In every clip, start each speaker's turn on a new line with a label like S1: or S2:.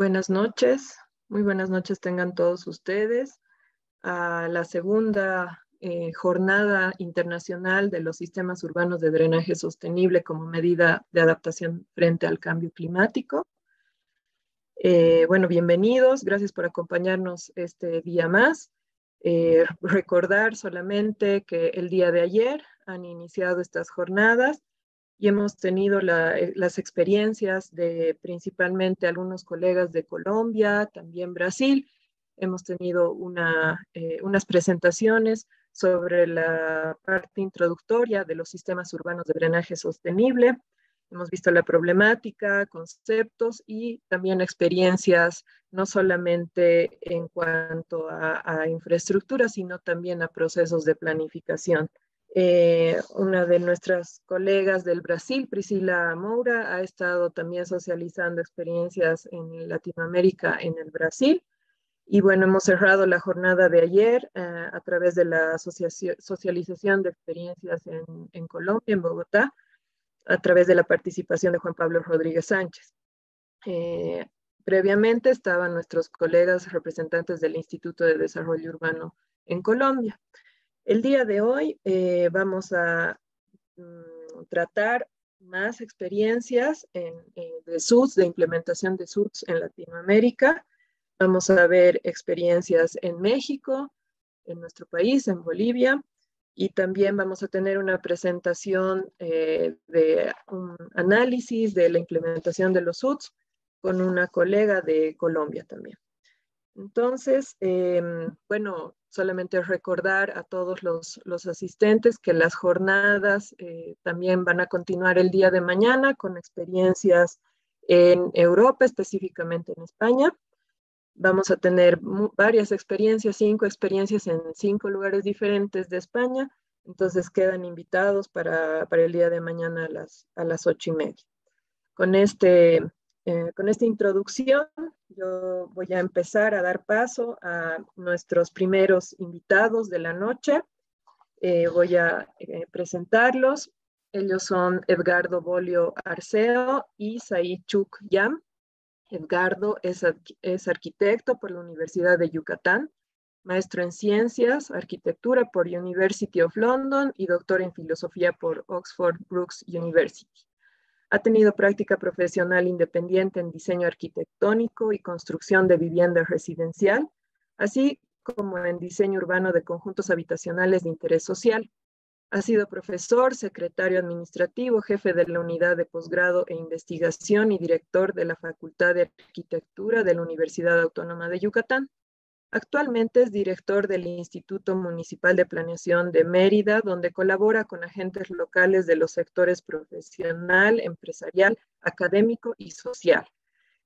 S1: Buenas noches, muy buenas noches tengan todos ustedes a la segunda eh, jornada internacional de los sistemas urbanos de drenaje sostenible como medida de adaptación frente al cambio climático. Eh, bueno, bienvenidos, gracias por acompañarnos este día más. Eh, recordar solamente que el día de ayer han iniciado estas jornadas y hemos tenido eh, las experiencias de principalmente algunos colegas de Colombia, también Brasil. Hemos tenido eh, unas presentaciones sobre la parte introductoria de los sistemas urbanos de drenaje sostenible. Hemos visto la problemática, conceptos y también experiencias, no solamente en cuanto a, a infraestructura, sino también a procesos de planificación. Eh, una de nuestras colegas del Brasil, Priscila Moura, ha estado también socializando experiencias en Latinoamérica, en el Brasil. Y bueno, hemos cerrado la jornada de ayer eh, a través de la socialización de experiencias en, Colombia, en Bogotá, a través de la participación de Juan Pablo Rodríguez Sánchez. Eh, previamente estaban nuestros colegas representantes del Instituto de Desarrollo Urbano en Colombia. El día de hoy eh, vamos a mm, tratar más experiencias de SUDS, de implementación de SUDS en Latinoamérica. Vamos a ver experiencias en México, en nuestro país, en Bolivia, y también vamos a tener una presentación eh, de un análisis de la implementación de los SUDS con una colega de Colombia también. Entonces, em, bueno, solamente recordar a todos los, asistentes que las jornadas eh, también van a continuar el día de mañana con experiencias en Europa, específicamente en España. Vamos a tener varias experiencias, cinco experiencias en cinco lugares diferentes de España. Entonces quedan invitados para, el día de mañana a las, a las ocho y media. Con este eh, con esta introducción, yo voy a empezar a dar paso a nuestros primeros invitados de la noche. Eh, voy a eh, presentarlos. Ellos son Edgardo Bolio Arceo y Said Chuk Yam. Edgardo es, es arquitecto por la Universidad de Yucatán, maestro en ciencias, arquitectura por University of London y doctor en filosofía por Oxford Brookes University. Ha tenido práctica profesional independiente en diseño arquitectónico y construcción de vivienda residencial, así como en diseño urbano de conjuntos habitacionales de interés social. Ha sido profesor, secretario administrativo, jefe de la unidad de posgrado e investigación y director de la Facultad de Arquitectura de la Universidad Autónoma de Yucatán. Actualmente es director del Instituto Municipal de Planeación de Mérida, donde colabora con agentes locales de los sectores profesional, empresarial, académico y social,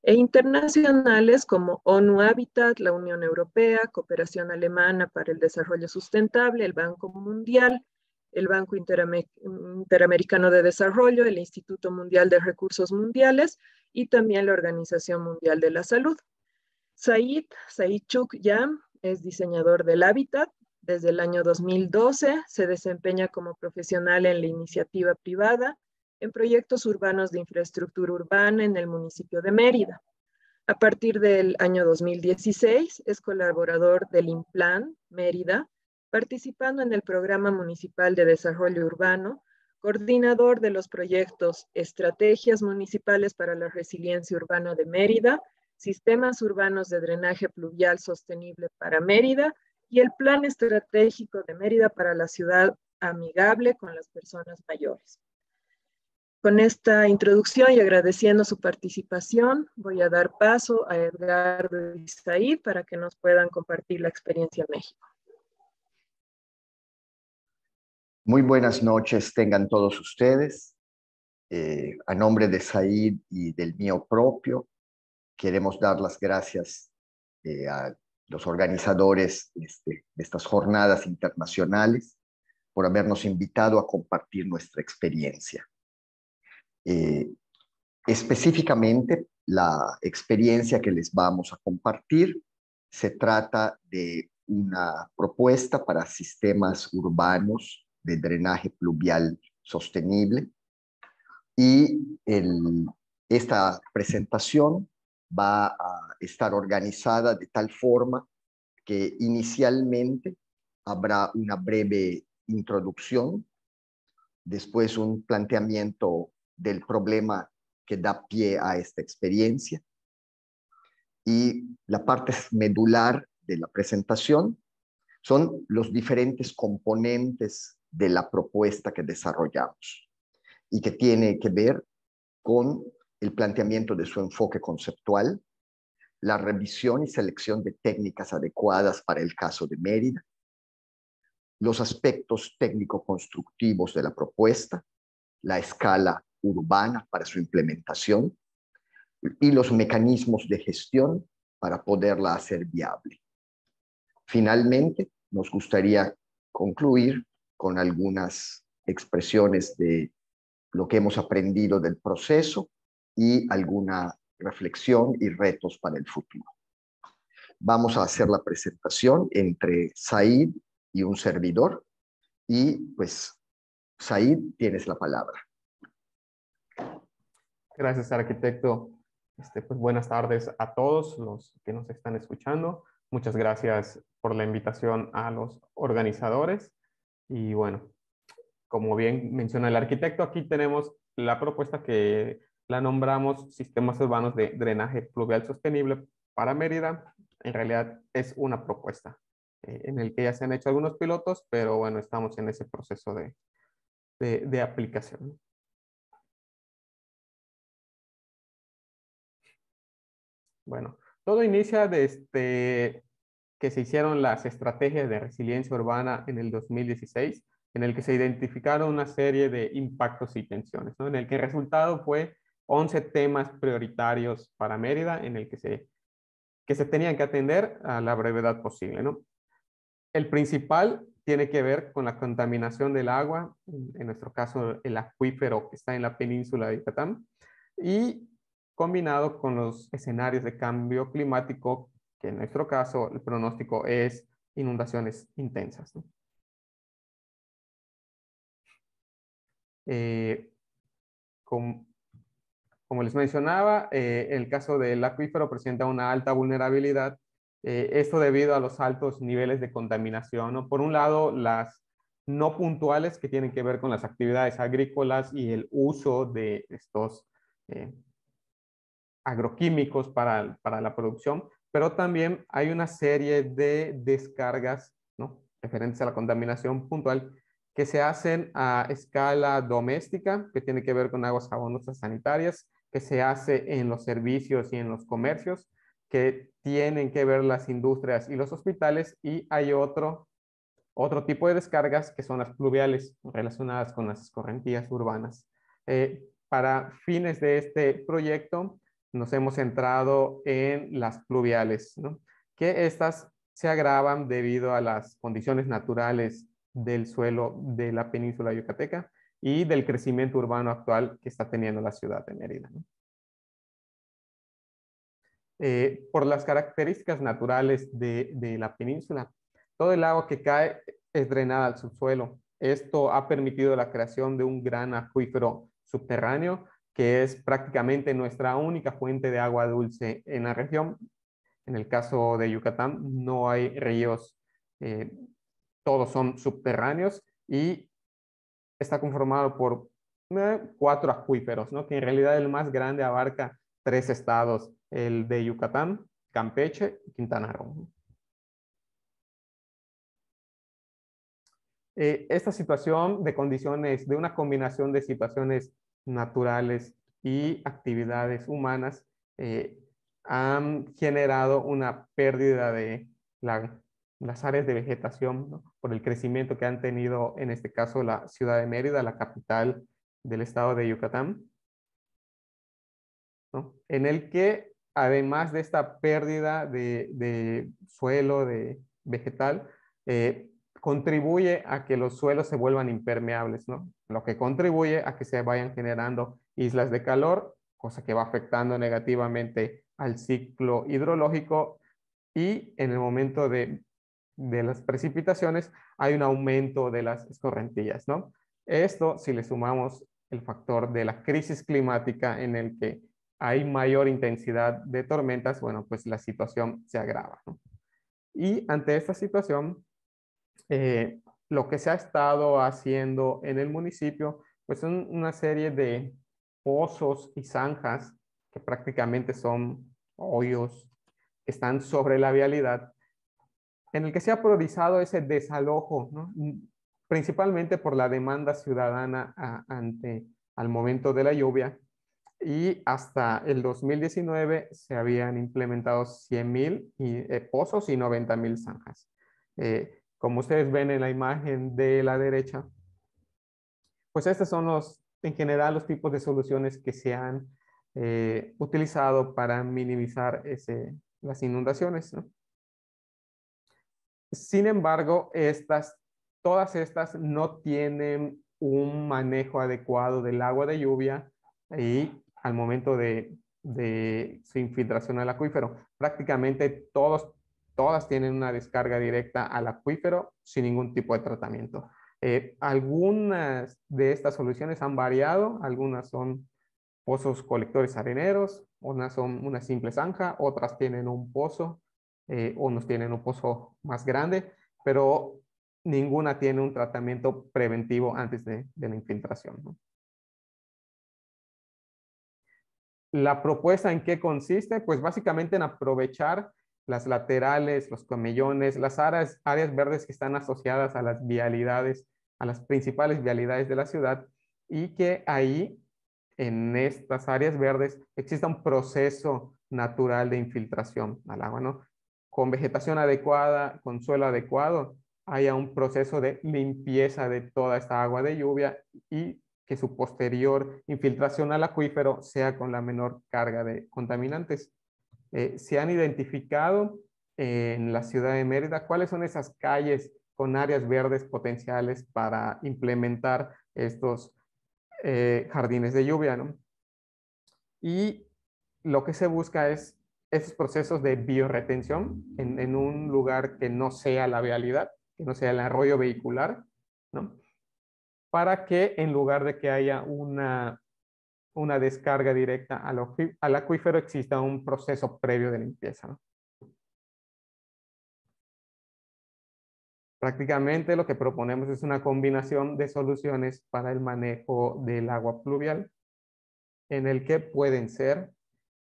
S1: e internacionales como ONU Habitat, la Unión Europea, Cooperación Alemana para el Desarrollo Sustentable, el Banco Mundial, el Banco Interamericano de Desarrollo, el Instituto Mundial de Recursos Mundiales y también la Organización Mundial de la Salud. Said, Said Chuk Yam es diseñador del hábitat. Desde el año 2012 se desempeña como profesional en la iniciativa privada en proyectos urbanos de infraestructura urbana en el municipio de Mérida. A partir del año 2016 es colaborador del Implan Mérida, participando en el Programa Municipal de Desarrollo Urbano, coordinador de los proyectos Estrategias Municipales para la Resiliencia Urbana de Mérida sistemas urbanos de drenaje pluvial sostenible para Mérida y el Plan Estratégico de Mérida para la ciudad amigable con las personas mayores. Con esta introducción y agradeciendo su participación, voy a dar paso a Edgardo y Said para que nos puedan compartir la experiencia en México.
S2: Muy buenas noches tengan todos ustedes. Eh, a nombre de Said y del mío propio, queremos dar las gracias eh, a los organizadores este, de estas jornadas internacionales por habernos invitado a compartir nuestra experiencia. Eh, específicamente, la experiencia que les vamos a compartir se trata de una propuesta para sistemas urbanos de drenaje pluvial sostenible y esta presentación va a estar organizada de tal forma que inicialmente habrá una breve introducción, después un planteamiento del problema que da pie a esta experiencia y la parte medular de la presentación son los diferentes componentes de la propuesta que desarrollamos y que tiene que ver con el planteamiento de su enfoque conceptual, la revisión y selección de técnicas adecuadas para el caso de Mérida, los aspectos técnico-constructivos de la propuesta, la escala urbana para su implementación y los mecanismos de gestión para poderla hacer viable. Finalmente, nos gustaría concluir con algunas expresiones de lo que hemos aprendido del proceso y alguna reflexión y retos para el futuro. Vamos a hacer la presentación entre Said y un servidor. Y pues, Said, tienes la palabra.
S3: Gracias, arquitecto. Este, pues buenas tardes a todos los que nos están escuchando. Muchas gracias por la invitación a los organizadores. Y bueno, como bien menciona el arquitecto, aquí tenemos la propuesta que la nombramos Sistemas Urbanos de Drenaje Pluvial Sostenible para Mérida. En realidad es una propuesta eh, en el que ya se han hecho algunos pilotos, pero bueno, estamos en ese proceso de, de, aplicación. Bueno, todo inicia desde que se hicieron las estrategias de resiliencia urbana en el 2016, en el que se identificaron una serie de impactos y tensiones, en el que el resultado fue 11 temas prioritarios para Mérida en el que se, que se tenían que atender a la brevedad posible. ¿no? El principal tiene que ver con la contaminación del agua, en nuestro caso el acuífero que está en la península de Yucatán, y combinado con los escenarios de cambio climático, que en nuestro caso el pronóstico es inundaciones intensas. Eh, como les mencionaba, eh, el caso del acuífero presenta una alta vulnerabilidad, eh, esto debido a los altos niveles de contaminación. Por un lado, las no puntuales que tienen que ver con las actividades agrícolas y el uso de estos eh, agroquímicos para, para, la producción, pero también hay una serie de descargas ¿no? referentes a la contaminación puntual que se hacen a escala doméstica, que tiene que ver con aguas jabonosas sanitarias, que se hace en los servicios y en los comercios, que tienen que ver las industrias y los hospitales, y hay otro, otro tipo de descargas que son las pluviales relacionadas con las escorrentías urbanas. Eh, para fines de este proyecto, nos hemos centrado en las pluviales, que estas se agravan debido a las condiciones naturales del suelo de la península yucateca y del crecimiento urbano actual que está teniendo la ciudad de Mérida. Eh, por las características naturales de, la península, todo el agua que cae es drenada al subsuelo. Esto ha permitido la creación de un gran acuífero subterráneo que es prácticamente nuestra única fuente de agua dulce en la región. En el caso de Yucatán no hay ríos, eh, todos son subterráneos y está conformado por eh, cuatro acuíferos, ¿no? que en realidad el más grande abarca tres estados, el de Yucatán, Campeche y Quintana Roo. Eh, esta situación de condiciones, de una combinación de situaciones naturales y actividades humanas, eh, han generado una pérdida de las áreas de vegetación por el crecimiento que han tenido, en este caso, la ciudad de Mérida, la capital del estado de Yucatán, en el que además de esta pérdida de, suelo, de vegetal, eh, contribuye a que los suelos se vuelvan impermeables, ¿no? Lo que contribuye a que se vayan generando islas de calor, cosa que va afectando negativamente al ciclo hidrológico y en el momento de, de las precipitaciones hay un aumento de las escorrentías, ¿no? Esto, si le sumamos el factor de la crisis climática en el que hay mayor intensidad de tormentas, bueno, pues la situación se agrava. Y ante esta situación, eh, lo que se ha estado haciendo en el municipio, pues son una serie de pozos y zanjas que prácticamente son hoyos que están sobre la vialidad, en el que se ha priorizado ese desalojo, principalmente por la demanda ciudadana ante al momento de la lluvia. Y hasta el 2019 se habían implementado 100.000 eh, pozos y 90.000 zanjas. Eh, como ustedes ven en la imagen de la derecha, pues estos son los, en general, los tipos de soluciones que se han eh, utilizado para minimizar ese, las inundaciones. Sin embargo, estas, todas estas no tienen un manejo adecuado del agua de lluvia y al momento de, su infiltración al acuífero. Prácticamente todas tienen una descarga directa al acuífero sin ningún tipo de tratamiento. Eh, algunas de estas soluciones han variado, algunas son pozos colectores areneros, unas son una simple zanja, otras tienen un pozo, eh, unos tienen un pozo más grande, pero ninguna tiene un tratamiento preventivo antes de, la infiltración. La propuesta en qué consiste? Pues básicamente en aprovechar las laterales, los camellones, las áreas, áreas verdes que están asociadas a las vialidades, a las principales vialidades de la ciudad y que ahí, en estas áreas verdes, exista un proceso natural de infiltración al agua, ¿no? Con vegetación adecuada, con suelo adecuado, haya un proceso de limpieza de toda esta agua de lluvia y que su posterior infiltración al acuífero sea con la menor carga de contaminantes. Eh, se han identificado en la ciudad de Mérida cuáles son esas calles con áreas verdes potenciales para implementar estos eh, jardines de lluvia. ¿no? Y lo que se busca es esos procesos de bioretención en, un lugar que no sea la vialidad, que no sea el arroyo vehicular, ¿no? para que en lugar de que haya una una descarga directa al, acuífero, exista un proceso previo de limpieza. Prácticamente lo que proponemos es una combinación de soluciones para el manejo del agua pluvial, en el que pueden ser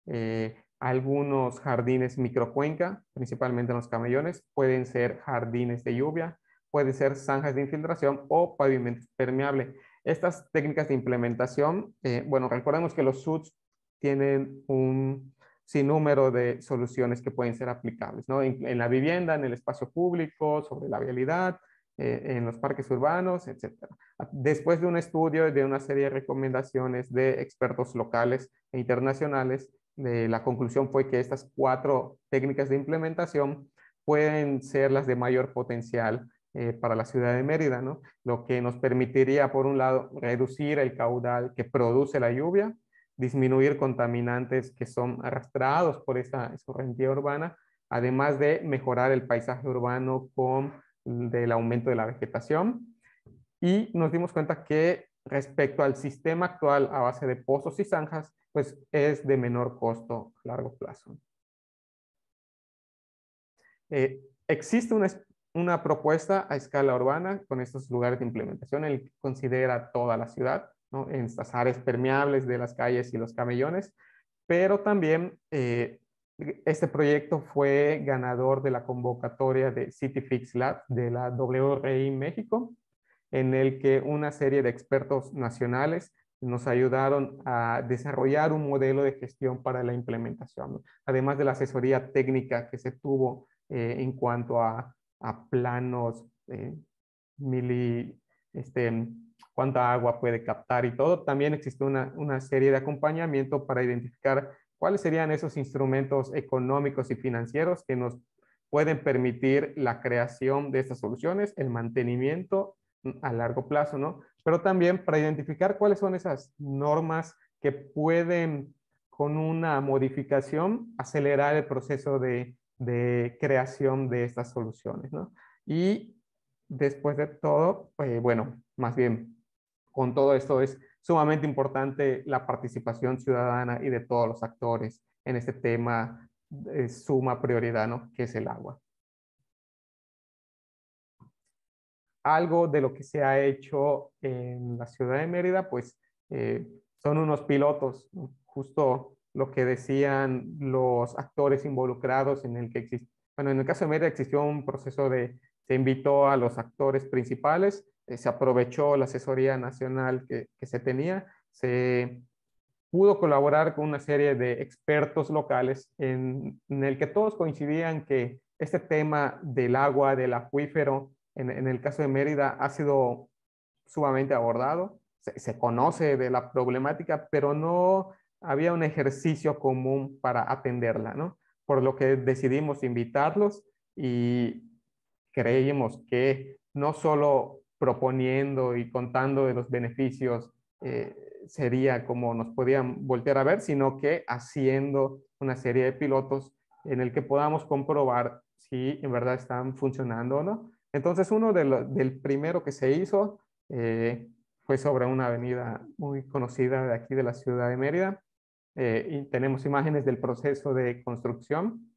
S3: eh, algunos jardines microcuenca, principalmente en los camellones, pueden ser jardines de lluvia, pueden ser zanjas de infiltración o pavimento permeable. Estas técnicas de implementación, eh, bueno, recordemos que los SUDS tienen un sinnúmero de soluciones que pueden ser aplicables, ¿no? En, la vivienda, en el espacio público, sobre la vialidad, eh, en los parques urbanos, etc. Después de un estudio de una serie de recomendaciones de expertos locales e internacionales, la conclusión fue que estas cuatro técnicas de implementación pueden ser las de mayor potencial eh, para la ciudad de Mérida, ¿no? Lo que nos permitiría, por un lado, reducir el caudal que produce la lluvia, disminuir contaminantes que son arrastrados por esa escorrentía urbana, además de mejorar el paisaje urbano con el aumento de la vegetación. Y nos dimos cuenta que respecto al sistema actual a base de pozos y zanjas, pues es de menor costo a largo plazo. Eh, existe una, una propuesta a escala urbana con estos lugares de implementación, el que considera toda la ciudad, en estas áreas permeables de las calles y los camellones, pero también eh, este proyecto fue ganador de la convocatoria de City Fix Lab de la WRI México, en el que una serie de expertos nacionales nos ayudaron a desarrollar un modelo de gestión para la implementación, además de la asesoría técnica que se tuvo eh, en cuanto a a planos, eh, mili, este, cuánta agua puede captar y todo. También existe una, una serie de acompañamiento para identificar cuáles serían esos instrumentos económicos y financieros que nos pueden permitir la creación de estas soluciones, el mantenimiento a largo plazo, ¿no? Pero también para identificar cuáles son esas normas que pueden, con una modificación, acelerar el proceso de de creación de estas soluciones. ¿no? Y después de todo, eh, bueno, más bien con todo esto es sumamente importante la participación ciudadana y de todos los actores en este tema de suma prioridad, ¿no? Que es el agua. Algo de lo que se ha hecho en la ciudad de Mérida, pues eh, son unos pilotos, justo lo que decían los actores involucrados en el que existe. Bueno, en el caso de Mérida existió un proceso de, se invitó a los actores principales, eh, se aprovechó la asesoría nacional que, se tenía, se pudo colaborar con una serie de expertos locales en, el que todos coincidían que este tema del agua, del acuífero, en, en el caso de Mérida, ha sido sumamente abordado. Se, se, conoce de la problemática, pero no había un ejercicio común para atenderla, ¿no? Por lo que decidimos invitarlos y creímos que no solo proponiendo y contando de los beneficios eh, sería como nos podían voltear a ver, sino que haciendo una serie de pilotos en el que podamos comprobar si en verdad están funcionando o no. Entonces, uno de lo, del primero que se hizo eh, fue sobre una avenida muy conocida de aquí de la ciudad de Mérida. Eh, y tenemos imágenes del proceso de construcción.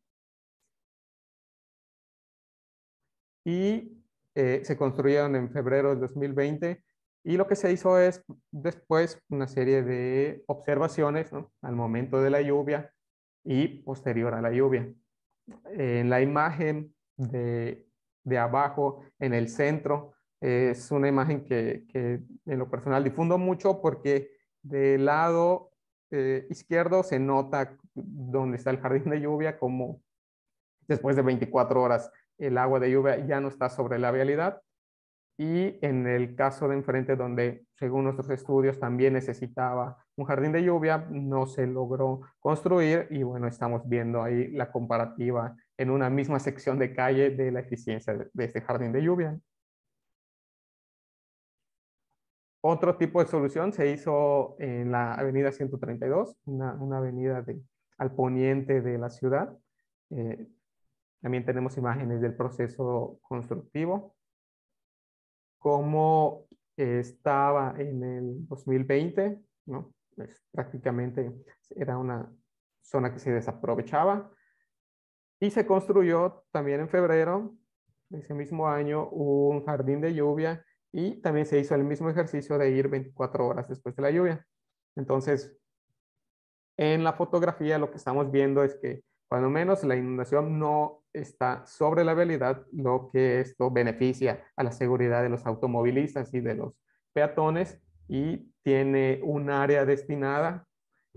S3: Y eh, se construyeron en febrero del 2020 y lo que se hizo es después una serie de observaciones ¿no? al momento de la lluvia y posterior a la lluvia. En la imagen de, de abajo, en el centro, es una imagen que, que, en lo personal difundo mucho porque del lado eh, izquierdo se nota donde está el jardín de lluvia como después de 24 horas el agua de lluvia ya no está sobre la vialidad. Y en el caso de enfrente, donde según nuestros estudios también necesitaba un jardín de lluvia, no se logró construir y bueno, estamos viendo ahí la comparativa en una misma sección de calle de la eficiencia de, este jardín de lluvia. Otro tipo de solución se hizo en la avenida 132, una, una avenida de, al poniente de la ciudad. Eh, también tenemos imágenes del proceso constructivo cómo estaba en el 2020, ¿no? Pues prácticamente era una zona que se desaprovechaba. Y se construyó también en febrero ese mismo año un jardín de lluvia y también se hizo el mismo ejercicio de ir 24 horas después de la lluvia. Entonces, en la fotografía lo que estamos viendo es que cuando menos la inundación no está sobre la vialidad, lo que esto beneficia a la seguridad de los automovilistas y de los peatones y tiene un área destinada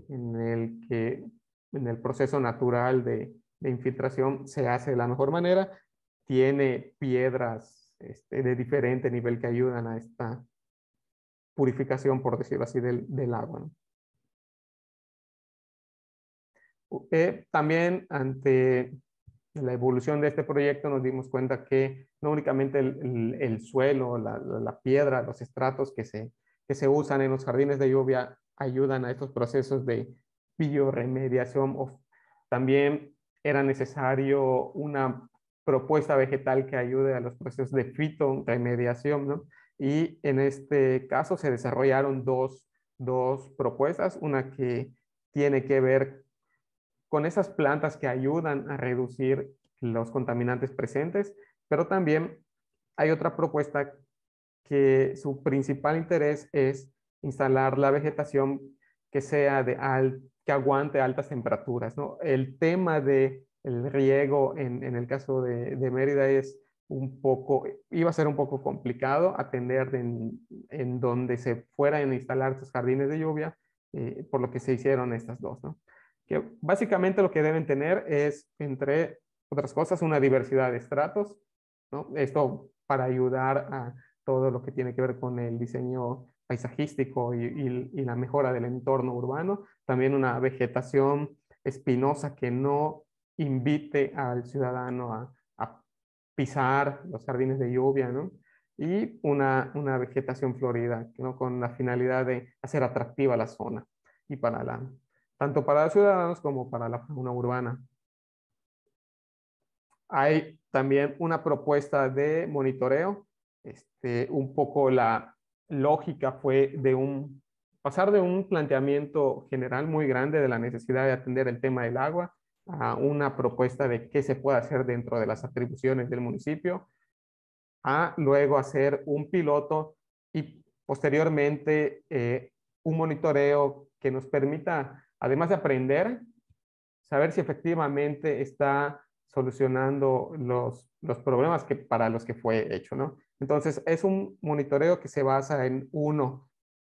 S3: en el que en el proceso natural de, de infiltración se hace de la mejor manera, tiene piedras este, de diferente nivel que ayudan a esta purificación, por decirlo así, del, del agua. ¿no? Eh, también ante la evolución de este proyecto nos dimos cuenta que no únicamente el, el, suelo, la, la, piedra, los estratos que se, que se usan en los jardines de lluvia ayudan a estos procesos de bioremediación. También era necesario una propuesta vegetal que ayude a los procesos de fitoremediación, ¿no? Y en este caso se desarrollaron dos, dos propuestas, una que tiene que ver con esas plantas que ayudan a reducir los contaminantes presentes, pero también hay otra propuesta que su principal interés es instalar la vegetación que sea de al, que aguante altas temperaturas. ¿no? El tema del el riego en, en, el caso de, Mérida es un poco, iba a ser un poco complicado atender en, en donde se fueran a instalar estos jardines de lluvia, eh, por lo que se hicieron estas dos. ¿no? básicamente lo que deben tener es, entre otras cosas, una diversidad de estratos, ¿no? Esto para ayudar a todo lo que tiene que ver con el diseño paisajístico y, y, y la mejora del entorno urbano, también una vegetación espinosa que no invite al ciudadano a, a pisar los jardines de lluvia, ¿no? y una, una vegetación florida, ¿no? con la finalidad de hacer atractiva la zona y para la, tanto para los ciudadanos como para la fauna urbana. Hay también una propuesta de monitoreo. Este, un poco la lógica fue de un pasar de un planteamiento general muy grande de la necesidad de atender el tema del agua a una propuesta de qué se puede hacer dentro de las atribuciones del municipio, a luego hacer un piloto y posteriormente eh, un monitoreo que nos permita, además de aprender, saber si efectivamente está solucionando los, los problemas que, para los que fue hecho, ¿no? Entonces, es un monitoreo que se basa en, uno,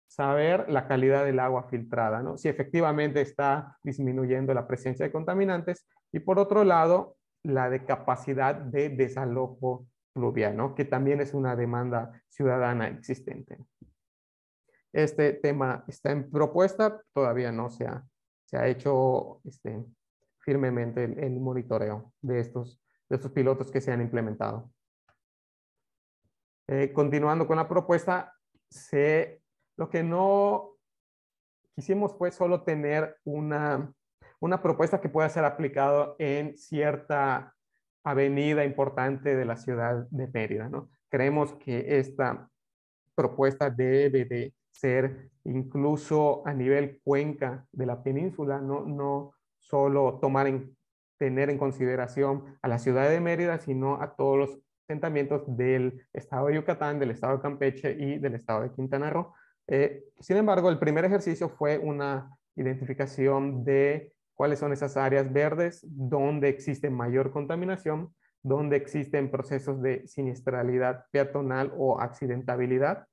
S3: saber la calidad del agua filtrada, ¿no? Si efectivamente está disminuyendo la presencia de contaminantes. Y por otro lado, la de capacidad de desalojo pluvial, ¿no? Que también es una demanda ciudadana existente. Este tema está en propuesta, todavía no se ha, se ha hecho este, firmemente el, monitoreo de estos, de estos pilotos que se han implementado. Eh, continuando con la propuesta, se lo que no quisimos fue solo tener una, una propuesta que pueda ser aplicado en cierta avenida importante de la ciudad de Mérida. ¿no? Creemos que esta propuesta debe de ser incluso a nivel cuenca de la península, no, no solo tomar en, tener en consideración a la ciudad de Mérida, sino a todos los asentamientos del estado de Yucatán, del estado de Campeche y del estado de Quintana Roo, eh, sin embargo, el primer ejercicio fue una identificación de cuáles son esas áreas verdes donde existe mayor contaminación, donde existen procesos de siniestralidad peatonal o accidentabilidad.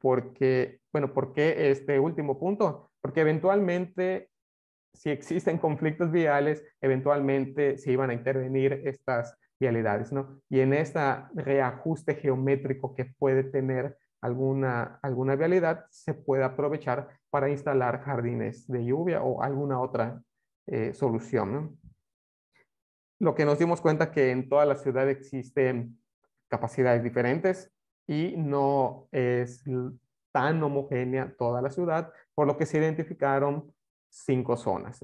S3: Porque, bueno, ¿por qué este último punto? Porque eventualmente, si existen conflictos viales, eventualmente se iban a intervenir estas vialidades, ¿no? Y en este reajuste geométrico que puede tener alguna, alguna vialidad, se puede aprovechar para instalar jardines de lluvia o alguna otra eh, solución. Lo que nos dimos cuenta que en toda la ciudad existen capacidades diferentes y no es tan homogénea toda la ciudad, por lo que se identificaron cinco zonas.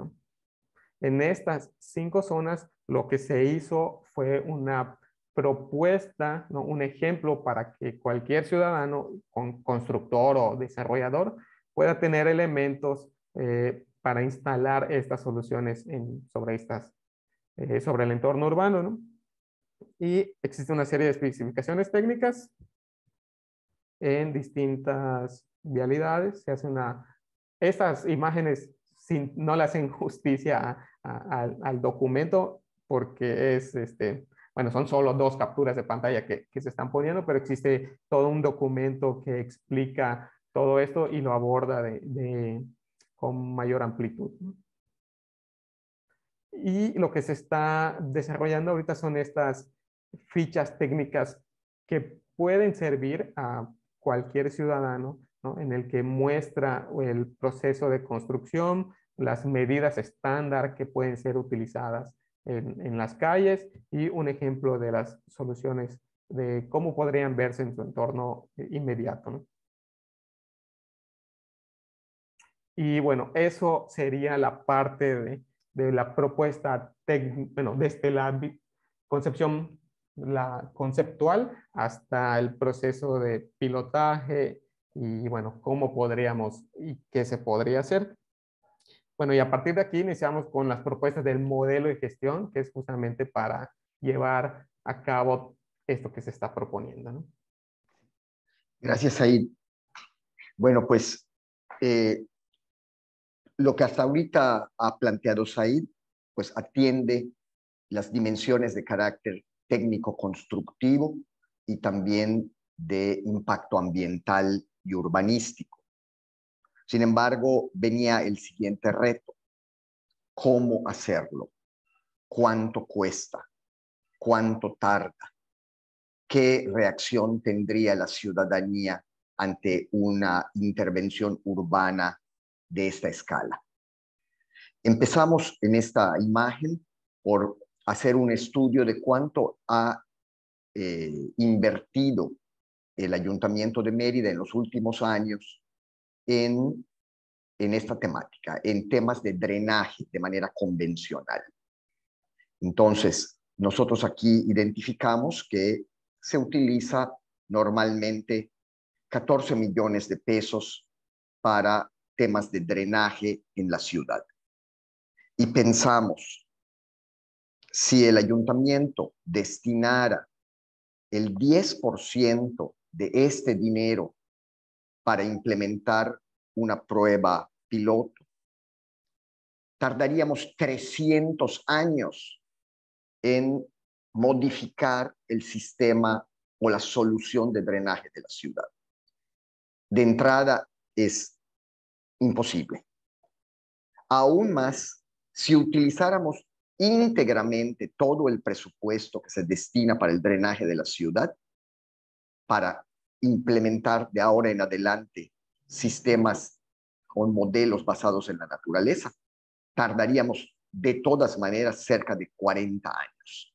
S3: En estas cinco zonas, lo que se hizo fue una propuesta, ¿no? un ejemplo para que cualquier ciudadano, con, constructor o desarrollador, pueda tener elementos eh, para instalar estas soluciones en, sobre, estas, eh, sobre el entorno urbano. ¿no? Y existe una serie de especificaciones técnicas en distintas vialidades. Se hace una... Estas imágenes sin, no le hacen justicia al, al documento porque es este, bueno, son solo dos capturas de pantalla que, se están poniendo, pero existe todo un documento que explica todo esto y lo aborda de, con mayor amplitud. Y lo que se está desarrollando ahorita son estas fichas técnicas que pueden servir a cualquier ciudadano en el que muestra el proceso de construcción, las medidas estándar que pueden ser utilizadas en, las calles y un ejemplo de las soluciones de cómo podrían verse en su entorno inmediato. Y bueno, eso sería la parte de, de la propuesta, bueno, desde la concepción la conceptual hasta el proceso de pilotaje y bueno, cómo podríamos y qué se podría hacer. Bueno, y a partir de aquí iniciamos con las propuestas del modelo de gestión, que es justamente para llevar a cabo esto que se está proponiendo.
S2: Gracias, Said. Bueno, pues eh, lo que hasta ahorita ha planteado Said, pues atiende las dimensiones de carácter técnico constructivo y también de impacto ambiental y urbanístico. Sin embargo, venía el siguiente reto. ¿Cómo hacerlo? ¿Cuánto cuesta? ¿Cuánto tarda? ¿Qué reacción tendría la ciudadanía ante una intervención urbana de esta escala? Empezamos en esta imagen por hacer un estudio de cuánto ha eh, invertido el Ayuntamiento de Mérida en los últimos años en, en esta temática, en temas de drenaje de manera convencional. Entonces, nosotros aquí identificamos que se utiliza normalmente 14 millones de pesos para temas de drenaje en la ciudad. Y pensamos, si el ayuntamiento destinara el 10% de este dinero para implementar una prueba piloto, tardaríamos 300 años en modificar el sistema o la solución de drenaje de la ciudad. De entrada es imposible. Aún más, si utilizáramos íntegramente todo el presupuesto que se destina para el drenaje de la ciudad, para implementar de ahora en adelante sistemas con modelos basados en la naturaleza, tardaríamos de todas maneras cerca de 40 años.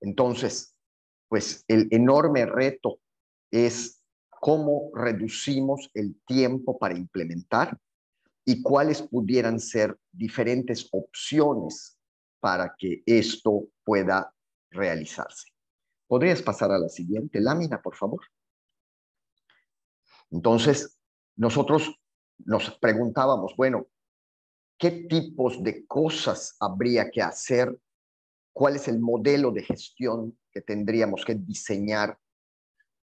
S2: Entonces, pues el enorme reto es cómo reducimos el tiempo para implementar y cuáles pudieran ser diferentes opciones para que esto pueda realizarse. ¿Podrías pasar a la siguiente lámina, por favor? Entonces, nosotros nos preguntábamos, bueno, ¿qué tipos de cosas habría que hacer? ¿Cuál es el modelo de gestión que tendríamos que diseñar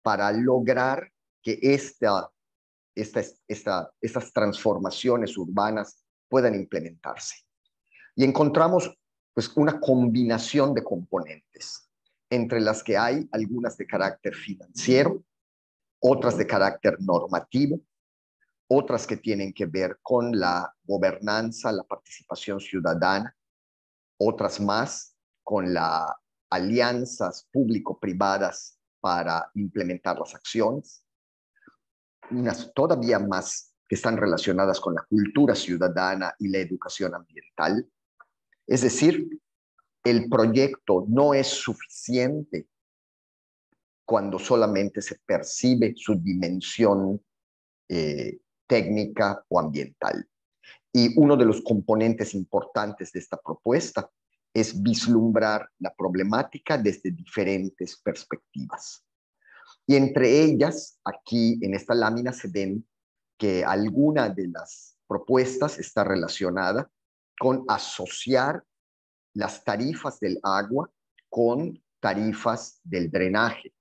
S2: para lograr que esta, esta, esta, estas transformaciones urbanas puedan implementarse? Y encontramos pues una combinación de componentes, entre las que hay algunas de carácter financiero, otras de carácter normativo, otras que tienen que ver con la gobernanza, la participación ciudadana, otras más con las alianzas público-privadas para implementar las acciones, unas todavía más que están relacionadas con la cultura ciudadana y la educación ambiental. Es decir, el proyecto no es suficiente cuando solamente se percibe su dimensión eh, técnica o ambiental. Y uno de los componentes importantes de esta propuesta es vislumbrar la problemática desde diferentes perspectivas. Y entre ellas, aquí en esta lámina se ven que alguna de las propuestas está relacionada con asociar las tarifas del agua con tarifas del drenaje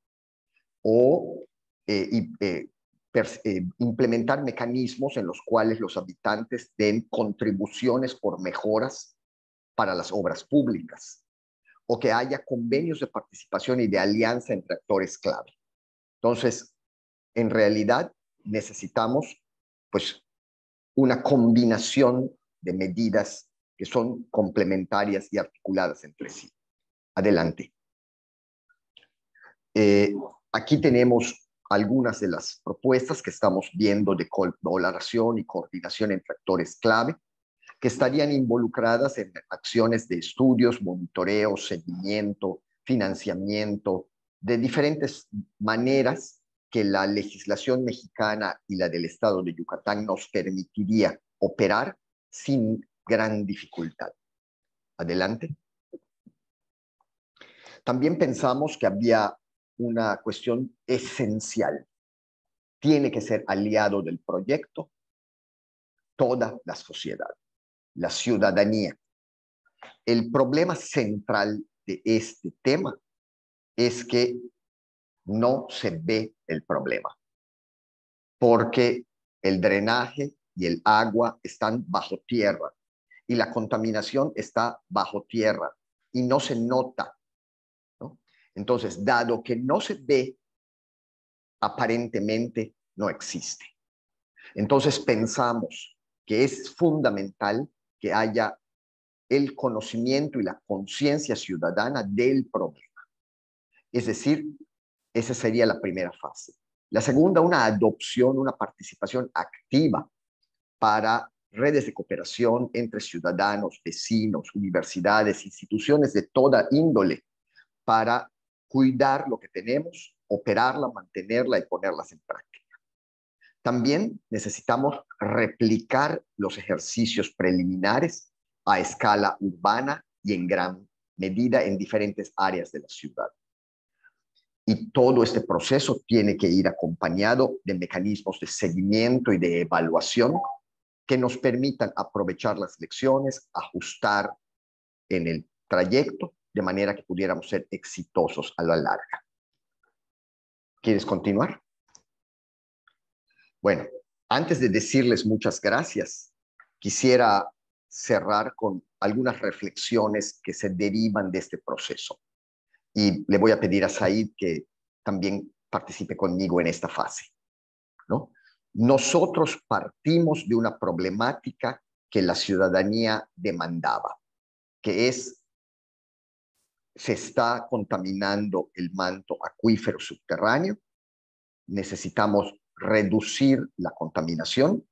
S2: o eh, eh, eh, implementar mecanismos en los cuales los habitantes den contribuciones por mejoras para las obras públicas o que haya convenios de participación y de alianza entre actores clave. Entonces, en realidad necesitamos pues una combinación de medidas que son complementarias y articuladas entre sí. Adelante. Aquí tenemos algunas de las propuestas que estamos viendo de colaboración y coordinación entre actores clave que estarían involucradas en acciones de estudios, monitoreo, seguimiento, financiamiento, de diferentes maneras que la legislación mexicana y la del Estado de Yucatán nos permitiría operar sin gran dificultad. Adelante. También pensamos que había una cuestión esencial. Tiene que ser aliado del proyecto toda la sociedad, la ciudadanía. El problema central de este tema es que no se ve el problema, porque el drenaje y el agua están bajo tierra y la contaminación está bajo tierra y no se nota entonces, dado que no se ve, aparentemente no existe. Entonces pensamos que es fundamental que haya el conocimiento y la conciencia ciudadana del problema. Es decir, esa sería la primera fase. La segunda, una adopción, una participación activa para redes de cooperación entre ciudadanos, vecinos, universidades, instituciones de toda índole para cuidar lo que tenemos, operarla, mantenerla y ponerlas en práctica. También necesitamos replicar los ejercicios preliminares a escala urbana y en gran medida en diferentes áreas de la ciudad. Y todo este proceso tiene que ir acompañado de mecanismos de seguimiento y de evaluación que nos permitan aprovechar las lecciones, ajustar en el trayecto, de manera que pudiéramos ser exitosos a la larga. ¿Quieres continuar? Bueno, antes de decirles muchas gracias, quisiera cerrar con algunas reflexiones que se derivan de este proceso. Y le voy a pedir a Said que también participe conmigo en esta fase. ¿no? Nosotros partimos de una problemática que la ciudadanía demandaba, que es, se está contaminando el manto acuífero subterráneo, necesitamos reducir la contaminación,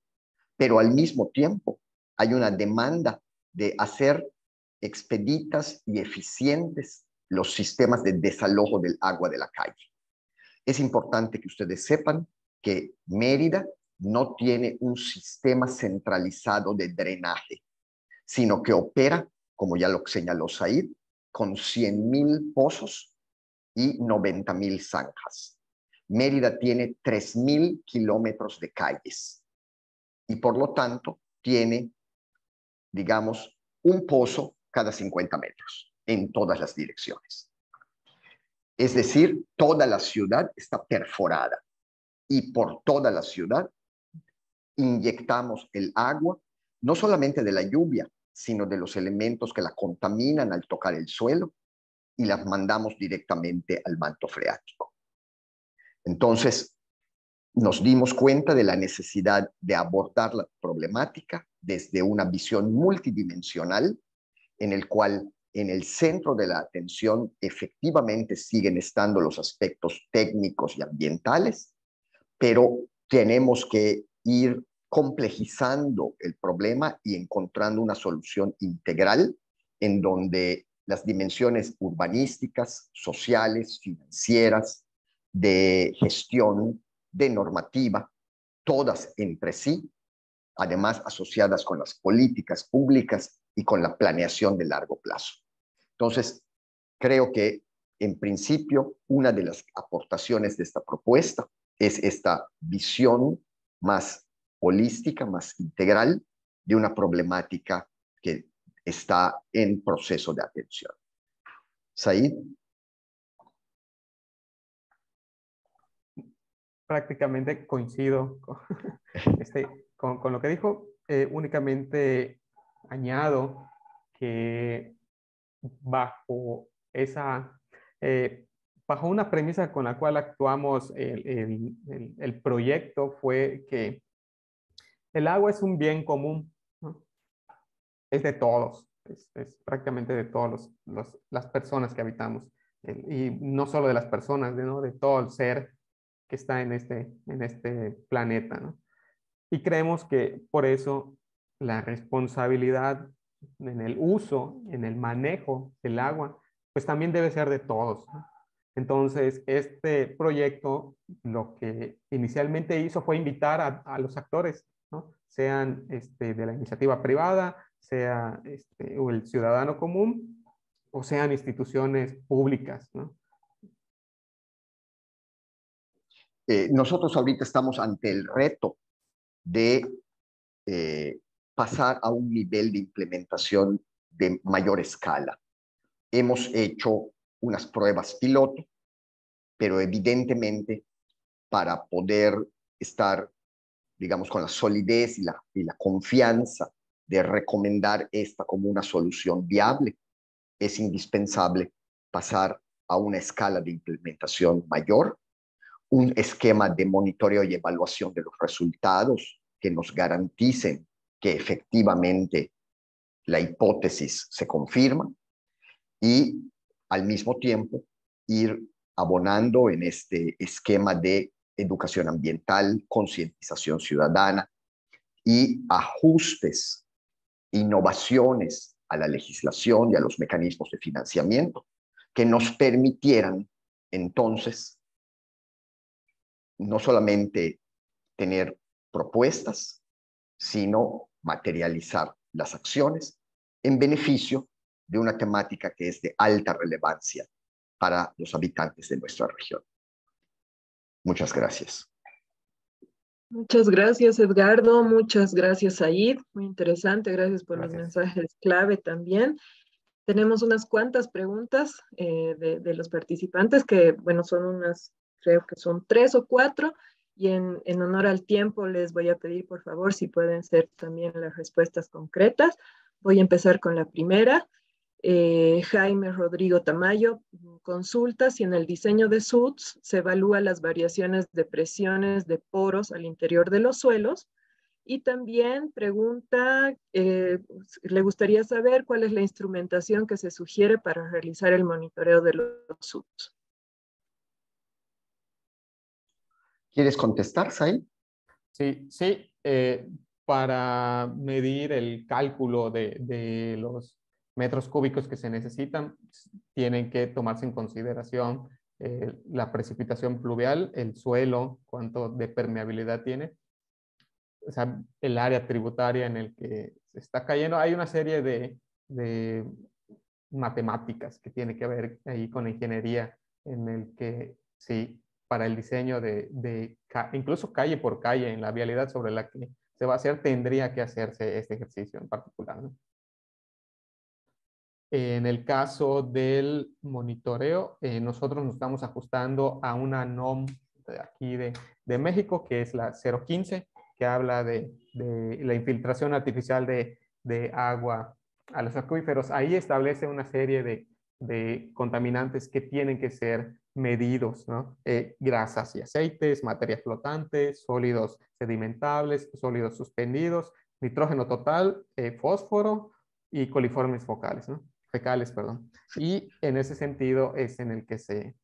S2: pero al mismo tiempo hay una demanda de hacer expeditas y eficientes los sistemas de desalojo del agua de la calle. Es importante que ustedes sepan que Mérida no tiene un sistema centralizado de drenaje, sino que opera, como ya lo señaló Said, con 100.000 pozos y 90.000 zanjas. Mérida tiene 3.000 kilómetros de calles y por lo tanto tiene, digamos, un pozo cada 50 metros en todas las direcciones. Es decir, toda la ciudad está perforada y por toda la ciudad inyectamos el agua, no solamente de la lluvia, sino de los elementos que la contaminan al tocar el suelo y las mandamos directamente al manto freático. Entonces, nos dimos cuenta de la necesidad de abordar la problemática desde una visión multidimensional en el cual en el centro de la atención efectivamente siguen estando los aspectos técnicos y ambientales, pero tenemos que ir complejizando el problema y encontrando una solución integral en donde las dimensiones urbanísticas, sociales, financieras, de gestión, de normativa, todas entre sí, además asociadas con las políticas públicas y con la planeación de largo plazo. Entonces, creo que en principio una de las aportaciones de esta propuesta es esta visión más holística, más integral de una problemática que está en proceso de atención. Said.
S3: Prácticamente coincido con, este, lo que dijo. Eh, únicamente añado que bajo esa, eh, bajo una premisa con la cual actuamos el, el proyecto fue que el agua es un bien común, es de todos, es, prácticamente de todas las personas que habitamos, y no solo de las personas, de todo el ser que está en este, este planeta. Y creemos que por eso la responsabilidad en el uso, en el manejo del agua, pues también debe ser de todos. Entonces, este proyecto lo que inicialmente hizo fue invitar a los actores sean este, de la iniciativa privada, sea este, el ciudadano común, o sean instituciones públicas.
S2: Eh, nosotros ahorita estamos ante el reto de eh, pasar a un nivel de implementación de mayor escala. Hemos hecho unas pruebas piloto, pero evidentemente para poder estar digamos, con la solidez y la, y la confianza de recomendar esta como una solución viable, es indispensable pasar a una escala de implementación mayor, un esquema de monitoreo y evaluación de los resultados que nos garanticen que efectivamente la hipótesis se confirma y al mismo tiempo ir abonando en este esquema de educación ambiental, concientización ciudadana y ajustes, innovaciones a la legislación y a los mecanismos de financiamiento que nos permitieran entonces no solamente tener propuestas, sino materializar las acciones en beneficio de una temática que es de alta relevancia para los habitantes de nuestra región. Muchas gracias.
S1: Muchas gracias, Edgardo. Muchas gracias, Said. Muy interesante. Gracias por los mensajes clave también. Tenemos unas cuantas preguntas eh, de, de, los participantes que, bueno, son unas, creo que son tres o cuatro. Y en, en, honor al tiempo les voy a pedir, por favor, si pueden ser también las respuestas concretas. Voy a empezar con la primera. Eh, Jaime Rodrigo Tamayo consulta si en el diseño de SUTS se evalúa las variaciones de presiones de poros al interior de los suelos y también pregunta, eh, le gustaría saber cuál es la instrumentación que se sugiere para realizar el monitoreo de los SUTS.
S2: ¿Quieres contestar, Sai?
S3: Sí, sí. Eh, para medir el cálculo de, de los metros cúbicos que se necesitan, tienen que tomarse en consideración eh, la precipitación pluvial, el suelo, cuánto de permeabilidad tiene, o sea, el área tributaria en el que se está cayendo. Hay una serie de, de matemáticas que tiene que ver ahí con ingeniería, en el que sí, para el diseño de, de, incluso calle por calle en la vialidad sobre la que se va a hacer, tendría que hacerse este ejercicio en particular. En el caso del monitoreo, eh, nosotros nos estamos ajustando a una NOM aquí de, México, que es la 015, que habla de, la infiltración artificial de, agua a los acuíferos. Ahí establece una serie de, contaminantes que tienen que ser medidos, ¿no? Eh, grasas y aceites, materias flotantes, sólidos sedimentables, sólidos suspendidos, nitrógeno total, eh, fósforo y coliformes focales. Fecales, perdón. Y en ese sentido es en el que se,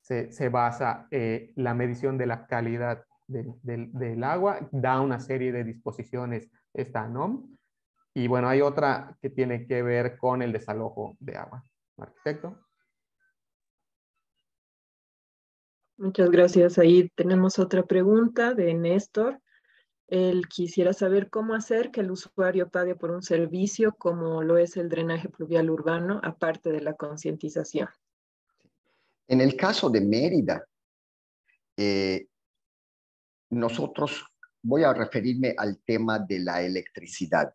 S3: se, basa eh, la medición de la calidad del agua, da una serie de disposiciones esta NOM. Y bueno, hay otra que tiene que ver con el desalojo de agua. Arquitecto.
S1: Muchas gracias. Ahí tenemos otra pregunta de Néstor. Él quisiera saber cómo hacer que el usuario pague por un servicio como lo es el drenaje pluvial urbano, aparte de la concientización.
S2: En el caso de Mérida, eh, nosotros, voy a referirme al tema de la electricidad.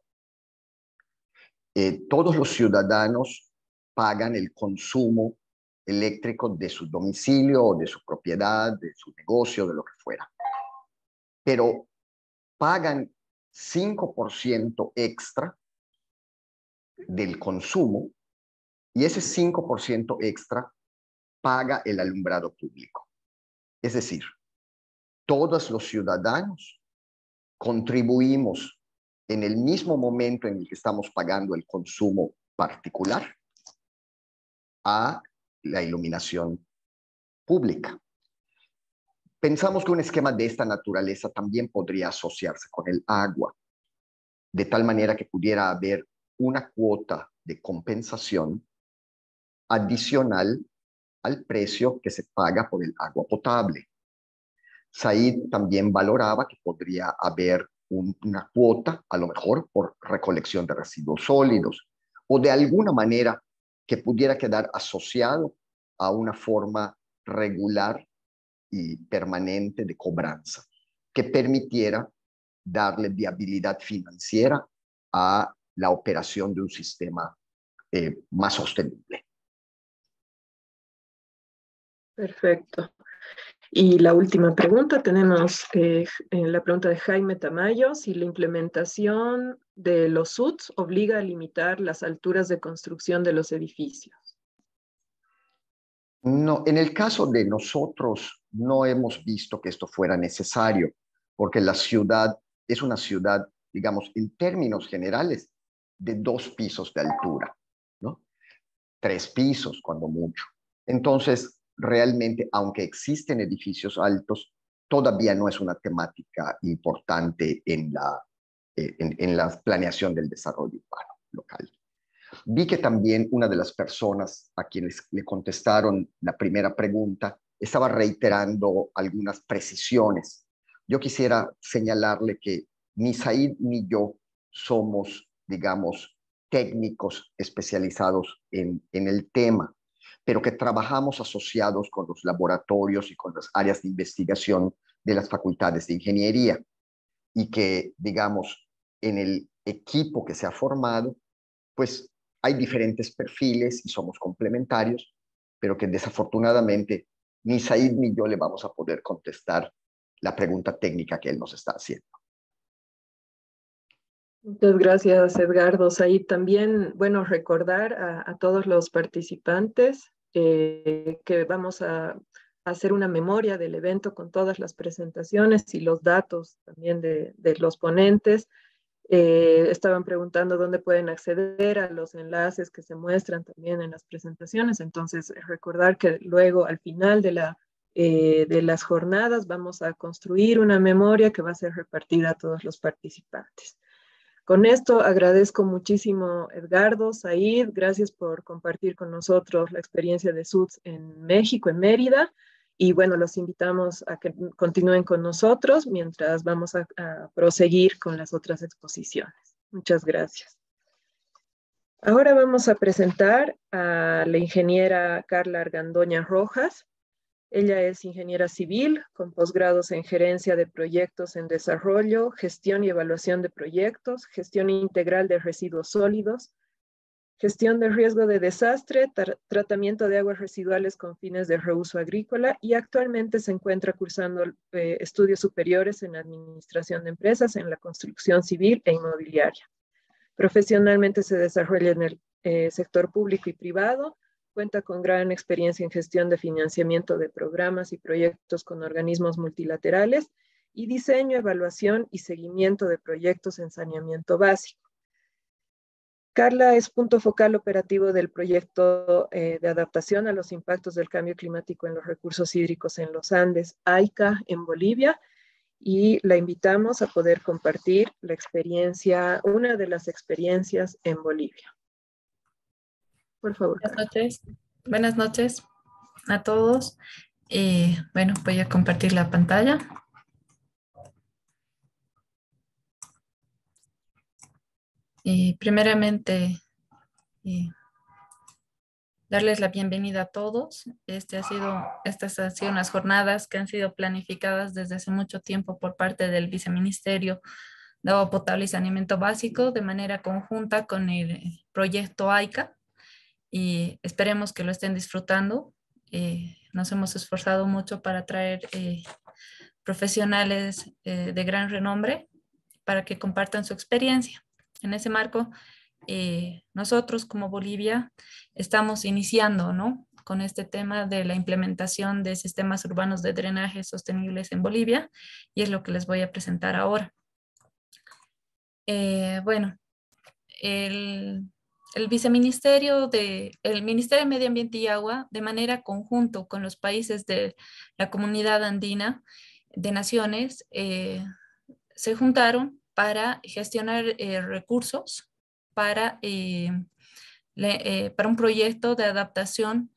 S2: Eh, todos los ciudadanos pagan el consumo eléctrico de su domicilio de su propiedad, de su negocio, de lo que fuera. Pero pagan 5% extra del consumo y ese 5% extra paga el alumbrado público. Es decir, todos los ciudadanos contribuimos en el mismo momento en el que estamos pagando el consumo particular a la iluminación pública. Pensamos que un esquema de esta naturaleza también podría asociarse con el agua, de tal manera que pudiera haber una cuota de compensación adicional al precio que se paga por el agua potable. Said también valoraba que podría haber una cuota, a lo mejor por recolección de residuos sólidos, o de alguna manera que pudiera quedar asociado a una forma regular y permanente de cobranza que permitiera darle viabilidad financiera a la operación de un sistema eh, más sostenible.
S1: Perfecto. Y la última pregunta, tenemos eh, la pregunta de Jaime Tamayo, si la implementación de los SUTs obliga a limitar las alturas de construcción de los edificios.
S2: No, en el caso de nosotros no hemos visto que esto fuera necesario, porque la ciudad es una ciudad, digamos, en términos generales, de dos pisos de altura, ¿no? Tres pisos, cuando mucho. Entonces, realmente, aunque existen edificios altos, todavía no es una temática importante en la, eh, en la planeación del desarrollo urbano local. Vi que también una de las personas a quienes le contestaron la primera pregunta estaba reiterando algunas precisiones. Yo quisiera señalarle que ni Said ni yo somos, digamos, técnicos especializados en, en el tema, pero que trabajamos asociados con los laboratorios y con las áreas de investigación de las facultades de ingeniería. y que, digamos, en el equipo que se ha formado, pues hay diferentes perfiles y somos complementarios, pero que desafortunadamente ni Said ni yo le vamos a poder contestar la pregunta técnica que él nos está haciendo.
S1: Muchas gracias, Edgardo. Said, también, bueno, recordar a, todos los participantes eh, que vamos a hacer una memoria del evento con todas las presentaciones y los datos también de, de los ponentes. Eh, estaban preguntando dónde pueden acceder a los enlaces que se muestran también en las presentaciones. Entonces, recordar que luego al final de, la, eh, de las jornadas vamos a construir una memoria que va a ser repartida a todos los participantes. Con esto agradezco muchísimo Edgardo, Said, gracias por compartir con nosotros la experiencia de SUDS en México, en Mérida. Y bueno, los invitamos a que continúen con nosotros mientras vamos a, proseguir con las otras exposiciones. Muchas gracias. Ahora vamos a presentar a la ingeniera Carla Argandoña Rojas. Ella es ingeniera civil con posgrados en gerencia de proyectos en desarrollo, gestión y evaluación de proyectos, gestión integral de residuos sólidos, gestión de riesgo de desastre, tratamiento de aguas residuales con fines de reuso agrícola y actualmente se encuentra cursando eh, estudios superiores en administración de empresas en la construcción civil e inmobiliaria. Profesionalmente se desarrolla en el eh, sector público y privado, cuenta con gran experiencia en gestión de financiamiento de programas y proyectos con organismos multilaterales y diseño, evaluación y seguimiento de proyectos en saneamiento básico. Carla es punto focal operativo del proyecto eh, de adaptación a los impactos del cambio climático en los recursos hídricos en los Andes, AICA, en Bolivia, y la invitamos a poder compartir la experiencia, una de las experiencias en Bolivia. Por favor.
S4: Buenas noches. Buenas noches a todos. Eh, bueno, voy a compartir la pantalla. Primeramente, darles la bienvenida a todos. Este ha sido, estas han sido unas jornadas que han sido planificadas desde hace mucho tiempo por parte del Viceministerio de Agua Potable y Saneamiento Básico de manera conjunta con el proyecto AICA y esperemos que lo estén disfrutando. Eh, nos hemos esforzado mucho para traer eh, profesionales eh, de gran renombre para que compartan su experiencia. En ese marco, eh, nosotros como Bolivia estamos iniciando, ¿no? Con este tema de la implementación de sistemas urbanos de drenaje sostenibles en Bolivia y es lo que les voy a presentar ahora. Eh, bueno, el, el viceministerio de, el Ministerio de Medio Ambiente y Agua, de manera conjunto con los países de la comunidad andina de naciones, eh, se juntaron para gestionar eh, recursos para, eh, eh, para un proyecto de adaptación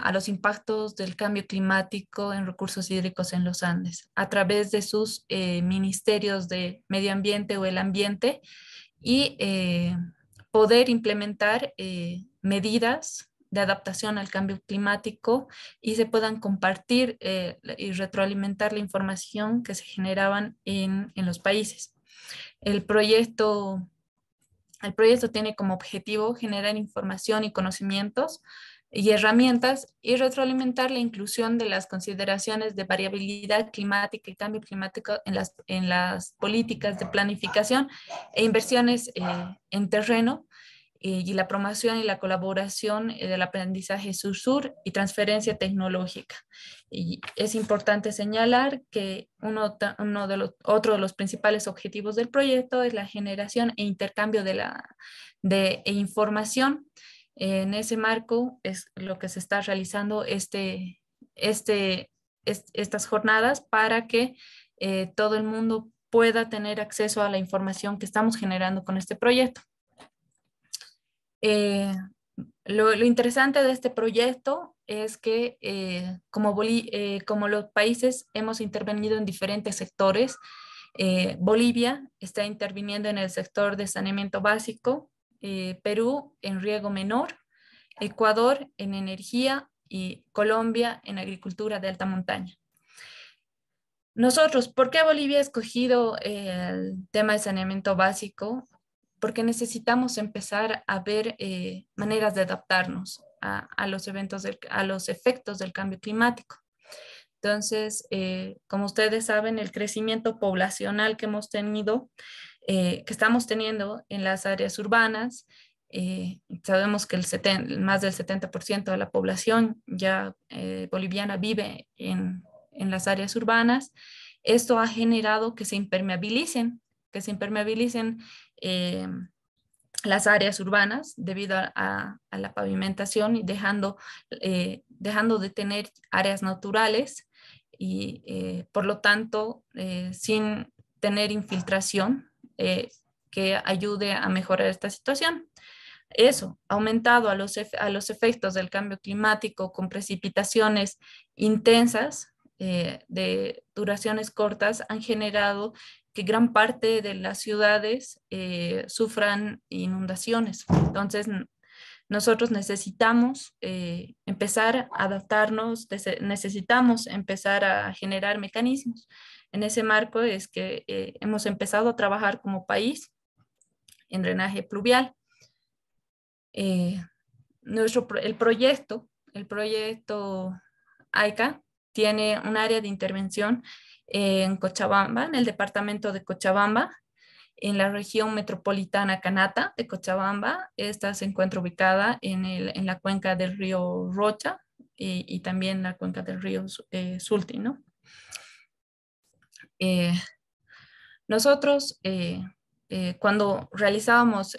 S4: a los impactos del cambio climático en recursos hídricos en los Andes a través de sus ministerios de medio ambiente o el ambiente y poder implementar medidas de adaptación al cambio climático y se puedan compartir y retroalimentar la información que se generaban en, en los países. El proyecto, el proyecto tiene como objetivo generar información y conocimientos y herramientas y retroalimentar la inclusión de las consideraciones de variabilidad climática y cambio climático en las, en las políticas de planificación e inversiones eh, en terreno eh, y la promoción y la colaboración eh, del aprendizaje sur-sur y transferencia tecnológica. Y es importante señalar que uno, de los, otro de los principales objetivos del proyecto es la generación e intercambio de, la, de información. En ese marco es lo que se está realizando este, este, estas jornadas para que eh, todo el mundo pueda tener acceso a la información que estamos generando con este proyecto. Eh, lo, interesante de este proyecto es que eh, como, eh, como, los países hemos intervenido en diferentes sectores, Bolivia está interviniendo en el sector de saneamiento básico, Perú en riego menor, Ecuador en energía y Colombia en agricultura de alta montaña. Nosotros, ¿por qué Bolivia ha escogido el tema de saneamiento básico? Porque necesitamos empezar a ver eh, maneras de adaptarnos a, los eventos, a los efectos del cambio climático. Entonces, eh, como ustedes saben, el crecimiento poblacional que hemos tenido, eh, que estamos teniendo en las áreas urbanas, sabemos que el más del 70% de la población ya boliviana vive en en las áreas urbanas, esto ha generado que se impermeabilicen, que se impermeabilicen eh, las áreas urbanas debido a, la pavimentación y dejando, eh, dejando de tener áreas naturales y eh, por lo tanto sin tener infiltración que ayude a mejorar esta situación. Eso, aumentado a los, a los efectos del cambio climático con precipitaciones intensas, eh, de duraciones cortas han generado que gran parte de las ciudades eh, sufran inundaciones. Entonces, nosotros necesitamos eh, empezar a adaptarnos, necesitamos empezar a generar mecanismos. En ese marco es que hemos empezado a trabajar como país en drenaje pluvial. nuestro, el proyecto, el proyecto AICA, tiene un área de intervención en Cochabamba, en el departamento de Cochabamba, en la región metropolitana Canata de Cochabamba. Esta se encuentra ubicada en, el, en la cuenca del río Rocha y, y también la cuenca del río eh, Sulti. ¿no? Eh, nosotros, eh, cuando realizábamos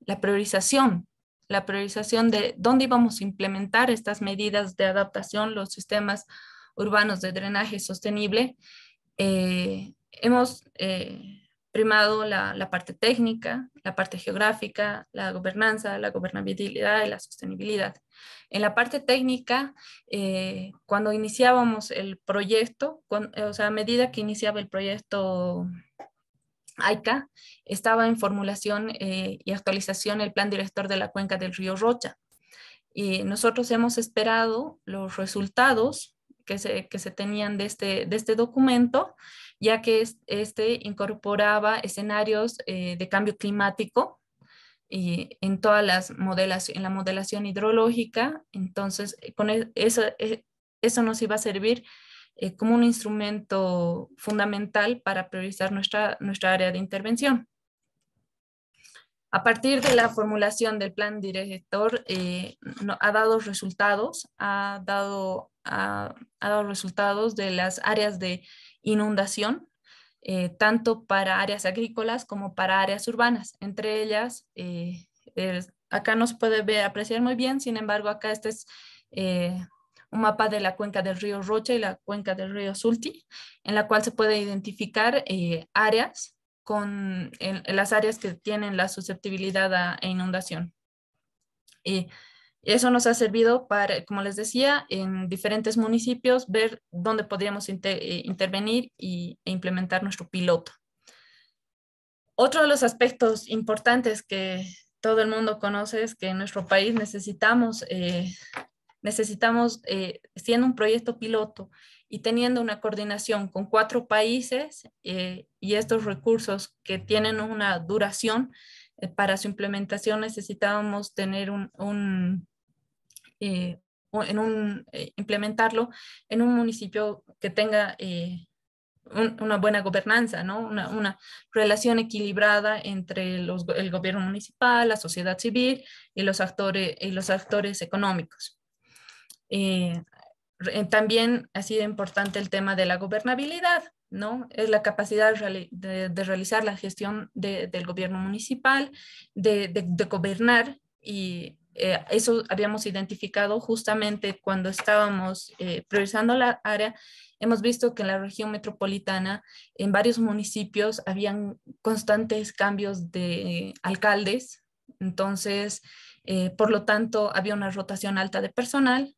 S4: la priorización la priorización de dónde íbamos a implementar estas medidas de adaptación, los sistemas urbanos de drenaje sostenible, eh, hemos eh, primado la, parte técnica, la parte geográfica, la gobernanza, la gobernabilidad y la sostenibilidad. En la parte técnica, eh, cuando iniciábamos el proyecto, o sea, a medida que iniciaba el proyecto AICA, estaba en formulación y actualización el plan director de la cuenca del río Rocha. Y nosotros hemos esperado los resultados que se, tenían de este, de este documento, ya que este incorporaba escenarios eh, de cambio climático y en todas las modelaciones, en la modelación hidrológica. Entonces, eh, con e, eso, eh, eso nos iba a servir como un instrumento fundamental para priorizar nuestra, nuestra área de intervención. A partir de la formulación del plan director, ha dado resultados, ha dado ha, dado resultados de las áreas de inundación, eh, tanto para áreas agrícolas como para áreas urbanas. Entre ellas, eh, acá nos puede apreciar muy bien, sin embargo, acá este es eh, un mapa de la cuenca del río Rocha y la cuenca del río Sulti, en la cual se puede identificar áreas con las áreas que tienen la susceptibilidad a, inundación. Eso nos ha servido para, como les decía, en diferentes municipios ver dónde podríamos eh, intervenir y, e implementar nuestro piloto. Otro de los aspectos importantes que todo el mundo conoce es que en nuestro país necesitamos, eh, necesitamos eh, siendo un proyecto piloto y teniendo una coordinación con cuatro países y estos recursos que tienen una duración, para su implementación necesitábamos tener un, eh, en un, eh, implementarlo en un municipio que tenga eh, una buena gobernanza, ¿no? Una, una, relación equilibrada entre el gobierno municipal, la sociedad civil y los actores, y los actores económicos. también ha sido importante el tema de la gobernabilidad, ¿no? Es la capacidad de, realizar la gestión de, del gobierno municipal, de, de gobernar y eh, eso habíamos identificado justamente cuando estábamos eh, priorizando la área. Hemos visto que en la región metropolitana, en varios municipios, habían constantes cambios de alcaldes. Entonces, eh, por lo tanto, había una rotación alta de personal,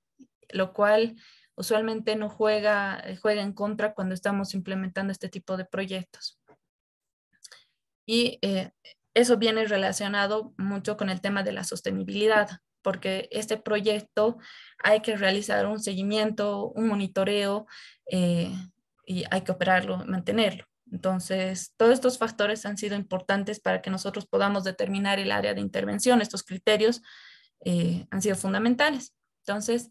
S4: lo cual usualmente no juega, juega en contra cuando estamos implementando este tipo de proyectos. Y eso viene relacionado mucho con el tema de la sostenibilidad, porque este proyecto hay que realizar un seguimiento, un monitoreo, eh, y hay que operarlo, mantenerlo. Entonces, todos estos factores han sido importantes para que nosotros podamos determinar el área de intervención. Estos criterios eh, han sido fundamentales. Entonces,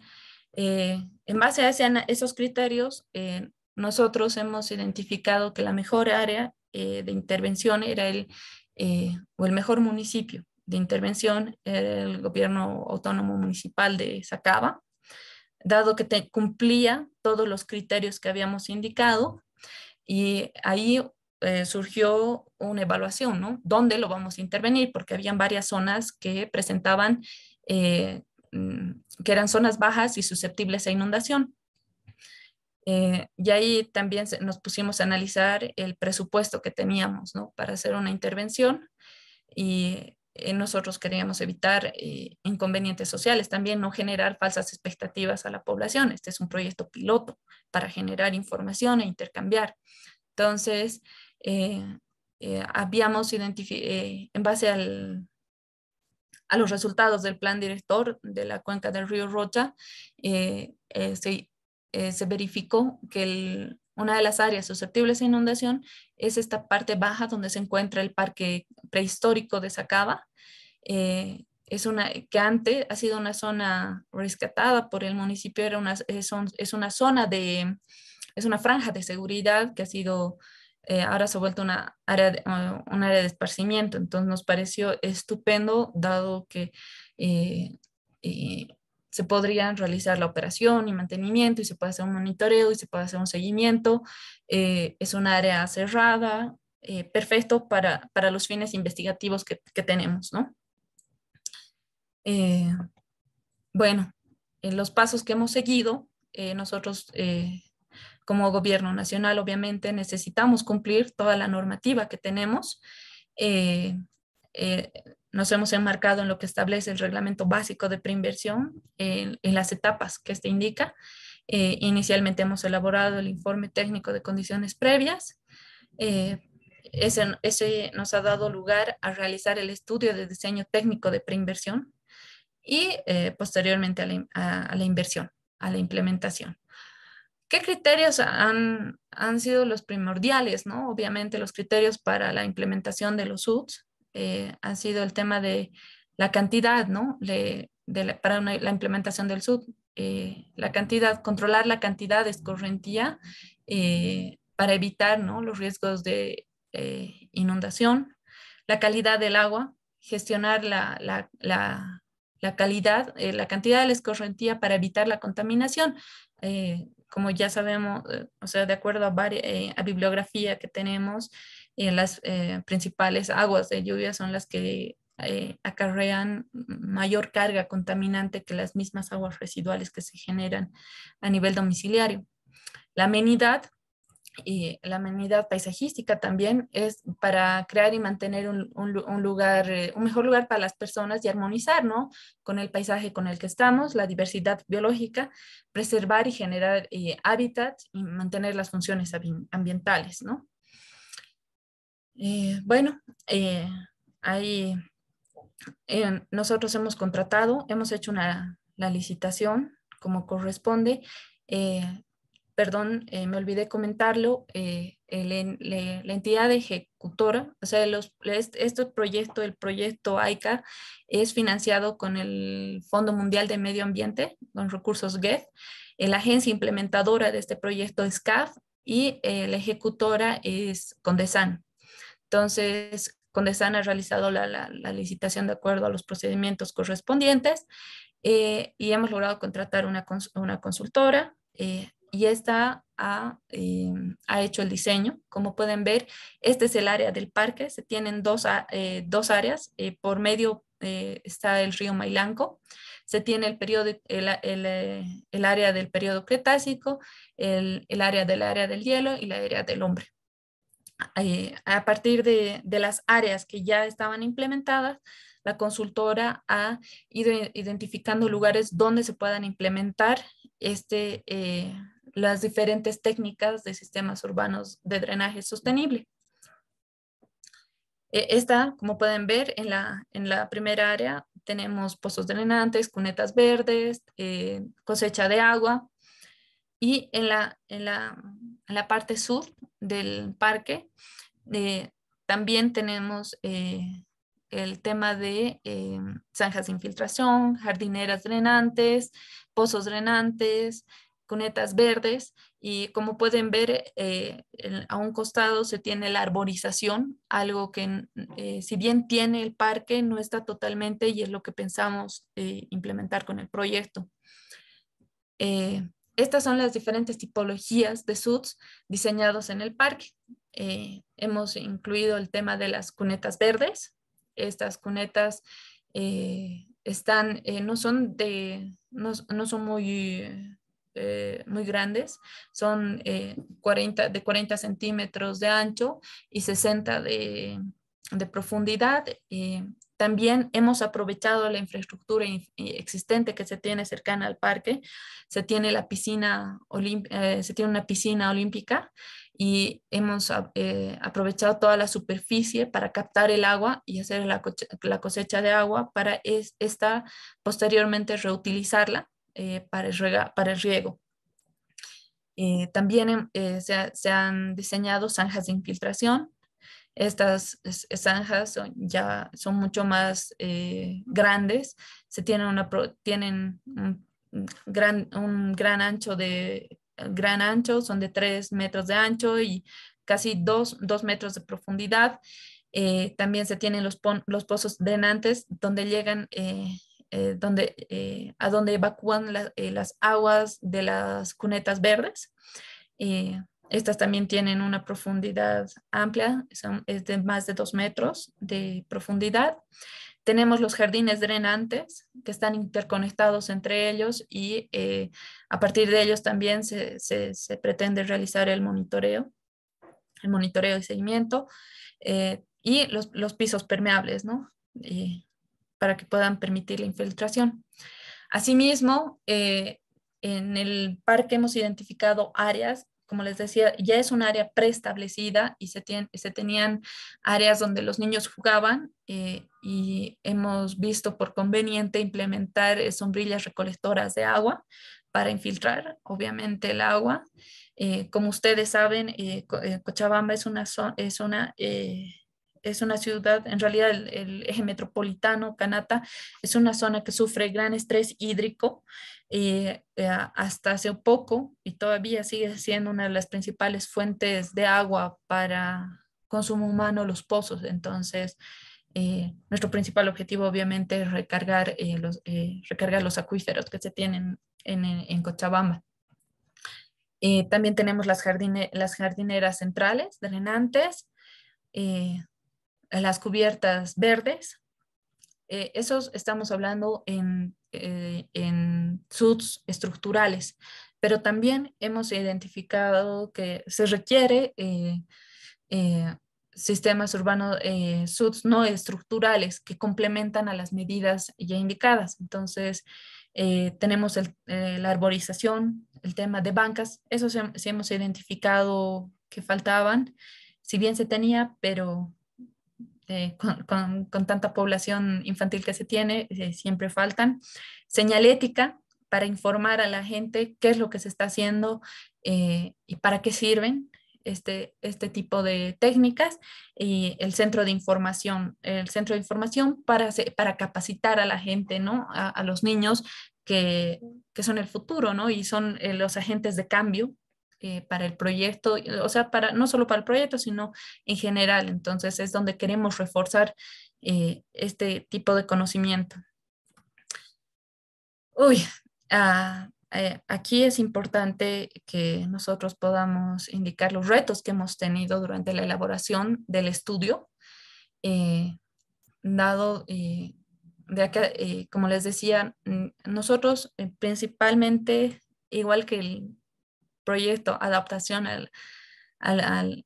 S4: eh, en base a esos criterios, eh, nosotros hemos identificado que la mejor área de intervención era el, o el mejor municipio de intervención, el gobierno autónomo municipal de Sacaba, dado que cumplía todos los criterios que habíamos indicado y ahí eh, surgió una evaluación, ¿no? ¿Dónde lo vamos a intervenir? Porque habían varias zonas que presentaban, eh, que eran zonas bajas y susceptibles a inundación. Eh, y ahí también nos pusimos a analizar el presupuesto que teníamos, ¿no? Para hacer una intervención y nosotros queríamos evitar inconvenientes sociales, también no generar falsas expectativas a la población. Este es un proyecto piloto para generar información e intercambiar. Entonces, eh, eh, habíamos eh, en base al, a los resultados del plan director de la cuenca del río Rocha, se, se, verificó que una de las áreas susceptibles a inundación es esta parte baja donde se encuentra el parque prehistórico de Sacaba. es una que antes ha sido una zona rescatada por el municipio, era una, es, es una zona de es una franja de seguridad que ha sido, eh, ahora se ha vuelto una área, de, uh, un área de esparcimiento. Entonces nos pareció estupendo, dado que eh, eh, se podrían realizar la operación y mantenimiento y se puede hacer un monitoreo y se puede hacer un seguimiento. es un área cerrada, perfecto para, para, los fines investigativos que, que tenemos, ¿no? bueno, en los pasos que hemos seguido, nosotros como gobierno nacional, obviamente, necesitamos cumplir toda la normativa que tenemos. Eh, eh, nos hemos enmarcado en lo que establece el reglamento básico de preinversión, en, en las etapas que este indica. Eh, inicialmente hemos elaborado el informe técnico de condiciones previas. Ese, nos ha dado lugar a realizar el estudio de diseño técnico de preinversión y posteriormente a la inversión, a la implementación. ¿Qué criterios han, han sido los primordiales? ¿no? Obviamente los criterios para la implementación de los SUDs eh, han sido el tema de la cantidad, ¿no? de para la implementación del SUD, eh, la cantidad, controlar la cantidad de escorrentía eh, para evitar ¿no? los riesgos de inundación, la calidad del agua, gestionar la, la, la, la calidad, la cantidad de la escorrentía para evitar la contaminación como ya sabemos, eh, o sea, de acuerdo a, eh, bibliografía que tenemos, eh, las principales aguas de lluvia son las que acarrean mayor carga contaminante que las mismas aguas residuales que se generan a nivel domiciliario. La amenidad y la amenidad paisajística también es para crear y mantener un, lugar, eh, un mejor lugar para las personas y armonizar, ¿no? Con el paisaje con el que estamos, la diversidad biológica, preservar y generar eh, hábitats y mantener las funciones ambientales, ¿no? Eh, bueno, ahí nosotros hemos contratado, hemos hecho una, la licitación como corresponde perdón, eh, me olvidé comentarlo, eh, la entidad ejecutora, o sea, los, este proyecto, el proyecto AICA, es financiado con el Fondo Mundial de Medio Ambiente, con recursos GEF. La agencia implementadora de este proyecto es CAF y eh, la ejecutora es Condesan. Entonces, Condesan ha realizado la, licitación de acuerdo a los procedimientos correspondientes y hemos logrado contratar una, una consultora y esta eh, ha, hecho el diseño. Como pueden ver, este es el área del parque. Se tienen dos, eh, dos áreas. Eh, por medio está el río Mailanco. Se tiene el, periodo, el, el, área del periodo Cretácico, el, área del área del hielo y la área del hombre. a partir de, de las áreas que ya estaban implementadas, la consultora ha ido identificando lugares donde se puedan implementar este, las diferentes técnicas de sistemas urbanos de drenaje sostenible. E, esta, como pueden ver, en la, en la primera área tenemos pozos drenantes, cunetas verdes, eh, cosecha de agua. Y en la, en la en la parte sur del parque también tenemos el tema de zanjas de infiltración, jardineras drenantes, pozos drenantes, cunetas verdes y como pueden ver eh, a un costado se tiene la arborización, algo que eh, si bien tiene el parque no está totalmente y es lo que pensamos eh, implementar con el proyecto. estas son las diferentes tipologías de SUDs diseñados en el parque. hemos incluido el tema de las cunetas verdes. Estas cunetas están, no son de, no, no son muy eh, muy grandes, son 40, eh, de 40 centímetros de ancho y 60 de, de profundidad. también hemos aprovechado la infraestructura existente que se tiene cercana al parque. Se tiene la piscina, eh, se tiene una piscina olímpica y hemos aprovechado toda la superficie para captar el agua y hacer la, cosecha de agua para esta posteriormente reutilizarla eh, para, el riego. Eh, también eh, se, han diseñado zanjas de infiltración. Estas zanjas ya son mucho más grandes, se tienen, una, tienen un, gran, un gran ancho de gran ancho, son de 3 metros de ancho y casi 2, metros de profundidad. también se tienen los, los pozos drenantes donde llegan donde, eh, a donde evacúan eh, las aguas de las cunetas verdes. estas también tienen una profundidad amplia, son, es de más de dos metros de profundidad. Tenemos los jardines drenantes que están interconectados entre ellos y a partir de ellos también se, se, se, pretende realizar el monitoreo, el monitoreo y seguimiento y los, los, pisos permeables, ¿no? Para que puedan permitir la infiltración. Asimismo, eh, en el parque hemos identificado áreas, como les decía, ya es un área preestablecida y se, tenían áreas donde los niños jugaban eh, y hemos visto por conveniente implementar eh, sombrillas recolectoras de agua para infiltrar, obviamente, el agua. como ustedes saben, Cochabamba es una es una ciudad, en realidad el, eje metropolitano, Canata, es una zona que sufre gran estrés hídrico eh, eh, hasta hace poco y todavía sigue siendo una de las principales fuentes de agua para consumo humano, los pozos. Entonces, eh, nuestro principal objetivo obviamente es recargar, los, recargar los acuíferos que se tienen en, en Cochabamba. también tenemos las, jardine, las jardineras centrales, drenantes, las cubiertas verdes. Eh, esos estamos hablando en, eh, en SUDs estructurales, pero también hemos identificado que se requiere eh, sistemas urbanos SUDs no estructurales que complementan a las medidas ya indicadas. Entonces, tenemos la arborización, el tema de bancas, eso sí, hemos identificado que faltaban, si bien se tenía, pero eh, con, tanta población infantil que se tiene, eh, siempre faltan. Señalética para informar a la gente qué es lo que se está haciendo eh, y para qué sirven este, este tipo de técnicas y el centro de información, el centro de información para, para capacitar a la gente, ¿no? A, los niños que, que, son el futuro, ¿no? Y son los agentes de cambio eh, para el proyecto, o sea, para, no solo para el proyecto, sino en general. Entonces es donde queremos reforzar eh, este tipo de conocimiento. Uy, ah, eh, aquí es importante que nosotros podamos indicar los retos que hemos tenido durante la elaboración del estudio, dado de acá, como les decía, nosotros principalmente, igual que el, proyecto adaptación al, al,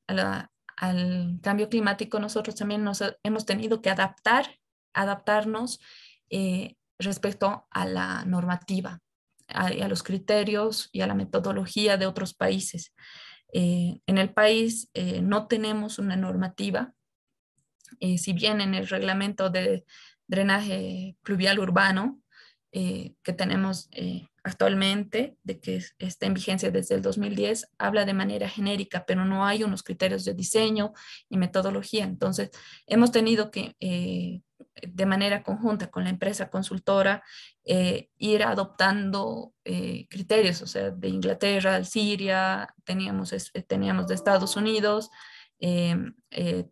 S4: al, cambio climático, nosotros también nos hemos tenido que adaptar, adaptarnos eh, respecto a la normativa, a, a, los criterios y a la metodología de otros países. Eh, en el país eh, no tenemos una normativa, si bien en el reglamento de drenaje pluvial urbano que tenemos actualmente, de que está en vigencia desde el 2010, habla de manera genérica, pero no hay unos criterios de diseño y metodología. Entonces, hemos tenido que, eh, de manera conjunta con la empresa consultora, eh, ir adoptando eh, criterios, o sea, de Inglaterra, Siria, teníamos, teníamos de Estados Unidos,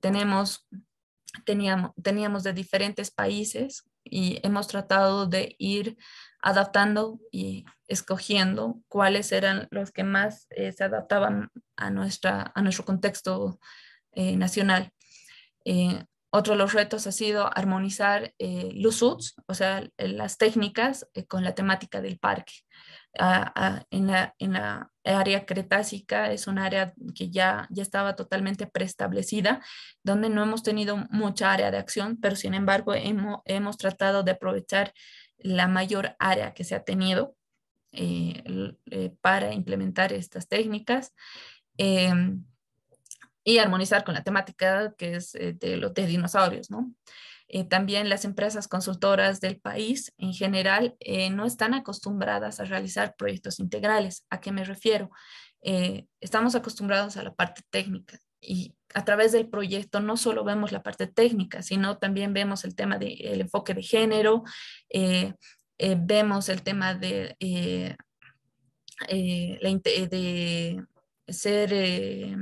S4: tenemos, teníamos, teníamos de diferentes países y hemos tratado de ir adaptando y escogiendo cuáles eran los que más eh, se adaptaban a, nuestra, a nuestro contexto eh, nacional. Eh, otro de los retos ha sido armonizar los UTS, o sea, las técnicas con la temática del parque. en, la, en, la, área cretácica es un área que ya, ya estaba totalmente preestablecida, donde no hemos tenido mucha área de acción, pero sin embargo hemos, hemos tratado de aprovechar la mayor área que se ha tenido eh, eh, para implementar estas técnicas em, y armonizar con la temática que es eh, de los de dinosaurios, ¿no? También las empresas consultoras del país en general no están acostumbradas a realizar proyectos integrales. ¿A qué me refiero? estamos acostumbrados a la parte técnica y a través del proyecto no solo vemos la parte técnica, sino también vemos el tema del enfoque de género, eh, eh, vemos el tema de, eh, de ser...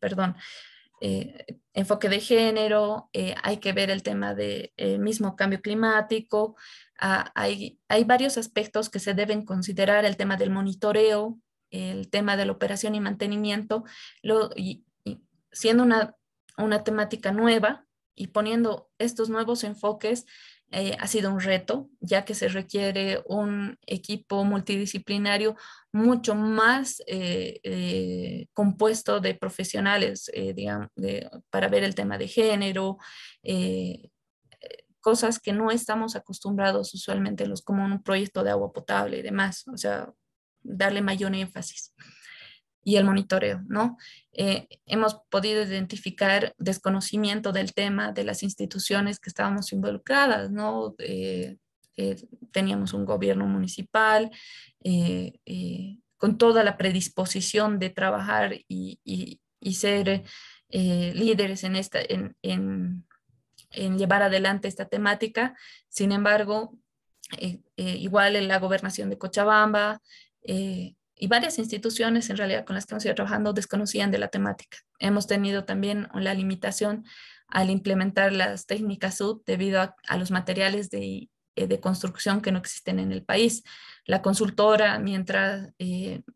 S4: perdón, enfoque de género, hay que ver el tema del mismo cambio climático, Ah, hay, varios aspectos que se deben considerar, el tema del monitoreo, el tema de la operación y mantenimiento, siendo una, temática nueva y poniendo estos nuevos enfoques, eh, ha sido un reto, ya que se requiere un equipo multidisciplinario mucho más eh, eh, compuesto de profesionales, digamos, para ver el tema de género, cosas que no estamos acostumbrados usualmente los como un proyecto de agua potable y demás, o sea, darle mayor énfasis. Y el monitoreo, ¿no? Eh, hemos podido identificar desconocimiento del tema de las instituciones que estábamos involucradas, ¿no? Eh, eh, teníamos un gobierno municipal con toda la predisposición de trabajar y, y, ser líderes en, esta, en, en llevar adelante esta temática. Sin embargo, igual en la gobernación de Cochabamba y varias instituciones en realidad con las que hemos ido trabajando desconocían de la temática. Hemos tenido también la limitación al implementar las técnicas SUD debido a, los materiales de, de, construcción que no existen en el país. La consultora, mientras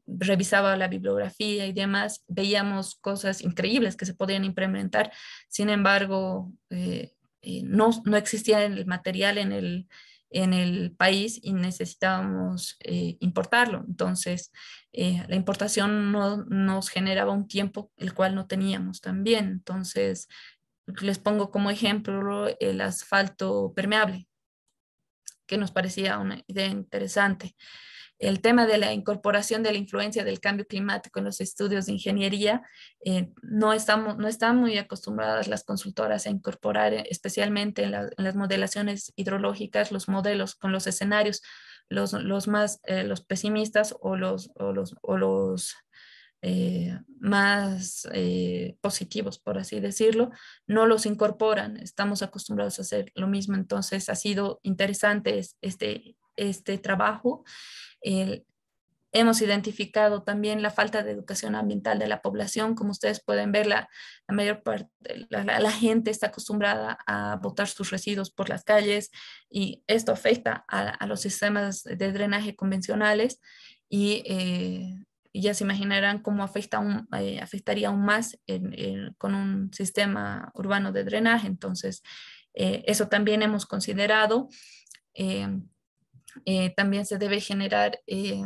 S4: revisaba la bibliografía y demás, veíamos cosas increíbles que se podían implementar. Sin embargo, eh, no, no, existía el material en el, en el país y necesitábamos eh, importarlo. Entonces, eh, la importación no, nos generaba un tiempo el cual no teníamos también. Entonces, les pongo como ejemplo el asfalto permeable, que nos parecía una idea interesante el tema de la incorporación de la influencia del cambio climático en los estudios de ingeniería, eh, no, estamos, no están muy acostumbradas las consultoras a incorporar, eh, especialmente en, las modelaciones hidrológicas, los modelos con los escenarios, los, los más eh, los pesimistas o los, o los, o los más positivos, por así decirlo, no los incorporan. Estamos acostumbrados a hacer lo mismo, entonces ha sido interesante este, este trabajo hemos identificado también la falta de educación ambiental de la población. Como ustedes pueden ver, la, mayor parte, la, la, gente está acostumbrada a botar sus residuos por las calles y esto afecta a, los sistemas de drenaje convencionales y, eh, ya se imaginarán cómo afecta un, eh, afectaría aún más con un sistema urbano de drenaje. Entonces, eh, eso también hemos considerado. Eh, también se debe generar eh,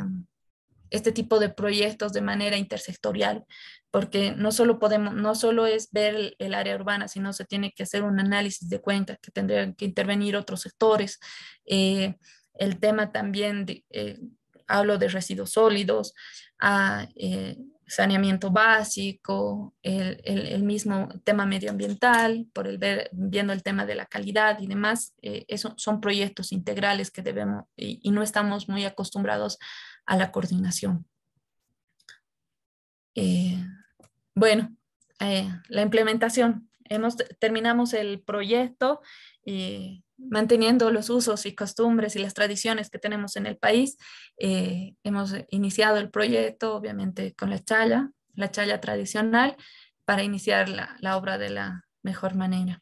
S4: este tipo de proyectos de manera intersectorial, porque no solo, podemos, no solo es ver el, área urbana, sino se tiene que hacer un análisis de cuenta, que tendrían que intervenir otros sectores. Eh, el tema también, hablo de residuos sólidos, ah, saneamiento básico, el, mismo tema medioambiental, por el viendo el tema de la calidad y demás, eh, eso son proyectos integrales que debemos y, no estamos muy acostumbrados a la coordinación. Eh, bueno, eh, la implementación. Hemos, terminamos el proyecto y manteniendo los usos y costumbres y las tradiciones que tenemos en el país. Eh, hemos iniciado el proyecto, obviamente, con la chaya, la chaya tradicional, para iniciar la, obra de la mejor manera.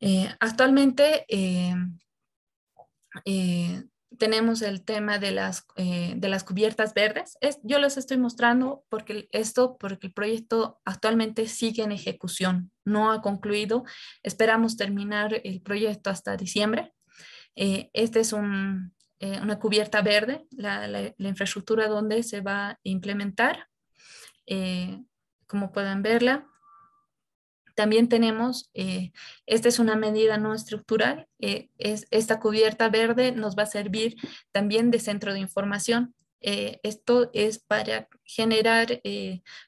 S4: Eh, actualmente eh, tenemos el tema de las, eh, de las cubiertas verdes. Es, yo les estoy mostrando porque esto, porque el proyecto actualmente sigue en ejecución, no ha concluido. Esperamos terminar el proyecto hasta diciembre. Eh, este es un, eh, una cubierta verde, la, la, infraestructura donde se va a implementar. como pueden verla, también tenemos, eh, esta es una medida no estructural, eh, es, esta cubierta verde nos va a servir también de centro de información. Eh, esto es para generar,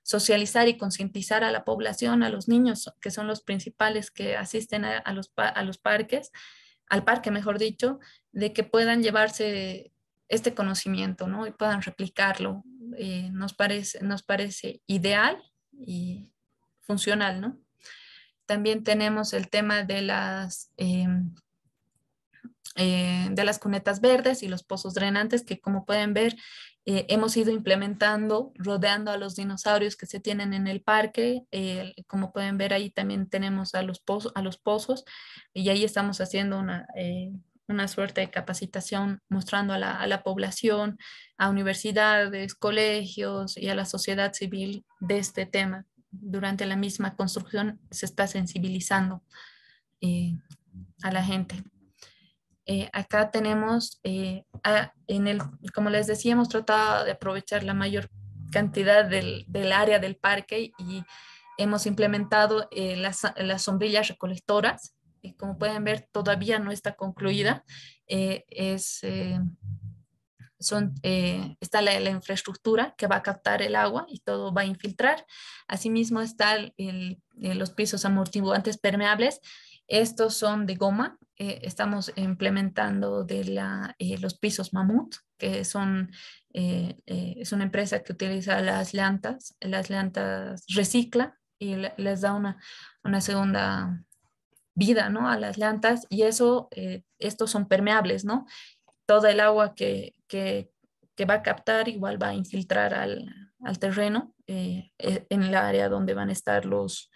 S4: socializar y concientizar a la población, a los niños, que son los principales que asisten a, los, a los parques, al parque, mejor dicho, de que puedan llevarse este conocimiento, ¿no? Y puedan replicarlo. nos, parece, nos parece ideal y funcional, ¿no? También tenemos el tema de las, em, eh, de las cunetas verdes y los pozos drenantes que como pueden ver eh, hemos ido implementando rodeando a los dinosaurios que se tienen en el parque. Eh, como pueden ver ahí también tenemos a los, pozos, a los pozos y ahí estamos haciendo una, una suerte de capacitación mostrando a la, a la, población, a universidades, colegios y a la sociedad civil de este tema durante la misma construcción se está sensibilizando eh, a la gente. Eh, acá tenemos, eh, en el, como les decía, hemos tratado de aprovechar la mayor cantidad del, del área del parque y hemos implementado las, las, sombrillas recolectoras. Como pueden ver, todavía no está concluida. es son, eh, está la, infraestructura que va a captar el agua y todo va a infiltrar. Asimismo están eh, los pisos amortiguantes permeables. Estos son de goma. Eh, estamos implementando de la, los pisos mamut, que son, es una empresa que utiliza las llantas. Las llantas recicla y les da una, una segunda vida ¿no? a las llantas y eso, estos son permeables, ¿no? Todo el agua que, que, va a captar igual va a infiltrar al, al terreno eh, eh, en el área donde van a estar los,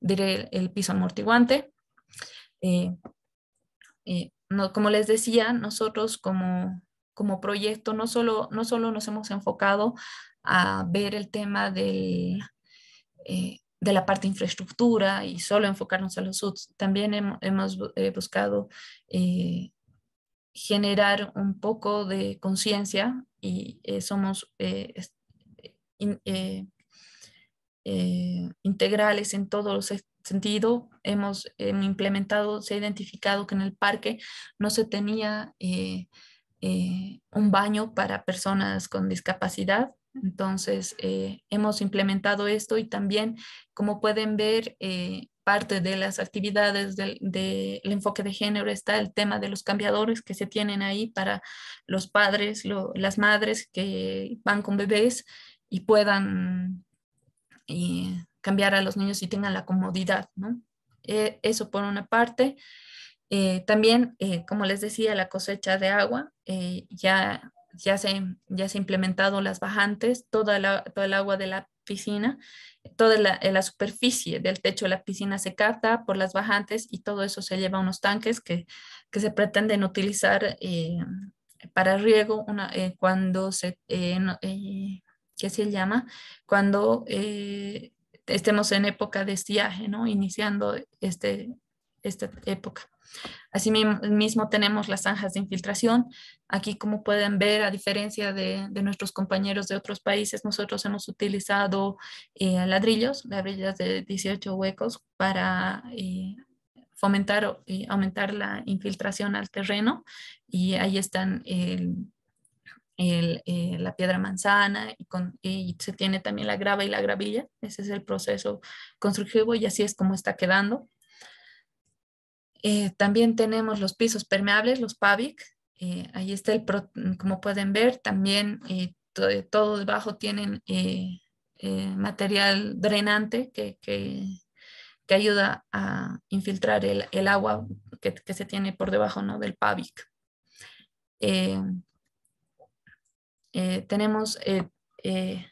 S4: el piso amortiguante. Eh, no, como les decía, nosotros como, como proyecto no solo, no solo nos hemos enfocado a ver el tema del, de la parte infraestructura y solo enfocarnos a los SUDs, también hemos buscado generar un poco de conciencia y eh, somos eh, eh, integrales en todos los sentidos. Hemos implementado, se ha identificado que en el parque no se tenía un baño para personas con discapacidad. Entonces, hemos implementado esto y también, como pueden ver, parte de las actividades del, enfoque de género está el tema de los cambiadores que se tienen ahí para los padres, las madres que van con bebés y puedan eh, cambiar a los niños y tengan la comodidad. ¿no? Eh, eso por una parte. Eh, también, como les decía, la cosecha de agua ya, ya, se, ya se ha implementado las bajantes, toda la, toda el agua de la piscina toda la, superficie del techo de la piscina se capta por las bajantes y todo eso se lleva a unos tanques que, se pretenden utilizar eh, para riego una, eh, cuando se, eh, ¿qué se llama? Cuando estemos en época de estiaje, ¿no? Iniciando este, esta época. Asimismo tenemos las zanjas de infiltración. Aquí, como pueden ver, a diferencia de, nuestros compañeros de otros países, nosotros hemos utilizado eh, ladrillos, ladrillos de 18 huecos para eh, fomentar y aumentar la infiltración al terreno. Y ahí están eh, la piedra manzana y, con, y, se tiene también la grava y la gravilla. Ese es el proceso constructivo y así es como está quedando. Eh, también tenemos los pisos permeables, los PAVIC. Eh, ahí está el, como pueden ver, también todo, todo, debajo tienen material drenante que, que, que, ayuda a infiltrar el, el agua que, que, se tiene por debajo ¿no? del PAVIC. Eh, tenemos, eh, eh,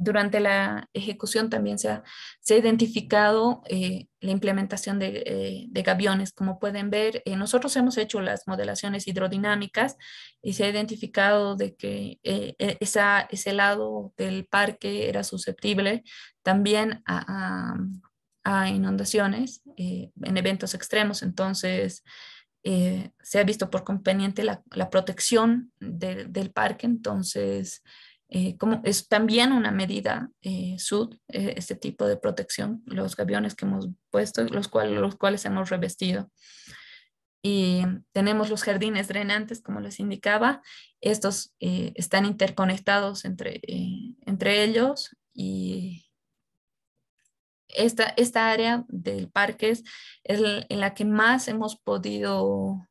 S4: durante la ejecución también se ha, se ha identificado la implementación de, de, gaviones. Como pueden ver, nosotros hemos hecho las modelaciones hidrodinámicas y se ha identificado de que esa, ese lado del parque era susceptible también a, a, a inundaciones en eventos extremos. Entonces, eh, se ha visto por conveniente la, protección del parque, entonces eh, como es también una medida eh, SUD, este tipo de protección, los gaviones que hemos puesto, los, cuales los cuales hemos revestido. Y tenemos los jardines drenantes, como les indicaba, estos están interconectados entre, entre ellos y esta, esta área del parque es en la que más hemos podido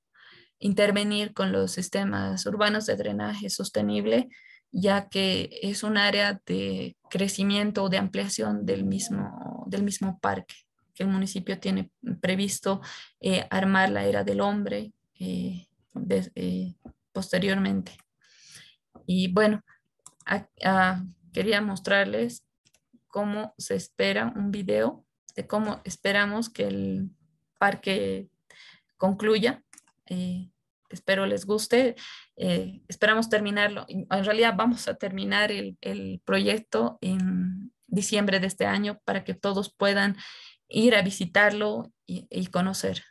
S4: intervenir con los sistemas urbanos de drenaje sostenible, ya que es un área de crecimiento o de ampliación del mismo, del mismo parque, que el municipio tiene previsto eh, armar la era del hombre eh, eh, posteriormente. Y bueno, quería mostrarles cómo se espera un video de cómo esperamos que el parque concluya. Espero les guste. Eh, esperamos terminarlo. En realidad vamos a terminar el, proyecto en diciembre de este año para que todos puedan ir a visitarlo y, conocer.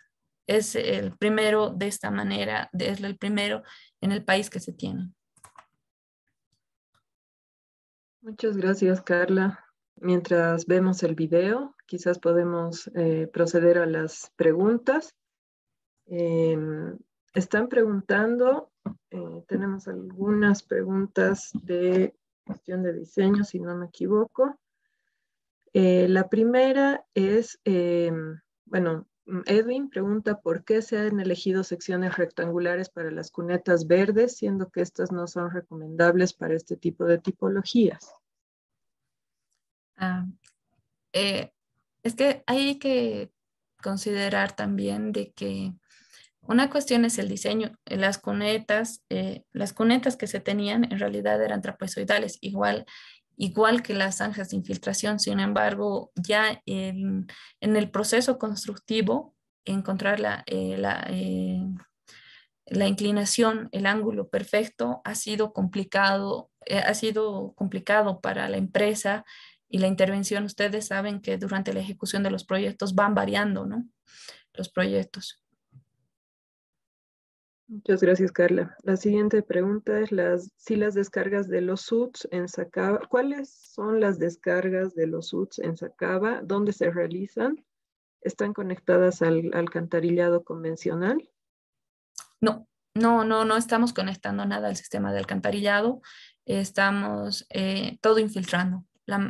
S4: Es el primero de esta manera, es el primero en el país que se tiene.
S1: Muchas gracias, Carla. Mientras vemos el video, quizás podemos eh, proceder a las preguntas. Em, están preguntando, eh, tenemos algunas preguntas de cuestión de diseño, si no me equivoco. Eh, la primera es, em, bueno, Edwin pregunta por qué se han elegido secciones rectangulares para las cunetas verdes, siendo que estas no son recomendables para este tipo de tipologías.
S4: Ah, eh, es que hay que considerar también de que una cuestión es el diseño. Las cunetas, eh, las cunetas que se tenían en realidad eran trapezoidales, igual, igual que las zanjas de infiltración. Sin embargo, ya en, el proceso constructivo, encontrar la, eh, la, inclinación, el ángulo perfecto, ha sido complicado, ha sido complicado para la empresa y la intervención, ustedes saben que durante la ejecución de los proyectos van variando, ¿no? Los proyectos.
S1: Muchas gracias, Carla. La siguiente pregunta es las, si las descargas de los SUTS en Sacaba, ¿cuáles son las descargas de los SUTS en Sacaba? ¿Dónde se realizan? ¿Están conectadas al alcantarillado convencional?
S4: No, no, no, no estamos conectando nada al sistema de alcantarillado. Estamos eh, todo infiltrando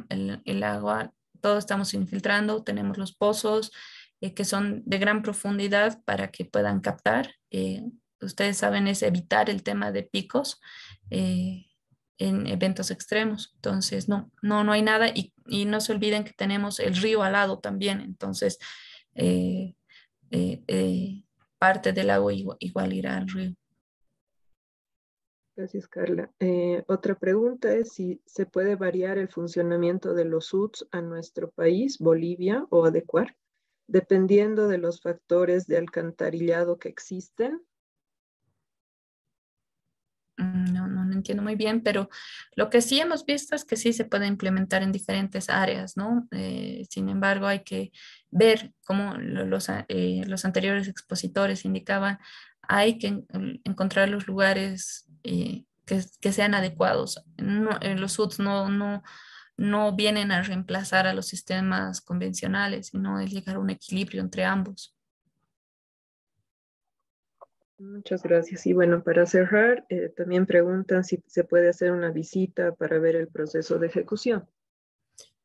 S4: el, agua, todo estamos infiltrando, tenemos los pozos eh, que son de gran profundidad para que puedan captar. Eh, ustedes saben, es evitar el tema de picos eh, en eventos extremos. Entonces, no, no, no hay nada y, no se olviden que tenemos el río al lado también. Entonces, parte del agua igual irá al río.
S1: Gracias, Carla. Eh, otra pregunta es si se puede variar el funcionamiento de los UTS a nuestro país, Bolivia, o adecuar, dependiendo de los factores de alcantarillado que existen.
S4: Mm, no, no, entiendo muy bien, pero lo que sí hemos visto es que sí se puede implementar en diferentes áreas, ¿no? Eh, sin embargo, hay que ver los, eh, los anteriores expositores indicaban, hay que encontrar los lugares eh, que, sean adecuados. los SUDs no, no, no vienen a reemplazar a los sistemas convencionales, sino es llegar a un equilibrio entre ambos.
S1: Muchas gracias. Y bueno, para cerrar, eh, también preguntan si se puede hacer una visita para ver el proceso de ejecución.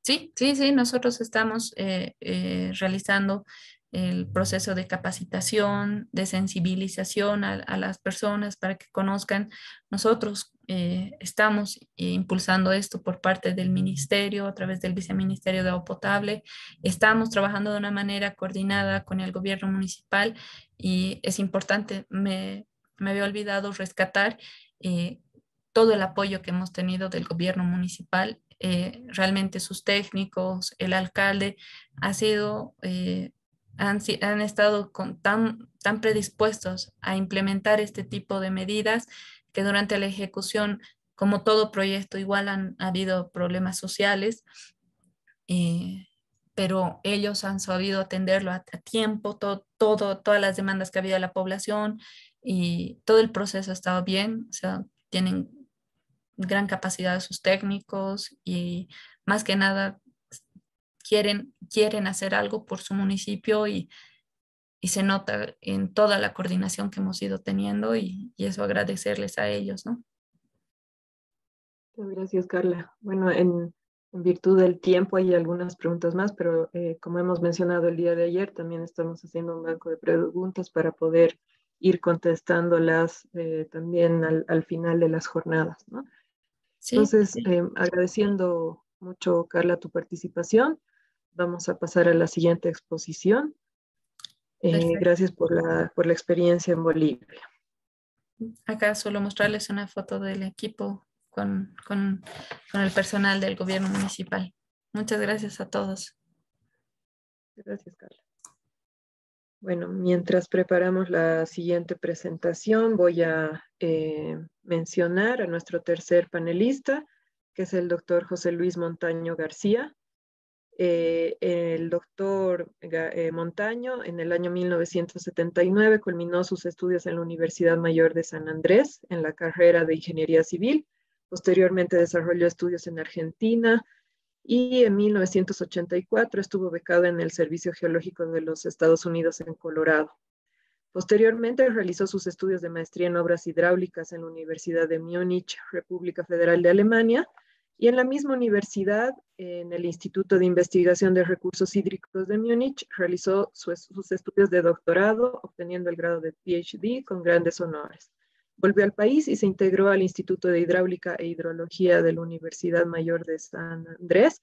S4: Sí, sí, sí, nosotros estamos eh, eh, realizando el proceso de capacitación, de sensibilización a, las personas para que conozcan. Nosotros estamos impulsando esto por parte del ministerio, a través del viceministerio de agua potable. Estamos trabajando de una manera coordinada con el gobierno municipal y es importante, me, me había olvidado rescatar eh, todo el apoyo que hemos tenido del gobierno municipal. Eh, realmente sus técnicos, el alcalde, ha sido, eh, han, han, estado con, tan, tan predispuestos a implementar este tipo de medidas que durante la ejecución, como todo proyecto, igual han habido problemas sociales pero ellos han sabido atenderlo a, tiempo, todo, todo, todas las demandas que había de la población y todo el proceso ha estado bien, o sea, tienen gran capacidad sus técnicos y más que nada quieren, quieren hacer algo por su municipio y, y se nota en toda la coordinación que hemos ido teniendo y, y eso agradecerles a ellos, ¿no?
S1: Gracias, Carla. Bueno, en, en virtud del tiempo hay algunas preguntas más, pero eh, como hemos mencionado el día de ayer, también estamos haciendo un banco de preguntas para poder ir contestándolas eh, también al, final de las jornadas. ¿no? Entonces, eh, agradeciendo mucho, Carla, tu participación, vamos a pasar a la siguiente exposición. Gracias por la, por la experiencia en Bolivia.
S4: Acá solo mostrarles una foto del equipo con, con, con el personal del gobierno municipal. Muchas gracias a todos.
S1: Gracias, Carla. Bueno, mientras preparamos la siguiente presentación, voy a eh, mencionar a nuestro tercer panelista, que es el doctor José Luis Montaño García. Eh, el doctor eh, Montaño en el año 1979 culminó sus estudios en la Universidad Mayor de San Andrés en la carrera de Ingeniería Civil Posteriormente desarrolló estudios en Argentina y en 1984 estuvo becado en el Servicio Geológico de los Estados Unidos en Colorado. Posteriormente realizó sus estudios de maestría en obras hidráulicas en la Universidad de Múnich, República Federal de Alemania, y en la misma universidad, en el Instituto de Investigación de Recursos Hídricos de Múnich, realizó sus estudios de doctorado, obteniendo el grado de PhD con grandes honores. Volvió al país y se integró al Instituto de Hidráulica e Hidrología de la Universidad Mayor de San Andrés.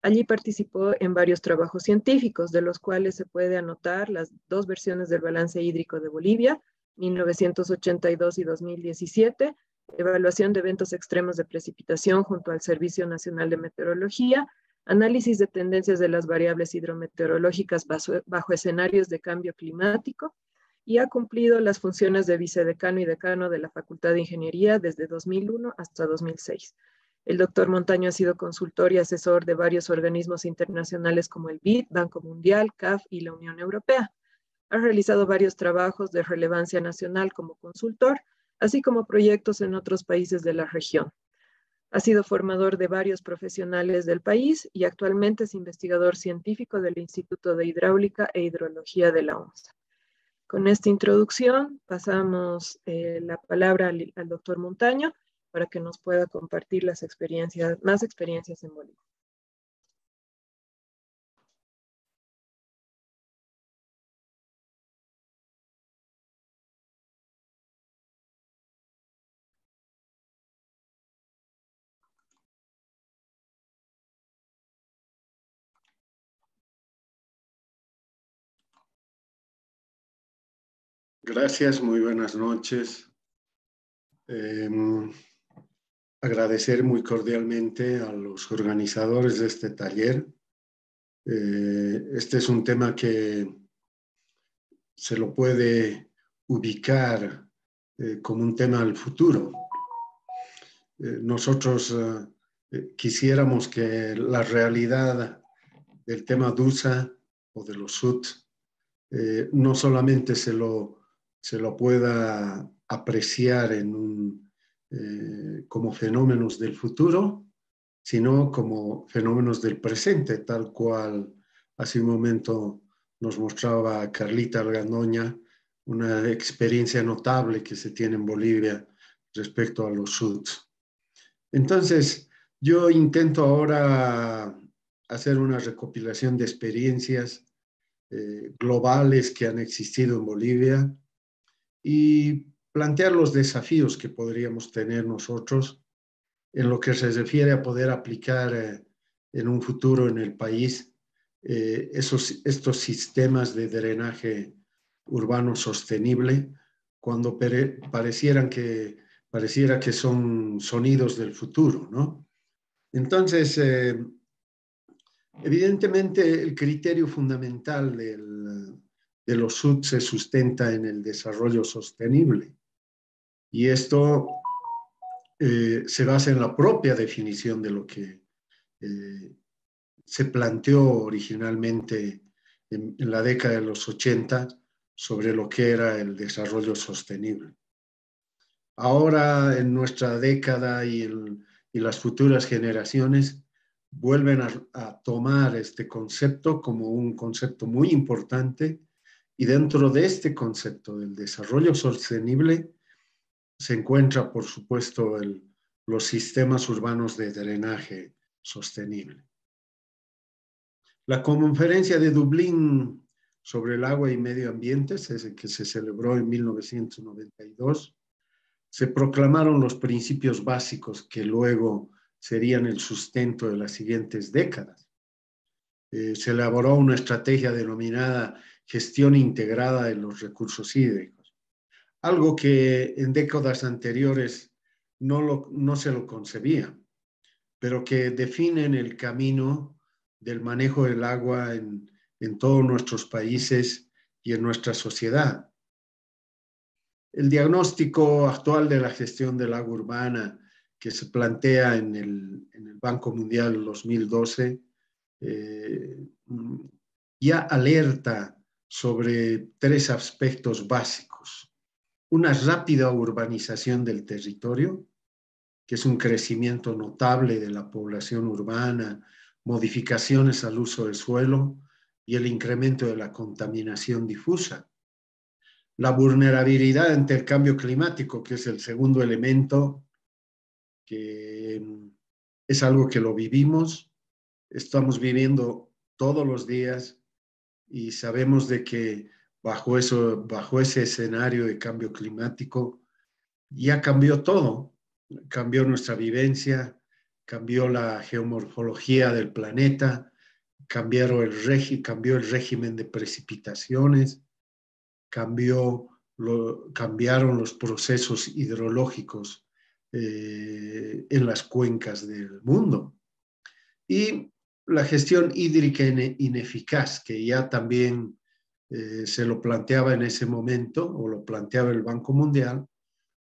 S1: Allí participó en varios trabajos científicos, de los cuales se puede anotar las dos versiones del balance hídrico de Bolivia, 1982 y 2017, evaluación de eventos extremos de precipitación junto al Servicio Nacional de Meteorología, análisis de tendencias de las variables hidrometeorológicas bajo escenarios de cambio climático, y ha cumplido las funciones de vicedecano y decano de la Facultad de Ingeniería desde 2001 hasta 2006. El doctor Montaño ha sido consultor y asesor de varios organismos internacionales como el BID, Banco Mundial, CAF y la Unión Europea. Ha realizado varios trabajos de relevancia nacional como consultor, así como proyectos en otros países de la región. Ha sido formador de varios profesionales del país y actualmente es investigador científico del Instituto de Hidráulica e Hidrología de la OMSA. Con esta introducción pasamos eh, la palabra al, doctor Montaño para que nos pueda compartir las experiencias, más experiencias en Bolivia.
S5: Gracias, muy buenas noches. Em, agradecer muy cordialmente a los organizadores de este taller. Eh, este es un tema que se lo puede ubicar eh, como un tema al futuro. Eh, nosotros quisiéramos que la realidad del tema DUSA o de los SUT no solamente se lo se lo pueda apreciar en eh, como fenómenos del futuro, sino como fenómenos del presente, tal cual hace un momento nos mostraba Carlita Argandoña una experiencia notable que se tiene en Bolivia respecto a los SUDs. Entonces, yo intento ahora hacer una recopilación de experiencias eh, globales que han existido en Bolivia y plantear los desafíos que podríamos tener nosotros en lo que se refiere a poder aplicar eh, en un futuro en el país eh, esos, estos sistemas de drenaje urbano sostenible cuando parecieran que, pareciera que son sonidos del futuro, ¿no? Entonces, eh, evidentemente el criterio fundamental de los SUD se sustenta en el desarrollo sostenible. Y esto eh, se basa en la propia definición de lo que eh, se planteó originalmente en, la década de los 80 sobre lo que era el desarrollo sostenible. Ahora, en nuestra década y, las futuras generaciones, vuelven a, tomar este concepto como un concepto muy importante y dentro de este concepto del desarrollo sostenible se encuentra, por supuesto, los sistemas urbanos de drenaje sostenible. La conferencia de Dublín sobre el agua y medio ambiente, que se celebró en 1992, se proclamaron los principios básicos que luego serían el sustento de las siguientes décadas. Eh, se elaboró una estrategia denominada gestión integrada de los recursos hídricos, algo que en décadas anteriores no, no se lo concebía, pero que definen el camino del manejo del agua en, en todos nuestros países y en nuestra sociedad. El diagnóstico actual de la gestión del agua urbana que se plantea en el, Banco Mundial 2012 eh, ya alerta sobre tres aspectos básicos. Una rápida urbanización del territorio, que es un crecimiento notable de la población urbana, modificaciones al uso del suelo, y el incremento de la contaminación difusa. La vulnerabilidad ante el cambio climático, que es el segundo elemento, que es algo que lo vivimos, estamos viviendo todos los días y sabemos de que bajo, eso, bajo ese escenario de cambio climático ya cambió todo, cambió nuestra vivencia, cambió la geomorfología del planeta, cambiaron el cambió el régimen de precipitaciones, cambió cambiaron los procesos hidrológicos eh, en las cuencas del mundo. Y la gestión hídrica ineficaz, que ya también eh, se lo planteaba en ese momento, o lo planteaba el Banco Mundial,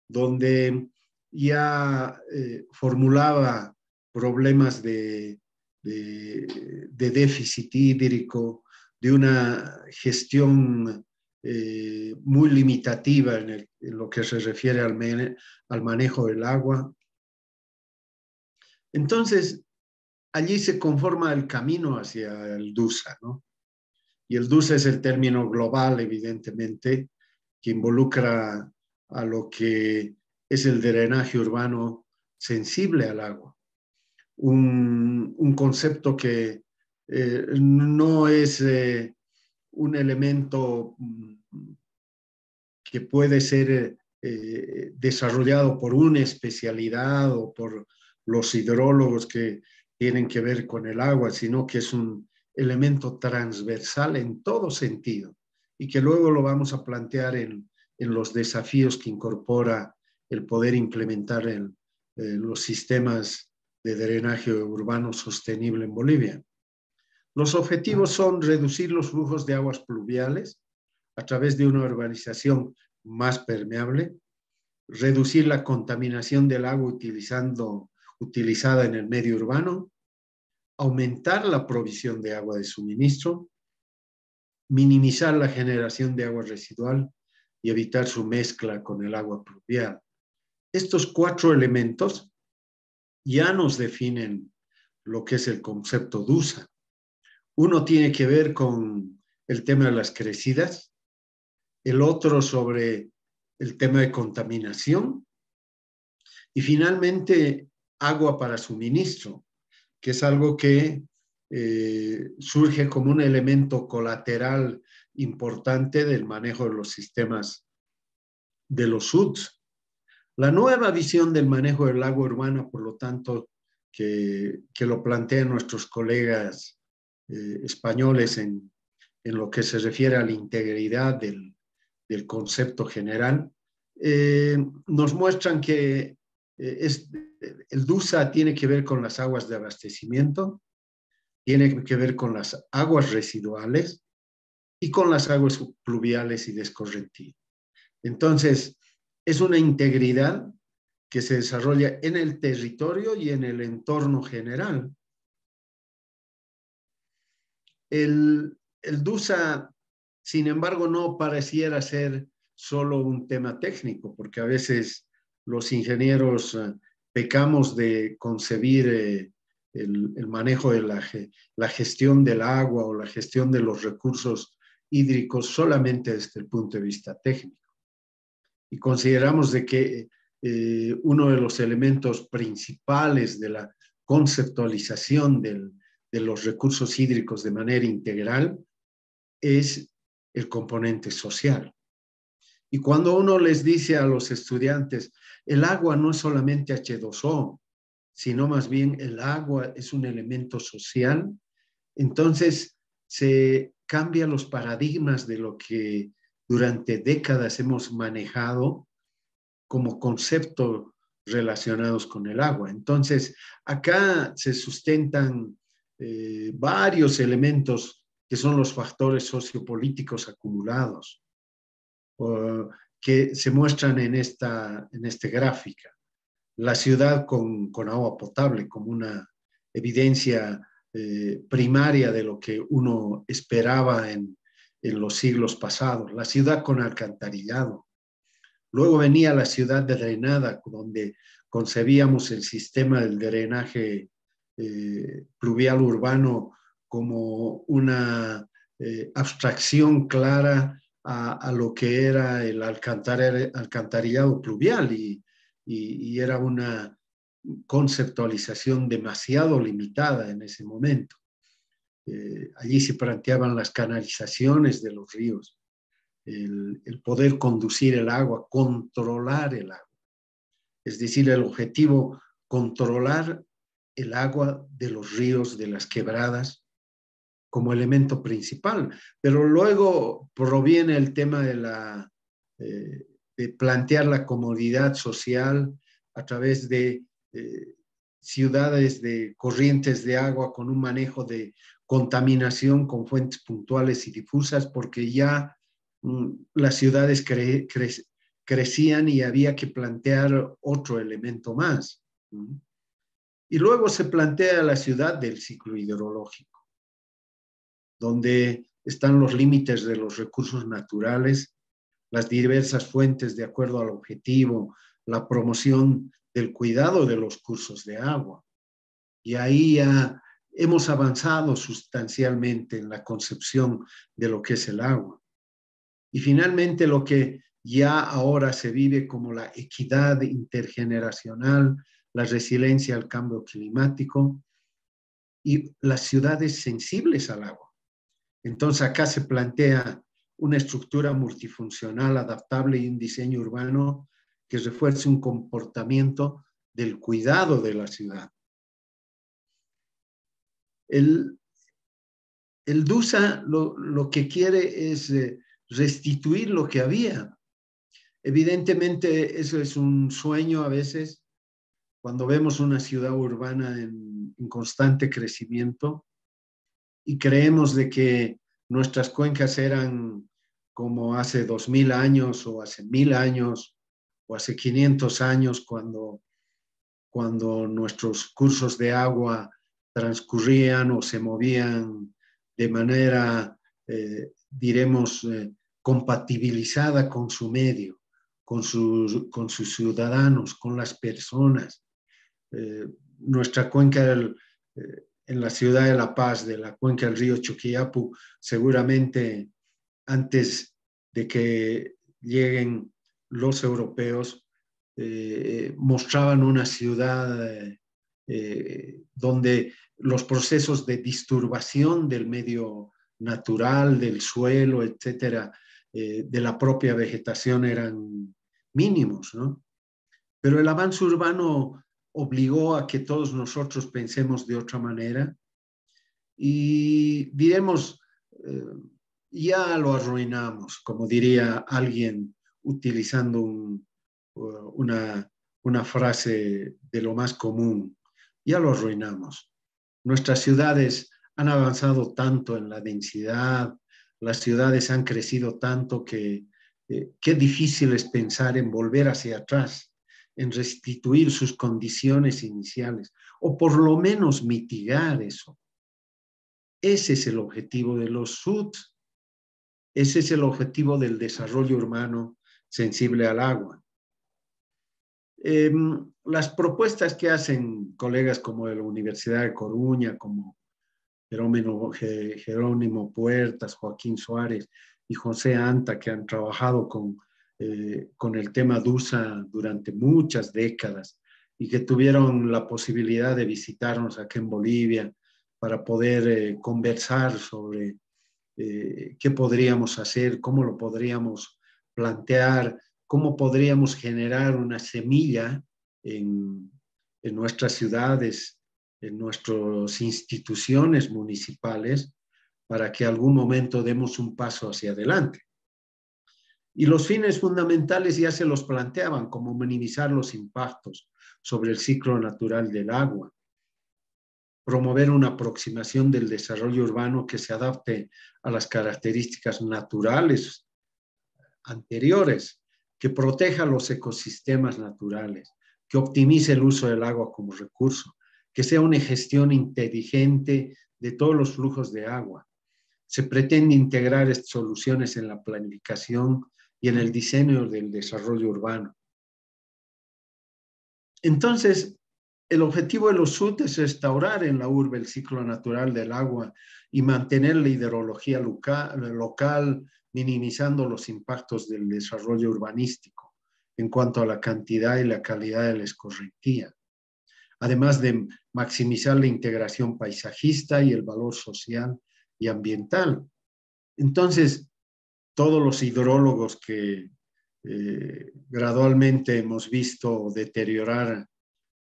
S5: donde ya eh, formulaba problemas de déficit hídrico, de una gestión eh, muy limitativa en, lo que se refiere al, al manejo del agua. Entonces, allí se conforma el camino hacia el DUSA, ¿no? Y el DUSA es el término global, evidentemente, que involucra a lo que es el drenaje urbano sensible al agua un, concepto que eh, no es eh, un elemento mm, que puede ser eh, desarrollado por una especialidad o por los hidrólogos que tienen que ver con el agua, sino que es un elemento transversal en todo sentido y que luego lo vamos a plantear en, los desafíos que incorpora el poder implementar en, los sistemas de drenaje urbano sostenible en Bolivia. Los objetivos son reducir los flujos de aguas pluviales a través de una urbanización más permeable, reducir la contaminación del agua utilizando, utilizada en el medio urbano, aumentar la provisión de agua de suministro, minimizar la generación de agua residual y evitar su mezcla con el agua pluvial. Estos cuatro elementos ya nos definen lo que es el concepto DUSA. Uno tiene que ver con el tema de las crecidas, el otro sobre el tema de contaminación y finalmente agua para suministro, que es algo que eh, surge como un elemento colateral importante del manejo de los sistemas de los SUDS. La nueva visión del manejo del agua urbana, por lo tanto, que, lo plantean nuestros colegas eh, españoles en, lo que se refiere a la integridad del, concepto general, eh, nos muestran que eh, el DUSA tiene que ver con las aguas de abastecimiento, tiene que ver con las aguas residuales y con las aguas pluviales y descorrentivas. Entonces, es una integridad que se desarrolla en el territorio y en el entorno general. El, el DUSA, sin embargo, no pareciera ser solo un tema técnico, porque a veces los ingenieros eh, pecamos de concebir eh, el, manejo de la, la, gestión del agua o la gestión de los recursos hídricos solamente desde el punto de vista técnico. Y consideramos de que eh, uno de los elementos principales de la conceptualización de los recursos hídricos de manera integral es el componente social. Y cuando uno les dice a los estudiantes, el agua no es solamente H2O, sino más bien el agua es un elemento social, entonces se cambian los paradigmas de lo que durante décadas hemos manejado como concepto relacionados con el agua. Entonces, acá se sustentan eh, varios elementos que son los factores sociopolíticos acumulados que se muestran en esta, en esta gráfica. La ciudad con, con agua potable como una evidencia eh, primaria de lo que uno esperaba en, en los siglos pasados. La ciudad con alcantarillado. Luego venía la ciudad drenada, donde concebíamos el sistema del drenaje eh, pluvial urbano como una eh, abstracción clara a, lo que era el alcantarillado pluvial y, era una conceptualización demasiado limitada en ese momento. Eh, allí se planteaban las canalizaciones de los ríos, el, el, poder conducir el agua, controlar el agua. Es decir, el objetivo, controlar el agua de los ríos, de las quebradas, como elemento principal. Pero luego proviene el tema de, la, eh, de plantear la comodidad social a través de eh, ciudades de corrientes de agua con un manejo de contaminación con fuentes puntuales y difusas, porque ya mm, las ciudades crecían y había que plantear otro elemento más. Y luego se plantea la ciudad del ciclo hidrológico donde están los límites de los recursos naturales, las diversas fuentes de acuerdo al objetivo, la promoción del cuidado de los cursos de agua. Y ahí ya hemos avanzado sustancialmente en la concepción de lo que es el agua. Y finalmente lo que ya ahora se vive como la equidad intergeneracional, la resiliencia al cambio climático y las ciudades sensibles al agua. Entonces acá se plantea una estructura multifuncional, adaptable y un diseño urbano que refuerce un comportamiento del cuidado de la ciudad. El, el DUSA lo, que quiere es eh, restituir lo que había. Evidentemente eso es un sueño a veces cuando vemos una ciudad urbana en constante crecimiento y creemos de que nuestras cuencas eran como hace dos mil años o hace mil años o hace 500 años cuando, cuando nuestros cursos de agua transcurrían o se movían de manera, eh, diremos, eh, compatibilizada con su medio, con sus, con sus ciudadanos, con las personas. Eh, nuestra cuenca, en la ciudad de La Paz, de la cuenca del río Chuquiapu, seguramente antes de que lleguen los europeos, eh, mostraban una ciudad eh, donde los procesos de disturbación del medio natural, del suelo, etcétera, eh, de la propia vegetación eran mínimos, ¿no? Pero el avance urbano obligó a que todos nosotros pensemos de otra manera y diremos, eh, ya lo arruinamos, como diría alguien utilizando una, una frase de lo más común, ya lo arruinamos. Nuestras ciudades han avanzado tanto en la densidad, las ciudades han crecido tanto que eh, qué difícil es pensar en volver hacia atrás, en restituir sus condiciones iniciales, o por lo menos mitigar eso. Ese es el objetivo de los SUD. Ese es el objetivo del desarrollo urbano sensible al agua. Em, las propuestas que hacen colegas como de la Universidad de Coruña, como Jerónimo Puertas, Joaquín Suárez y José Anta, que han trabajado con, eh, con el tema DUSA durante muchas décadas y que tuvieron la posibilidad de visitarnos aquí en Bolivia para poder eh, conversar sobre eh, qué podríamos hacer, cómo lo podríamos plantear, cómo podríamos generar una semilla en, nuestras ciudades, en nuestras instituciones municipales, para que algún momento demos un paso hacia adelante. Y los fines fundamentales ya se los planteaban, como minimizar los impactos sobre el ciclo natural del agua, promover una aproximación del desarrollo urbano que se adapte a las características naturales anteriores que proteja los ecosistemas naturales, que optimice el uso del agua como recurso, que sea una gestión inteligente de todos los flujos de agua. Se pretende integrar soluciones en la planificación y en el diseño del desarrollo urbano. Entonces, el objetivo de los SUT es restaurar en la urbe el ciclo natural del agua y mantener la hidrología local, minimizando los impactos del desarrollo urbanístico en cuanto a la cantidad y la calidad de la escorrentía, además de maximizar la integración paisajista y el valor social y ambiental. Entonces, todos los hidrólogos que eh, gradualmente hemos visto deteriorar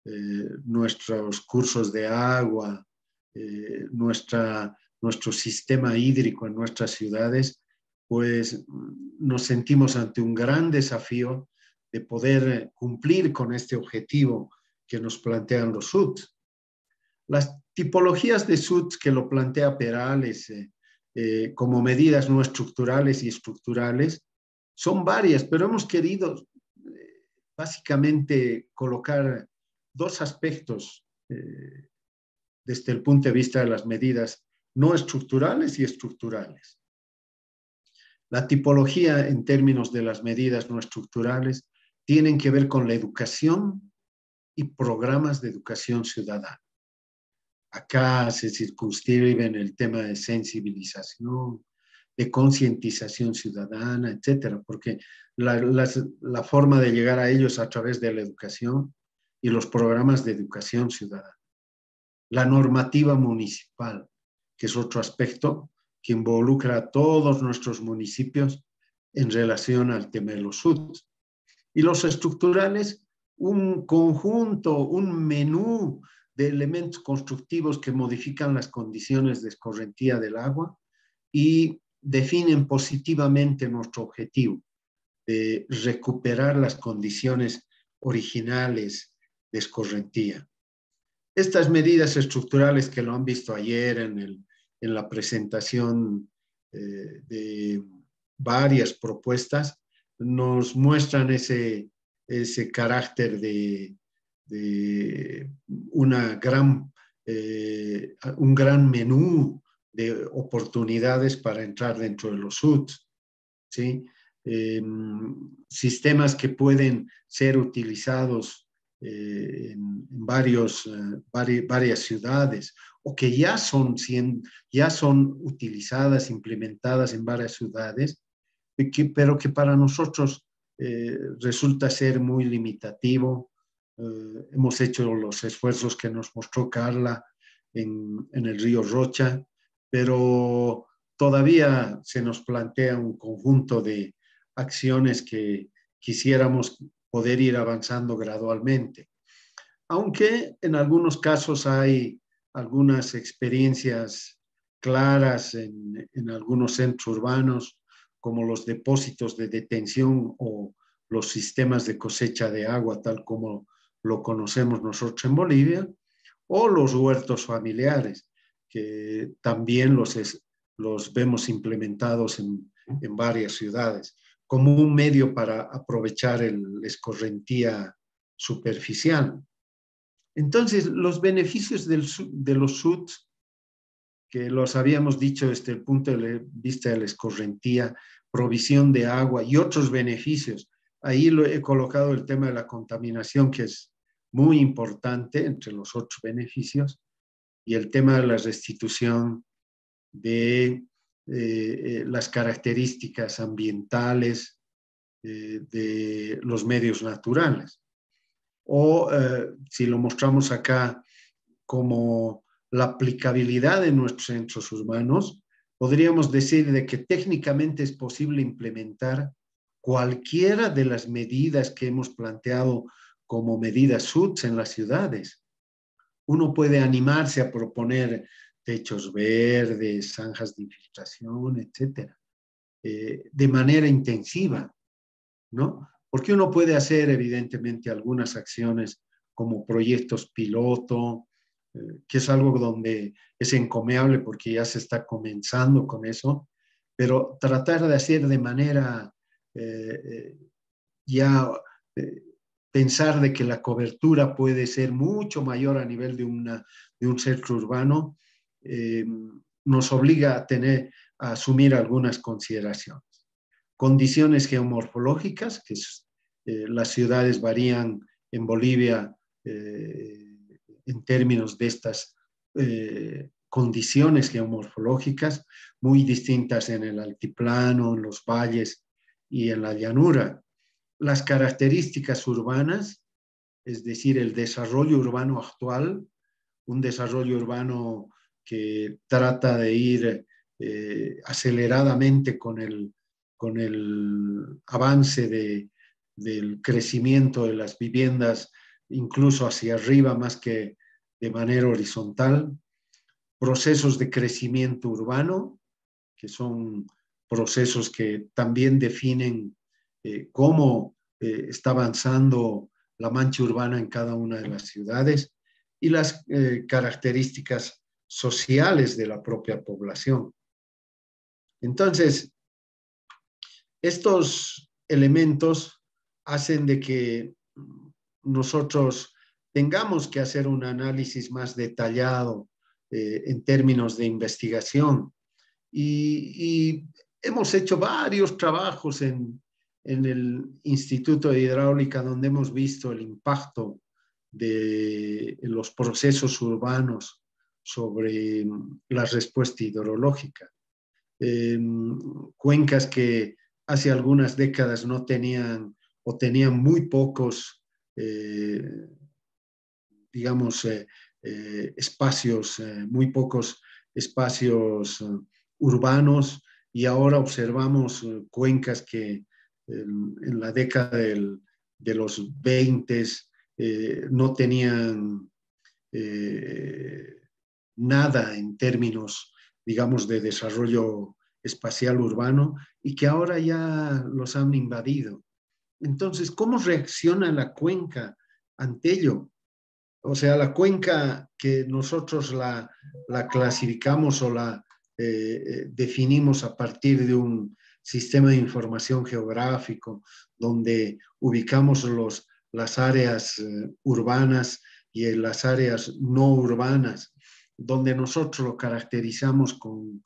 S5: eh, nuestros cursos de agua, eh, nuestra, nuestro sistema hídrico en nuestras ciudades, pues nos sentimos ante un gran desafío de poder cumplir con este objetivo que nos plantean los SUTs. Las tipologías de SUTs que lo plantea Perales eh, como medidas no estructurales y estructurales son varias, pero hemos querido eh, básicamente colocar dos aspectos desde el punto de vista de las medidas no estructurales y estructurales. La tipología en términos de las medidas no estructurales tienen que ver con la educación y programas de educación ciudadana. Acá se circunscriben el tema de sensibilización, de concientización ciudadana, etcétera, porque la, la, forma de llegar a ellos a través de la educación y los programas de educación ciudadana. La normativa municipal, que es otro aspecto que involucra a todos nuestros municipios en relación al tema de los SUDs. Y los estructurales, un conjunto, un menú de elementos constructivos que modifican las condiciones de escorrentía del agua y definen positivamente nuestro objetivo de recuperar las condiciones originales de escorrentía. Estas medidas estructurales que lo han visto ayer en el en la presentación eh, de varias propuestas, nos muestran ese, ese carácter de, una gran, eh, un gran menú de oportunidades para entrar dentro de los SUDs. ¿sí? Em, sistemas que pueden ser utilizados eh, en, varios, varias ciudades o que ya son, ya son utilizadas, implementadas en varias ciudades pero que para nosotros eh, resulta ser muy limitativo. Eh, hemos hecho los esfuerzos que nos mostró Carla en, el río Rocha, pero todavía se nos plantea un conjunto de acciones que quisiéramos poder ir avanzando gradualmente. Aunque en algunos casos hay algunas experiencias claras en, en algunos centros urbanos, como los depósitos de detención o los sistemas de cosecha de agua, tal como lo conocemos nosotros en Bolivia, o los huertos familiares, que también los, los vemos implementados en, en varias ciudades, como un medio para aprovechar el escorrentía superficial. Entonces, los beneficios del, de los SUTs, que los habíamos dicho desde el punto de vista de la escorrentía, provisión de agua y otros beneficios. Ahí lo he colocado el tema de la contaminación, que es muy importante entre los otros beneficios, y el tema de la restitución de eh, eh, las características ambientales eh, de los medios naturales. O si lo mostramos acá como la aplicabilidad de nuestros centros urbanos, podríamos decir de que técnicamente es posible implementar cualquiera de las medidas que hemos planteado como medidas SUTS en las ciudades. Uno puede animarse a proponer techos verdes, zanjas de infiltración, etcétera, eh, de manera intensiva, ¿no? Porque uno puede hacer, evidentemente, algunas acciones como proyectos piloto, eh, que es algo donde es encomiable porque ya se está comenzando con eso, pero tratar de hacer de manera eh, ya pensar de que la cobertura puede ser mucho mayor a nivel de, una, de un centro urbano, nos obliga a tener, a asumir algunas consideraciones condiciones geomorfológicas, que eh, las ciudades varían en Bolivia eh, en términos de estas eh, condiciones geomorfológicas, muy distintas en el altiplano, en los valles y en la llanura. Las características urbanas, es decir, el desarrollo urbano actual, un desarrollo urbano que trata de ir aceleradamente con el con el avance del crecimiento de las viviendas, incluso hacia arriba más que de manera horizontal, procesos de crecimiento urbano, que son procesos que también definen eh, cómo eh, está avanzando la mancha urbana en cada una de las ciudades y las eh, características sociales de la propia población. Entonces, estos elementos hacen de que nosotros tengamos que hacer un análisis más detallado en términos de investigación. Y, hemos hecho varios trabajos en, en, el Instituto de Hidráulica donde hemos visto el impacto de los procesos urbanos sobre la respuesta hidrológica. cuencas que hace algunas décadas no tenían o tenían muy pocos, eh, digamos, eh, eh, espacios, muy pocos espacios urbanos y ahora observamos cuencas que en, la década de los 20 no tenían nada en términos, digamos, de desarrollo espacial urbano y que ahora ya los han invadido. Entonces, ¿cómo reacciona la cuenca ante ello? O sea, la cuenca que nosotros la, clasificamos o la eh, eh, definimos a partir de un sistema de información geográfico donde ubicamos los, las áreas eh, urbanas y las áreas no urbanas, donde nosotros lo caracterizamos con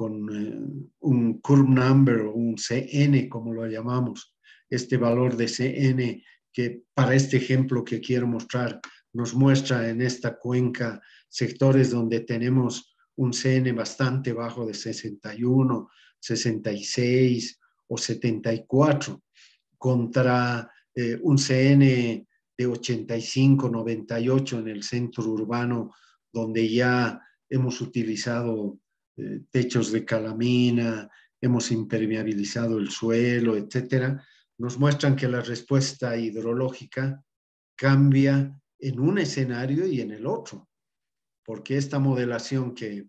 S5: con eh, un curve number un CN, como lo llamamos, este valor de CN que para este ejemplo que quiero mostrar nos muestra en esta cuenca sectores donde tenemos un CN bastante bajo de 61, 66 o 74 contra eh, un CN de 85, 98 en el centro urbano, donde ya hemos utilizado eh, techos de calamina, hemos impermeabilizado el suelo, etcétera, nos muestran que la respuesta hidrológica cambia en un escenario y en el otro, porque esta modelación que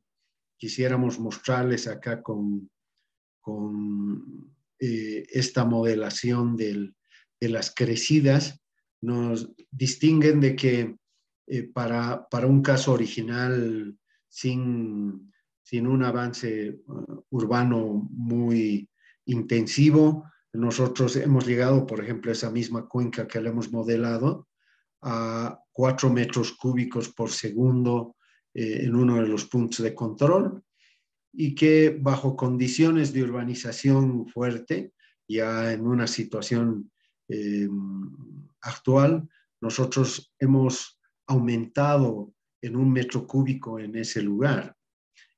S5: quisiéramos mostrarles acá con, con eh, esta modelación de las crecidas, nos distinguen de que eh, para, un caso original sin, sin un avance uh, urbano muy intensivo, nosotros hemos llegado, por ejemplo, a esa misma cuenca que le hemos modelado, a 4 metros cúbicos por segundo eh, en uno de los puntos de control y que bajo condiciones de urbanización fuerte, ya en una situación eh, actual, nosotros hemos aumentado en un metro cúbico en ese lugar.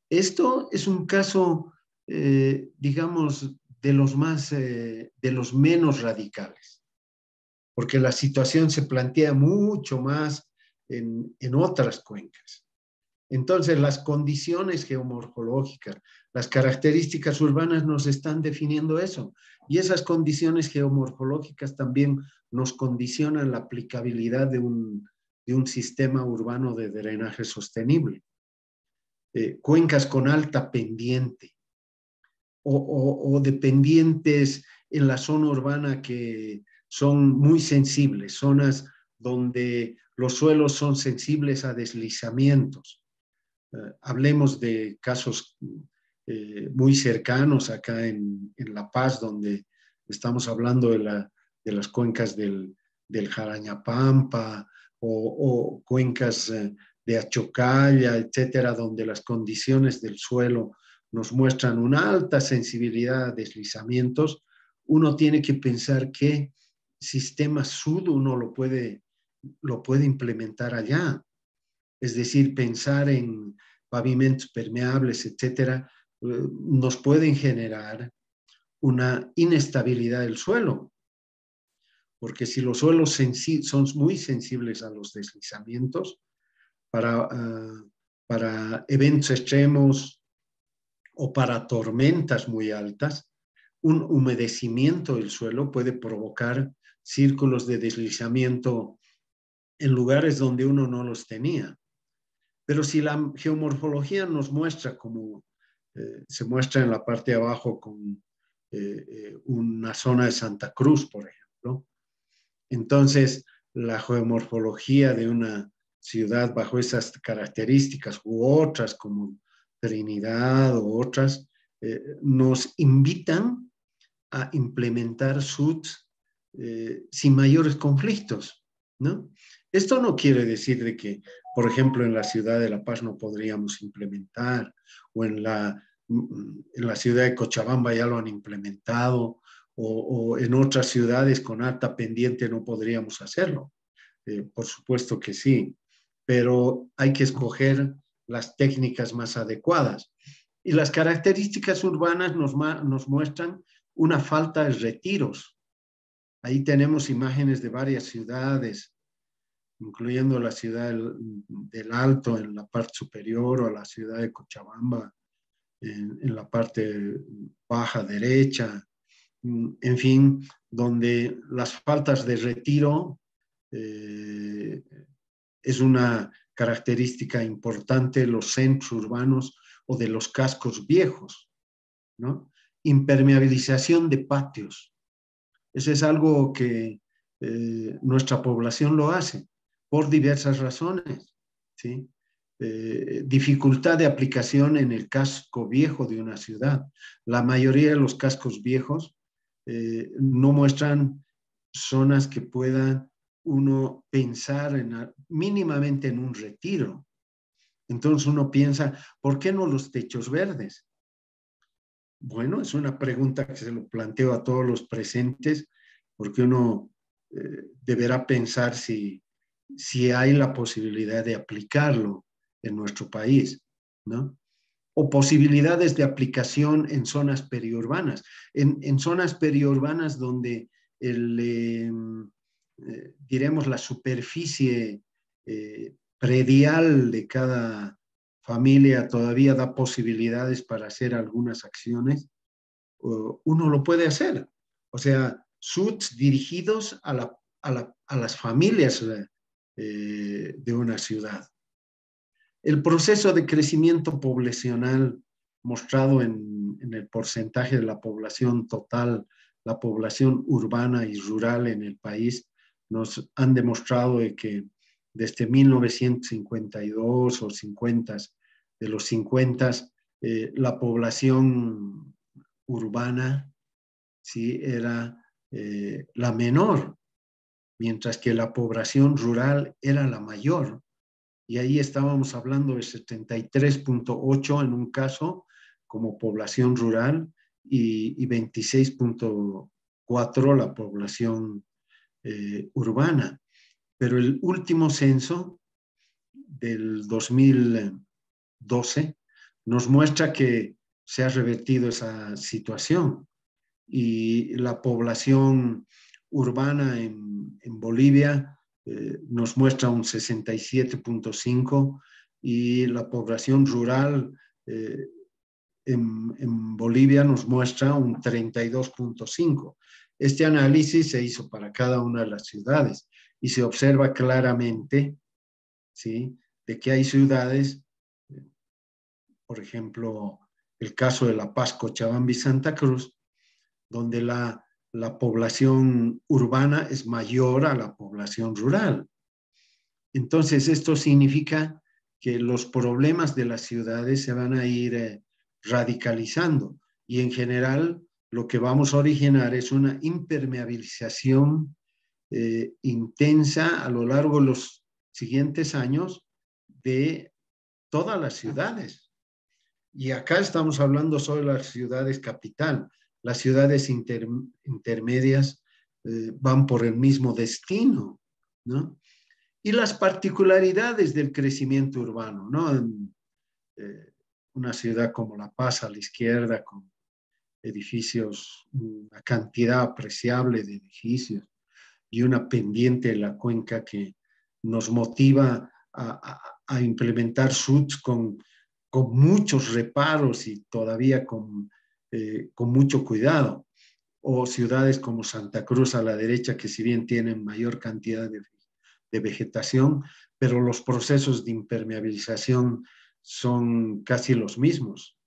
S5: Esto es un caso, eh, digamos, de los, más, de los menos radicales porque la situación se plantea mucho más en, otras cuencas. Entonces, las condiciones geomorfológicas, las características urbanas nos están definiendo eso. Y esas condiciones geomorfológicas también nos condicionan la aplicabilidad de un, sistema urbano de drenaje sostenible. Eh, cuencas con alta pendiente o, o, dependientes en la zona urbana que son muy sensibles, zonas donde los suelos son sensibles a deslizamientos. Eh, hablemos de casos eh, muy cercanos acá en, La Paz, donde estamos hablando de, las cuencas del, del Jarañapampa o, cuencas eh, de Achocalla, etcétera, donde las condiciones del suelo nos muestran una alta sensibilidad a deslizamientos, uno tiene que pensar que sistema SUD uno lo puede implementar allá. Es decir, pensar en pavimentos permeables, etcétera, eh, nos pueden generar una inestabilidad del suelo. Porque si los suelos son muy sensibles a los deslizamientos, para, ah, para eventos extremos o para tormentas muy altas, un humedecimiento del suelo puede provocar círculos de deslizamiento en lugares donde uno no los tenía. Pero si la geomorfología nos muestra como eh, se muestra en la parte de abajo con eh, eh, una zona de Santa Cruz, por ejemplo, entonces la geomorfología de una ciudad bajo esas características u otras como Trinidad o otras, nos invitan a implementar SUDs sin mayores conflictos, ¿no? Esto no quiere decir de que, por ejemplo, en la ciudad de La Paz no podríamos implementar o en la, mm, en la ciudad de Cochabamba ya lo han implementado o, en otras ciudades con alta pendiente no podríamos hacerlo. Eh, por supuesto que sí, pero hay que escoger las técnicas más adecuadas. Y las características urbanas nos, nos muestran una falta de retiros Ahí tenemos imágenes de varias ciudades, incluyendo la ciudad del, Alto en la parte superior o la ciudad de Cochabamba en, la parte baja derecha, en fin, donde las faltas de retiro eh, es una característica importante de los centros urbanos o de los cascos viejos, ¿no? Impermeabilización de patios. Eso es algo que eh, nuestra población lo hace por diversas razones. ¿sí? Eh, dificultad de aplicación en el casco viejo de una ciudad. La mayoría de los cascos viejos eh, no muestran zonas que puedan uno pensar en, mínimamente en un retiro. Entonces uno piensa, ¿por qué no los techos verdes? Bueno, es una pregunta que se lo planteo a todos los presentes, porque uno eh, deberá pensar si, si hay la posibilidad de aplicarlo en nuestro país, ¿no? o posibilidades de aplicación en zonas periurbanas. En, zonas periurbanas donde el, em, eh, diremos, la superficie eh, predial de cada familia todavía da posibilidades para hacer algunas acciones, uno lo puede hacer. O sea, SUTs dirigidos a, las familias eh, de una ciudad. El proceso de crecimiento poblacional mostrado en, el porcentaje de la población total, la población urbana y rural en el país, nos han demostrado que desde 1952 o 50, de los 50, eh, la población urbana sí era eh, la menor, mientras que la población rural era la mayor y ahí estábamos hablando de 73.8 en un caso como población rural y, 26.4 la población eh, urbana. Pero el último censo del 2012 nos muestra que se ha revertido esa situación y la población urbana en, en Bolivia eh, nos muestra un 67.5 y la población rural eh, en, Bolivia nos muestra un 32.5. Este análisis se hizo para cada una de las ciudades y se observa claramente ¿sí? de que hay ciudades, por ejemplo, el caso de La Paz, Cochabamba y Santa Cruz, donde la la población urbana es mayor a la población rural. Entonces, esto significa que los problemas de las ciudades se van a ir eh, radicalizando y en general lo que vamos a originar es una impermeabilización eh, intensa a lo largo de los siguientes años de todas las ciudades. Y acá estamos hablando solo de las ciudades capital, las ciudades intermedias eh, van por el mismo destino, ¿no? Y las particularidades del crecimiento urbano, ¿no? En, eh, una ciudad como La Paz a la izquierda, con edificios, una cantidad apreciable de edificios y una pendiente de la cuenca que nos motiva a, implementar SUTS con, con muchos reparos y todavía con eh, con mucho cuidado. O ciudades como Santa Cruz a la derecha, que si bien tienen mayor cantidad de, vegetación, pero los procesos de impermeabilización son casi los mismos.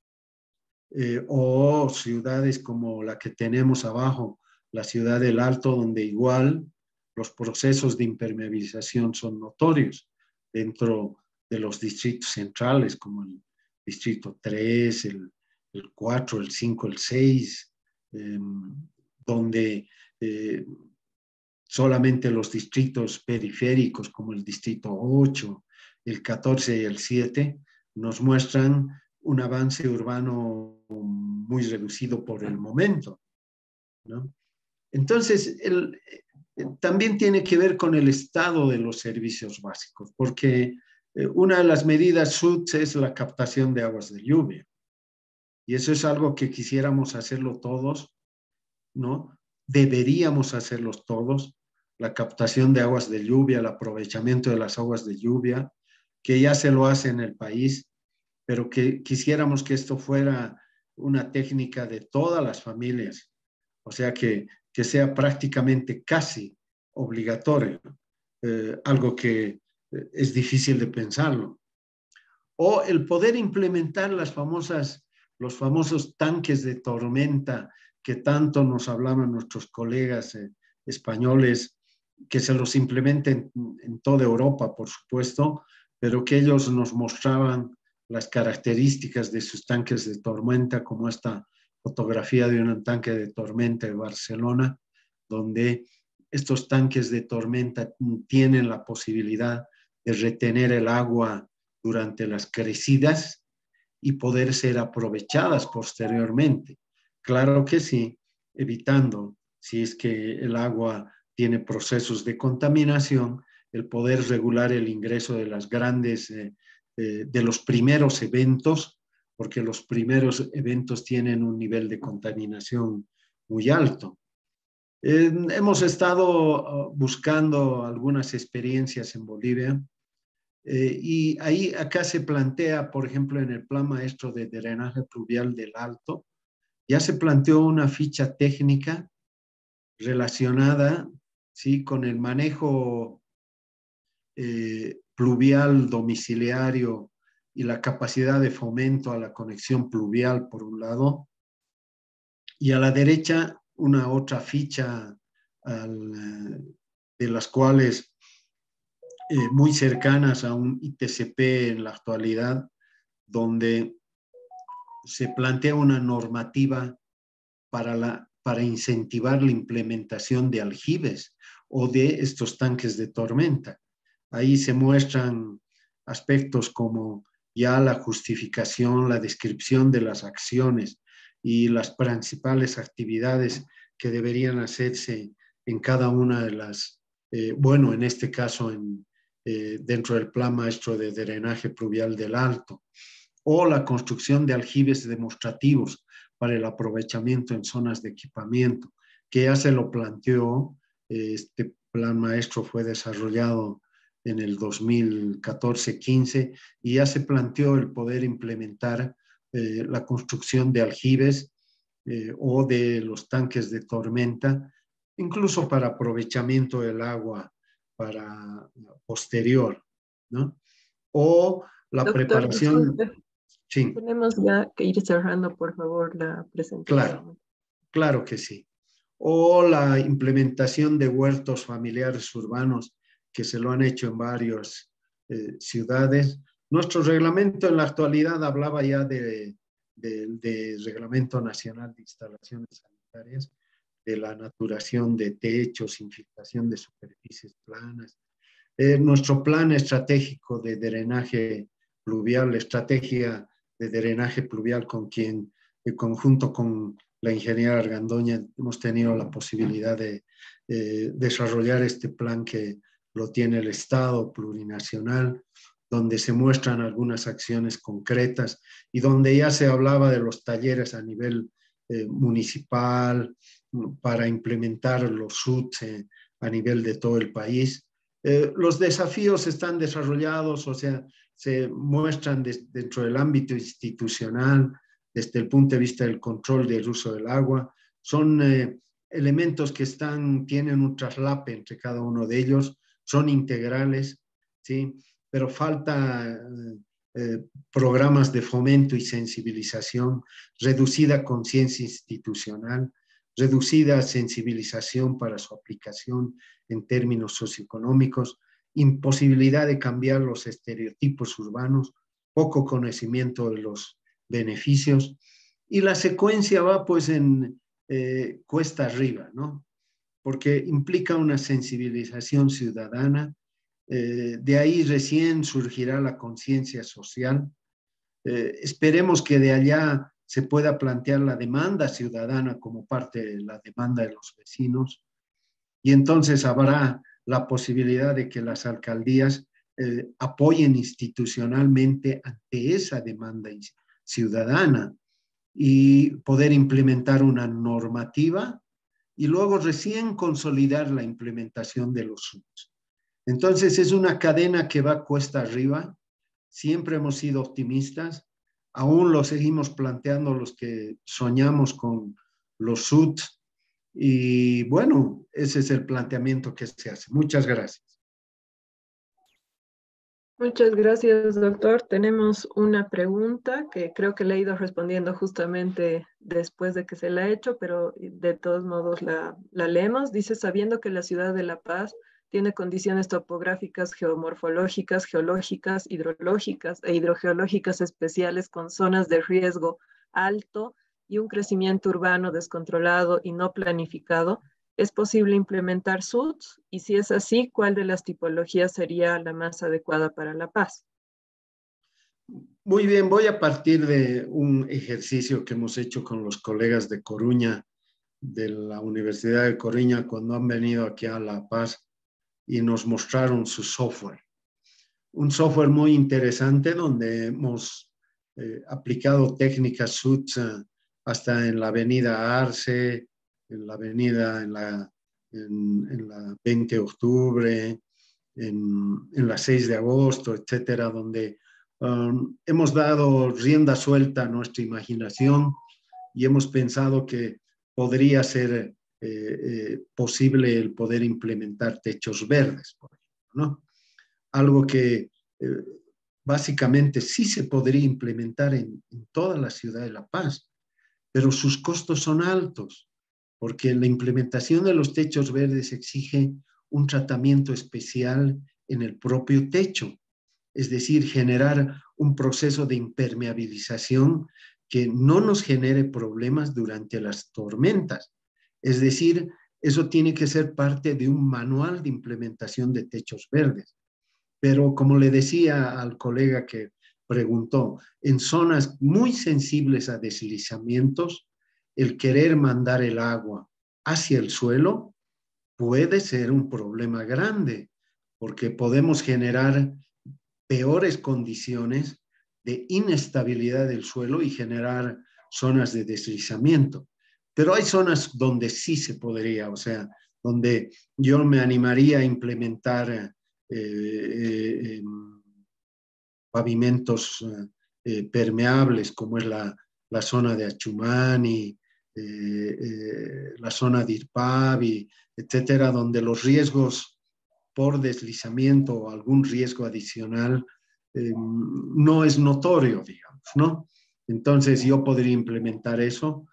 S5: Eh, o ciudades como la que tenemos abajo, la ciudad del Alto, donde igual los procesos de impermeabilización son notorios dentro de los distritos centrales, como el distrito 3, el el 4, el 5, el 6, em, donde eh, solamente los distritos periféricos como el distrito 8, el 14 y el 7 nos muestran un avance urbano muy reducido por el momento. Entonces, eh, también tiene que ver con el estado de los servicios básicos, porque eh, una de las medidas SUTS es la captación de aguas de lluvia. Y eso es algo que quisiéramos hacerlo todos, ¿no? Deberíamos hacerlo todos. La captación de aguas de lluvia, el aprovechamiento de las aguas de lluvia, que ya se lo hace en el país, pero que quisiéramos que esto fuera una técnica de todas las familias, o sea, que, que sea prácticamente casi obligatorio, eh, algo que eh, es difícil de pensarlo. O el poder implementar las famosas los famosos tanques de tormenta que tanto nos hablaban nuestros colegas eh, españoles, que se los implementen en toda Europa, por supuesto, pero que ellos nos mostraban las características de sus tanques de tormenta, como esta fotografía de un tanque de tormenta de Barcelona, donde estos tanques de tormenta tienen la posibilidad de retener el agua durante las crecidas y poder ser aprovechadas posteriormente. Claro que sí, evitando, si es que el agua tiene procesos de contaminación, el poder regular el ingreso de las grandes, eh, eh, de los primeros eventos porque los primeros eventos tienen un nivel de contaminación muy alto. Eh, hemos estado uh, buscando algunas experiencias en Bolivia eh, y ahí acá se plantea, por ejemplo, en el plan maestro de drenaje pluvial del Alto, ya se planteó una ficha técnica relacionada ¿sí? con el manejo eh, pluvial domiciliario y la capacidad de fomento a la conexión pluvial, por un lado, y a la derecha una otra ficha eh, de las cuales eh, muy cercanas a un ITCP en la actualidad, donde se plantea una normativa para, la, para incentivar la implementación de aljibes o de estos tanques de tormenta. Ahí se muestran aspectos como ya la justificación, la descripción de las acciones y las principales actividades que deberían hacerse en cada una de las, eh, bueno, en este caso en, eh, dentro del plan maestro de drenaje pluvial del Alto, o la construcción de aljibes demostrativos para el aprovechamiento en zonas de equipamiento, que ya se lo planteó, eh, este plan maestro fue desarrollado en el 2014-15 y ya se planteó el poder implementar eh, la construcción de aljibes o de los tanques de tormenta, incluso para aprovechamiento del agua para posterior, ¿no? O la preparación.
S1: Sí. Tenemos ya que ir cerrando, por favor, la presentación.
S5: Claro, claro que sí. O la implementación de huertos familiares urbanos que se lo han hecho en varias eh, ciudades. Nuestro reglamento en la actualidad hablaba ya de, Reglamento Nacional de Instalaciones Sanitarias, de la naturación de techos, infiltración de superficies planas. Eh, nuestro plan estratégico de drenaje pluvial, estrategia de drenaje pluvial con quien, en conjunto con la ingeniera Argandoña, hemos tenido la posibilidad de desarrollar este plan que lo tiene el Estado plurinacional, donde se muestran algunas acciones concretas y donde ya se hablaba de los talleres a nivel eh, municipal para implementar los SUTs eh, a nivel de todo el país. Eh, los desafíos están desarrollados, o sea, se muestran dentro del ámbito institucional, desde el punto de vista del control del uso del agua. Son elementos que están, tienen un traslape entre cada uno de ellos son integrales, ¿sí? pero falta eh, eh, programas de fomento y sensibilización, reducida conciencia institucional, reducida sensibilización para su aplicación en términos socioeconómicos, imposibilidad de cambiar los estereotipos urbanos, poco conocimiento de los beneficios y la secuencia va pues en eh, cuesta arriba, ¿no? porque implica una sensibilización ciudadana. Eh, de ahí recién surgirá la conciencia social. Eh, esperemos que de allá se pueda plantear la demanda ciudadana como parte de la demanda de los vecinos y entonces habrá la posibilidad de que las alcaldías eh, apoyen institucionalmente ante esa demanda ciudadana y poder implementar una normativa y luego recién consolidar la implementación de los SUTs. Entonces es una cadena que va cuesta arriba. Siempre hemos sido optimistas. Aún lo seguimos planteando los que soñamos con los SUTs. Y bueno, ese es el planteamiento que se hace. Muchas gracias.
S1: Muchas gracias, doctor. Tenemos una pregunta que creo que le he ido respondiendo justamente después de que se la ha hecho, pero de todos modos la, la leemos. Dice, sabiendo que la ciudad de La Paz tiene condiciones topográficas, geomorfológicas, geológicas, hidrológicas e hidrogeológicas especiales con zonas de riesgo alto y un crecimiento urbano descontrolado y no planificado, ¿Es posible implementar SUTS? Y si es así, ¿cuál de las tipologías sería la más adecuada para La Paz?
S5: Muy bien, voy a partir de un ejercicio que hemos hecho con los colegas de Coruña, de la Universidad de Coruña, cuando han venido aquí a La Paz y nos mostraron su software. Un software muy interesante donde hemos eh, aplicado técnicas SUTS hasta en la avenida Arce, en la avenida, en la, en, la 20 de octubre, en, en, la 6 de agosto, etcétera, donde um, hemos dado rienda suelta a nuestra imaginación y hemos pensado que podría ser eh, posible el poder implementar techos verdes, por ejemplo, ¿no? Algo que básicamente sí se podría implementar en, toda la ciudad de La Paz, pero sus costos son altos, porque la implementación de los techos verdes exige un tratamiento especial en el propio techo, es decir, generar un proceso de impermeabilización que no nos genere problemas durante las tormentas. Es decir, eso tiene que ser parte de un manual de implementación de techos verdes. Pero como le decía al colega que preguntó, en zonas muy sensibles a deslizamientos, el querer mandar el agua hacia el suelo puede ser un problema grande, porque podemos generar peores condiciones de inestabilidad del suelo y generar zonas de deslizamiento. Pero hay zonas donde sí se podría, o sea, donde yo me animaría a implementar eh, em, pavimentos eh, permeables, como es la, la, zona de Achumani, eh, la zona de Irpavi, etcétera, donde los riesgos por deslizamiento o algún riesgo adicional no es notorio, digamos, ¿no? Entonces yo podría implementar eso,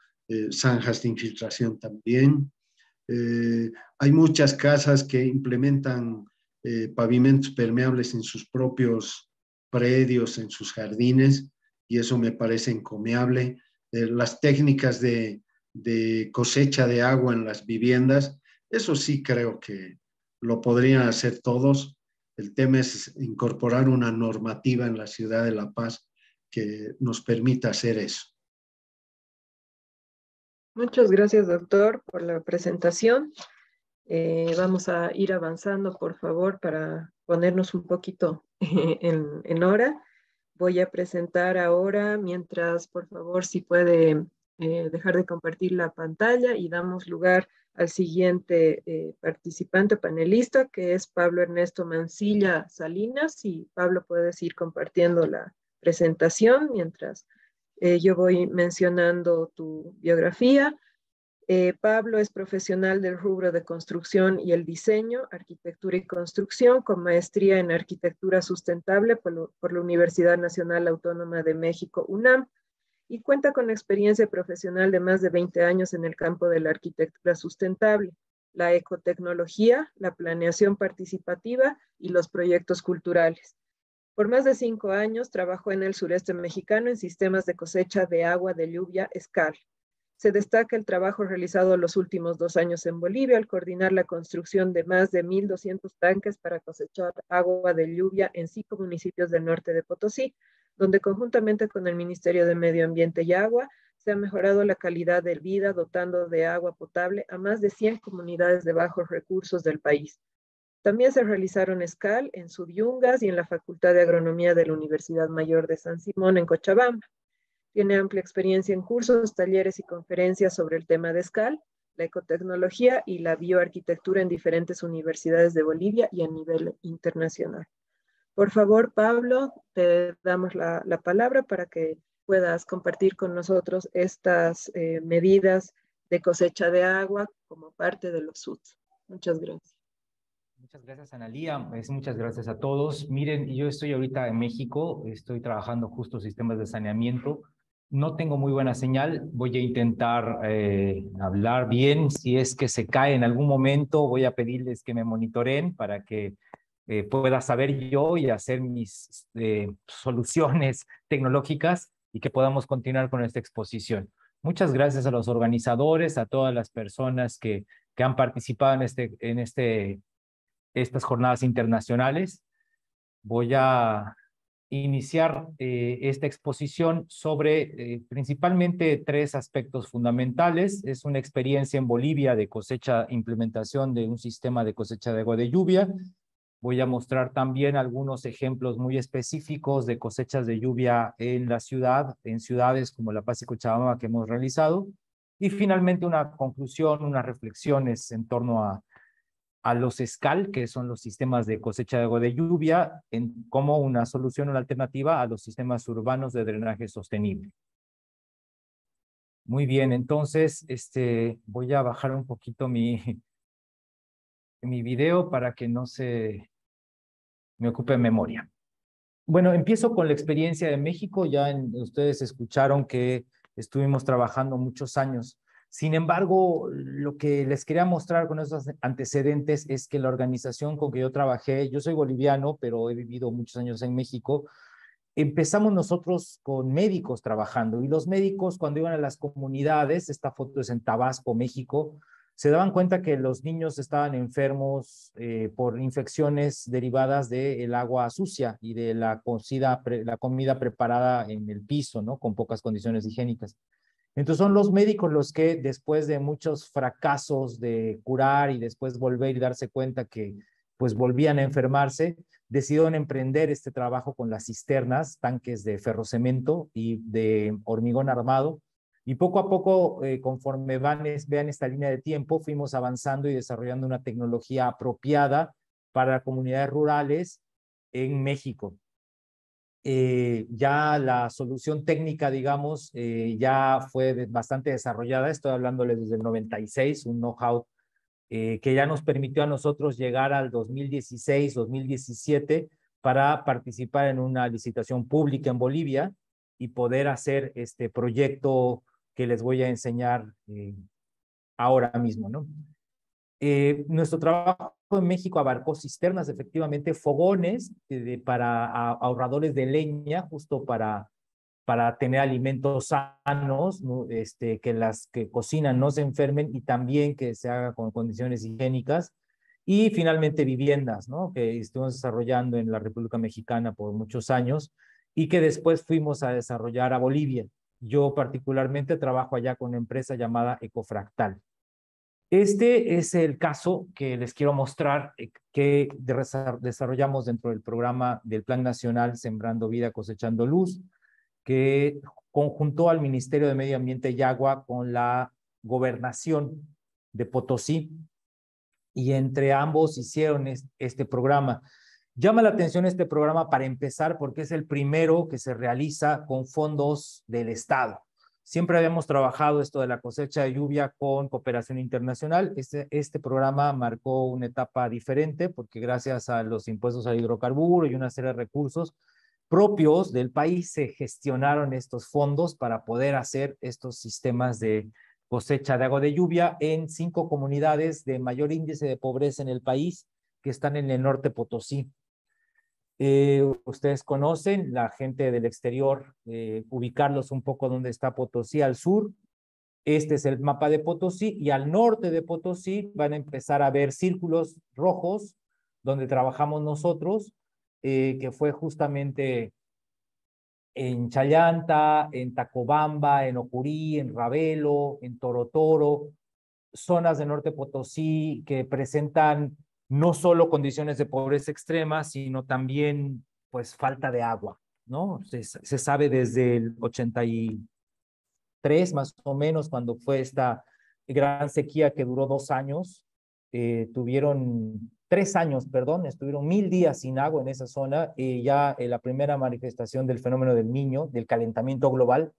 S5: zanjas de infiltración también. hay muchas casas que implementan eh, pavimentos permeables en sus propios predios, en sus jardines, y eso me parece encomiable. Eh, las técnicas de, cosecha de agua en las viviendas, eso sí creo que lo podrían hacer todos. El tema es incorporar una normativa en la ciudad de La Paz que nos permita hacer eso.
S1: Muchas gracias, doctor, por la presentación. Eh, vamos a ir avanzando, por favor, para ponernos un poquito en, hora. Voy a presentar ahora, mientras, por favor, si puede eh, dejar de compartir la pantalla y damos lugar al siguiente eh, participante panelista, que es Pablo Ernesto Mancilla Salinas. Y Pablo, puedes ir compartiendo la presentación mientras yo voy mencionando tu biografía. Eh, Pablo es profesional del rubro de construcción y el diseño, arquitectura y construcción, con maestría en arquitectura sustentable por, la Universidad Nacional Autónoma de México, UNAM, y cuenta con experiencia profesional de más de 20 años en el campo de la arquitectura sustentable, la ecotecnología, la planeación participativa y los proyectos culturales. Por más de cinco años trabajó en el sureste mexicano en sistemas de cosecha de agua de lluvia SCAR se destaca el trabajo realizado los últimos dos años en Bolivia al coordinar la construcción de más de 1.200 tanques para cosechar agua de lluvia en cinco municipios del norte de Potosí, donde conjuntamente con el Ministerio de Medio Ambiente y Agua se ha mejorado la calidad de vida dotando de agua potable a más de 100 comunidades de bajos recursos del país. También se realizaron escal en Subyungas y en la Facultad de Agronomía de la Universidad Mayor de San Simón en Cochabamba. Tiene amplia experiencia en cursos, talleres y conferencias sobre el tema de SCAL, la ecotecnología y la bioarquitectura en diferentes universidades de Bolivia y a nivel internacional. Por favor, Pablo, te damos la, palabra para que puedas compartir con nosotros estas eh, medidas de cosecha de agua como parte de los SUTS. Muchas gracias.
S6: Muchas gracias, Analía. muchas gracias a todos. Miren, yo estoy ahorita en México, estoy trabajando justo sistemas de saneamiento no tengo muy buena señal, voy a intentar eh, hablar bien. Si es que se cae en algún momento, voy a pedirles que me monitoreen para que eh, pueda saber yo y hacer mis eh, soluciones tecnológicas y que podamos continuar con esta exposición. Muchas gracias a los organizadores, a todas las personas que, que han participado en, este, en este, estas jornadas internacionales. Voy a iniciar eh, esta exposición sobre eh, principalmente tres aspectos fundamentales. Es una experiencia en Bolivia de cosecha, implementación de un sistema de cosecha de agua de lluvia. Voy a mostrar también algunos ejemplos muy específicos de cosechas de lluvia en la ciudad, en ciudades como La Paz y Cochabamba que hemos realizado. Y finalmente una conclusión, unas reflexiones en torno a, a los SCAL, que son los sistemas de cosecha de agua de lluvia, en, como una solución una alternativa a los sistemas urbanos de drenaje sostenible. Muy bien, entonces este, voy a bajar un poquito mi, mi video para que no se me ocupe memoria. Bueno, empiezo con la experiencia de México. Ya ustedes escucharon que estuvimos trabajando muchos años. Sin embargo, lo que les quería mostrar con esos antecedentes es que la organización con que yo trabajé, yo soy boliviano, pero he vivido muchos años en México, empezamos nosotros con médicos trabajando y los médicos cuando iban a las comunidades, esta foto es en Tabasco, México, se daban cuenta que los niños estaban enfermos eh, por infecciones derivadas del agua sucia y de la, la comida preparada en el piso, ¿no? Con pocas condiciones higiénicas. Entonces son los médicos los que después de muchos fracasos de curar y después volver y darse cuenta que pues volvían a enfermarse, decidieron emprender este trabajo con las cisternas, tanques de ferrocemento y de hormigón armado, y poco a poco, eh, conforme van, vean esta línea de tiempo, fuimos avanzando y desarrollando una tecnología apropiada para comunidades rurales en México. Eh, ya la solución técnica, digamos, eh, ya fue bastante desarrollada. Estoy hablándoles desde el 96, un know-how que ya nos permitió a nosotros llegar al 2016, 2017 para participar en una licitación pública en Bolivia y poder hacer este proyecto que les voy a enseñar eh, ahora mismo, ¿no? Eh, nuestro trabajo en México abarcó cisternas, efectivamente, fogones eh, para ahorradores de leña, justo para, para tener alimentos sanos, este, que las que cocinan no se enfermen y también que se haga con condiciones higiénicas. Y finalmente viviendas, ¿no? que estuvimos desarrollando en la República Mexicana por muchos años y que después fuimos a desarrollar a Bolivia. Yo particularmente trabajo allá con una empresa llamada Ecofractal. Este es el caso que les quiero mostrar eh, que desarrollamos dentro del programa del Plan Nacional Sembrando Vida, Cosechando Luz, que conjuntó al Ministerio de Medio Ambiente y Agua con la gobernación de Potosí y entre ambos hicieron este programa. Llama la atención este programa para empezar porque es el primero que se realiza con fondos del Estado. Siempre habíamos trabajado esto de la cosecha de lluvia con cooperación internacional. Este, este programa marcó una etapa diferente porque gracias a los impuestos al hidrocarburo y una serie de recursos propios del país se gestionaron estos fondos para poder hacer estos sistemas de cosecha de agua de lluvia en cinco comunidades de mayor índice de pobreza en el país que están en el norte Potosí. Eh, ustedes conocen, la gente del exterior, eh, ubicarlos un poco donde está Potosí al sur. Este es el mapa de Potosí y al norte de Potosí van a empezar a ver círculos rojos donde trabajamos nosotros, eh, que fue justamente en Chayanta, en Tacobamba, en Ocurí, en Ravelo, en Torotoro, zonas de norte Potosí que presentan no solo condiciones de pobreza extrema, sino también pues falta de agua, ¿no? Se, sabe desde el 83 más o menos, cuando fue esta gran sequía que duró dos años, eh, tuvieron tres años, perdón, estuvieron mil días sin agua en esa zona y ya la primera manifestación del fenómeno del niño, del calentamiento global,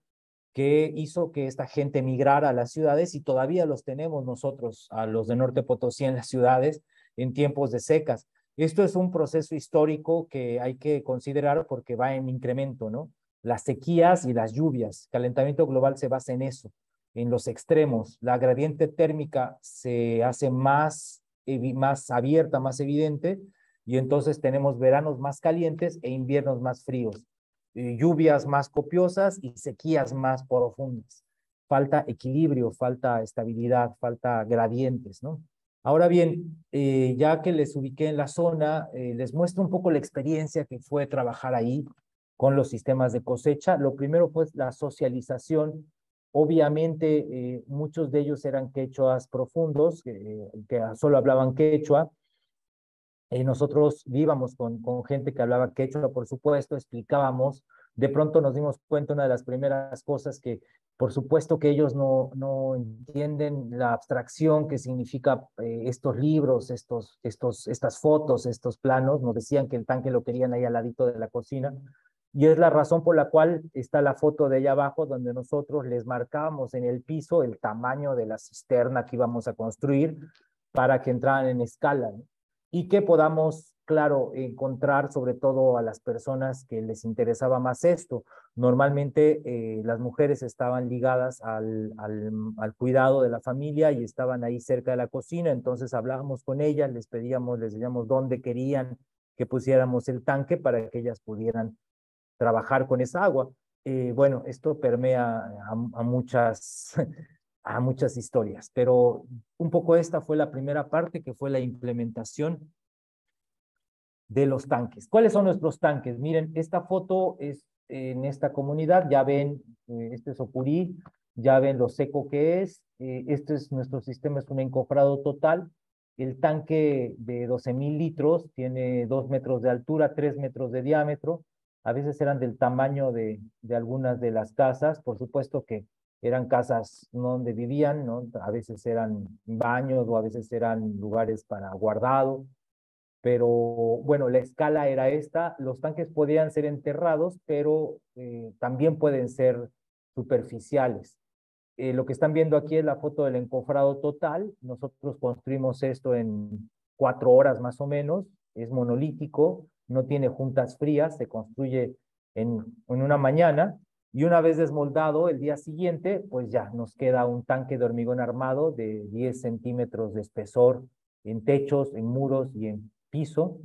S6: que hizo que esta gente migrara a las ciudades y todavía los tenemos nosotros, a los de Norte Potosí en las ciudades, en tiempos de secas. Esto es un proceso histórico que hay que considerar porque va en incremento, ¿no? Las sequías y las lluvias. Calentamiento global se basa en eso, en los extremos. La gradiente térmica se hace más, más abierta, más evidente, y entonces tenemos veranos más calientes e inviernos más fríos, lluvias más copiosas y sequías más profundas. Falta equilibrio, falta estabilidad, falta gradientes, ¿no? Ahora bien, eh, ya que les ubiqué en la zona, eh, les muestro un poco la experiencia que fue trabajar ahí con los sistemas de cosecha. Lo primero fue la socialización. Obviamente, eh, muchos de ellos eran quechuas profundos, que solo hablaban quechua. nosotros íbamos con, con gente que hablaba quechua, por supuesto, explicábamos, de pronto nos dimos cuenta una de las primeras cosas que por supuesto que ellos no, no entienden la abstracción que significa eh, estos libros, estos, estos, estas fotos, estos planos. Nos decían que el tanque lo querían ahí al ladito de la cocina. Y es la razón por la cual está la foto de allá abajo, donde nosotros les marcábamos en el piso el tamaño de la cisterna que íbamos a construir para que entraran en escala. Y que podamos claro, encontrar sobre todo a las personas que les interesaba más esto. Normalmente eh, las mujeres estaban ligadas al, al, cuidado de la familia y estaban ahí cerca de la cocina, entonces hablábamos con ellas, les pedíamos, les decíamos dónde querían que pusiéramos el tanque para que ellas pudieran trabajar con esa agua. Eh, bueno, esto permea a, a muchas a muchas historias, pero un poco esta fue la primera parte que fue la implementación de los tanques. ¿Cuáles son nuestros tanques? Miren, esta foto es en esta comunidad, ya ven, eh, este es ya ven lo seco que es, eh, este es nuestro sistema, es un encofrado total, el tanque de 12 mil litros tiene dos metros de altura, tres metros de diámetro, a veces eran del tamaño de, de algunas de las casas, por supuesto que eran casas donde vivían, ¿no? a veces eran baños o a veces eran lugares para guardado, pero bueno, la escala era esta, los tanques podían ser enterrados, pero eh, también pueden ser superficiales. Eh, lo que están viendo aquí es la foto del encofrado total, nosotros construimos esto en cuatro horas más o menos, es monolítico, no tiene juntas frías, se construye en, en una mañana, y una vez desmoldado el día siguiente, pues ya nos queda un tanque de hormigón armado de 10 centímetros de espesor en techos, en muros y en piso,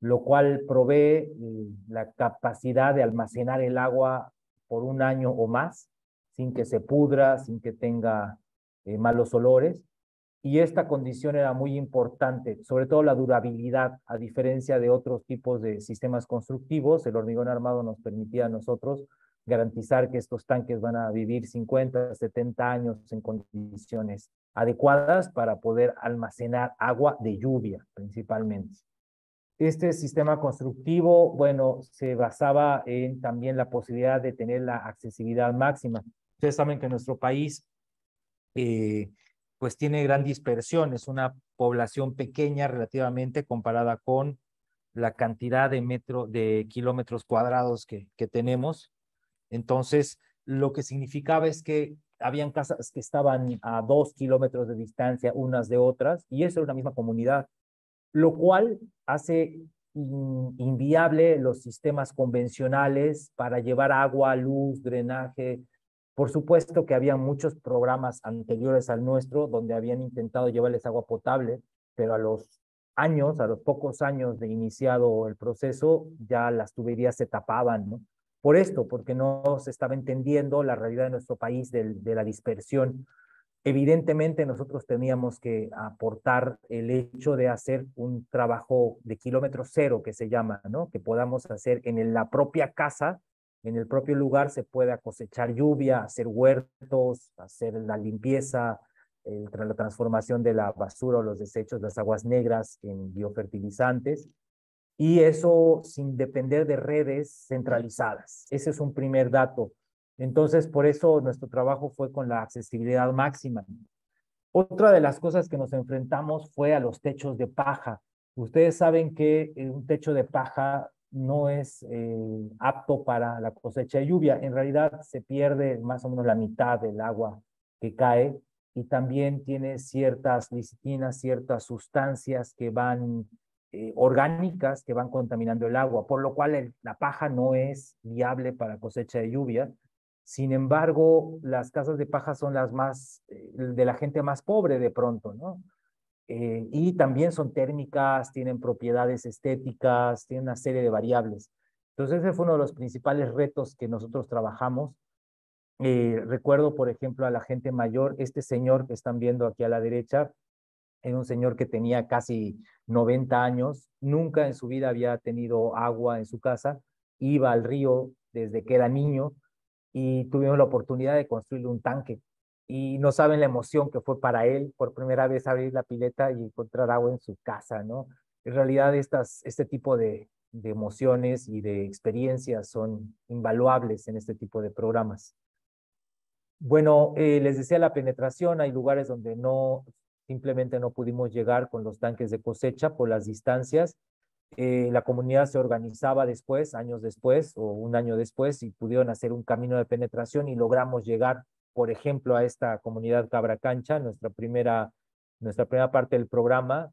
S6: lo cual provee eh, la capacidad de almacenar el agua por un año o más, sin que se pudra, sin que tenga eh, malos olores. Y esta condición era muy importante, sobre todo la durabilidad, a diferencia de otros tipos de sistemas constructivos. El hormigón armado nos permitía a nosotros garantizar que estos tanques van a vivir 50, 70 años en condiciones adecuadas para poder almacenar agua de lluvia principalmente. Este sistema constructivo, bueno, se basaba en también la posibilidad de tener la accesibilidad máxima. Ustedes saben que nuestro país, eh, pues tiene gran dispersión, es una población pequeña relativamente comparada con la cantidad de metro, de kilómetros cuadrados que, que tenemos. Entonces, lo que significaba es que habían casas que estaban a dos kilómetros de distancia unas de otras, y eso era una misma comunidad, lo cual hace inviable los sistemas convencionales para llevar agua, luz, drenaje. Por supuesto que había muchos programas anteriores al nuestro donde habían intentado llevarles agua potable, pero a los años, a los pocos años de iniciado el proceso, ya las tuberías se tapaban, ¿no? Por esto, porque no se estaba entendiendo la realidad de nuestro país de, la dispersión. Evidentemente nosotros teníamos que aportar el hecho de hacer un trabajo de kilómetro cero que se llama, ¿no? Que podamos hacer en la propia casa, en el propio lugar se pueda cosechar lluvia, hacer huertos, hacer la limpieza, la transformación de la basura o los desechos, las aguas negras en biofertilizantes y eso sin depender de redes centralizadas. Ese es un primer dato. Entonces, por eso nuestro trabajo fue con la accesibilidad máxima. Otra de las cosas que nos enfrentamos fue a los techos de paja. Ustedes saben que eh, un techo de paja no es eh, apto para la cosecha de lluvia. En realidad se pierde más o menos la mitad del agua que cae y también tiene ciertas licinas, ciertas sustancias que van eh, orgánicas que van contaminando el agua, por lo cual la paja no es viable para cosecha de lluvia. Sin embargo, las casas de paja son las más, eh, de la gente más pobre de pronto, ¿no? Eh, y también son térmicas, tienen propiedades estéticas, tienen una serie de variables. Entonces, ese fue uno de los principales retos que nosotros trabajamos. recuerdo, por ejemplo, a la gente mayor, este señor que están viendo aquí a la derecha, era un señor que tenía casi 90 años, nunca en su vida había tenido agua en su casa, iba al río desde que era niño y tuvimos la oportunidad de construirle un tanque. Y no saben la emoción que fue para él por primera vez abrir la pileta y encontrar agua en su casa, ¿no? En realidad, estas, este tipo de, de emociones y de experiencias son invaluables en este tipo de programas. Bueno, eh, les decía la penetración, hay lugares donde no, simplemente no pudimos llegar con los tanques de cosecha por las distancias. Eh, la comunidad se organizaba después, años después o un año después, y pudieron hacer un camino de penetración y logramos llegar, por ejemplo, a esta comunidad Cabra Cancha, nuestra primera, nuestra primera parte del programa,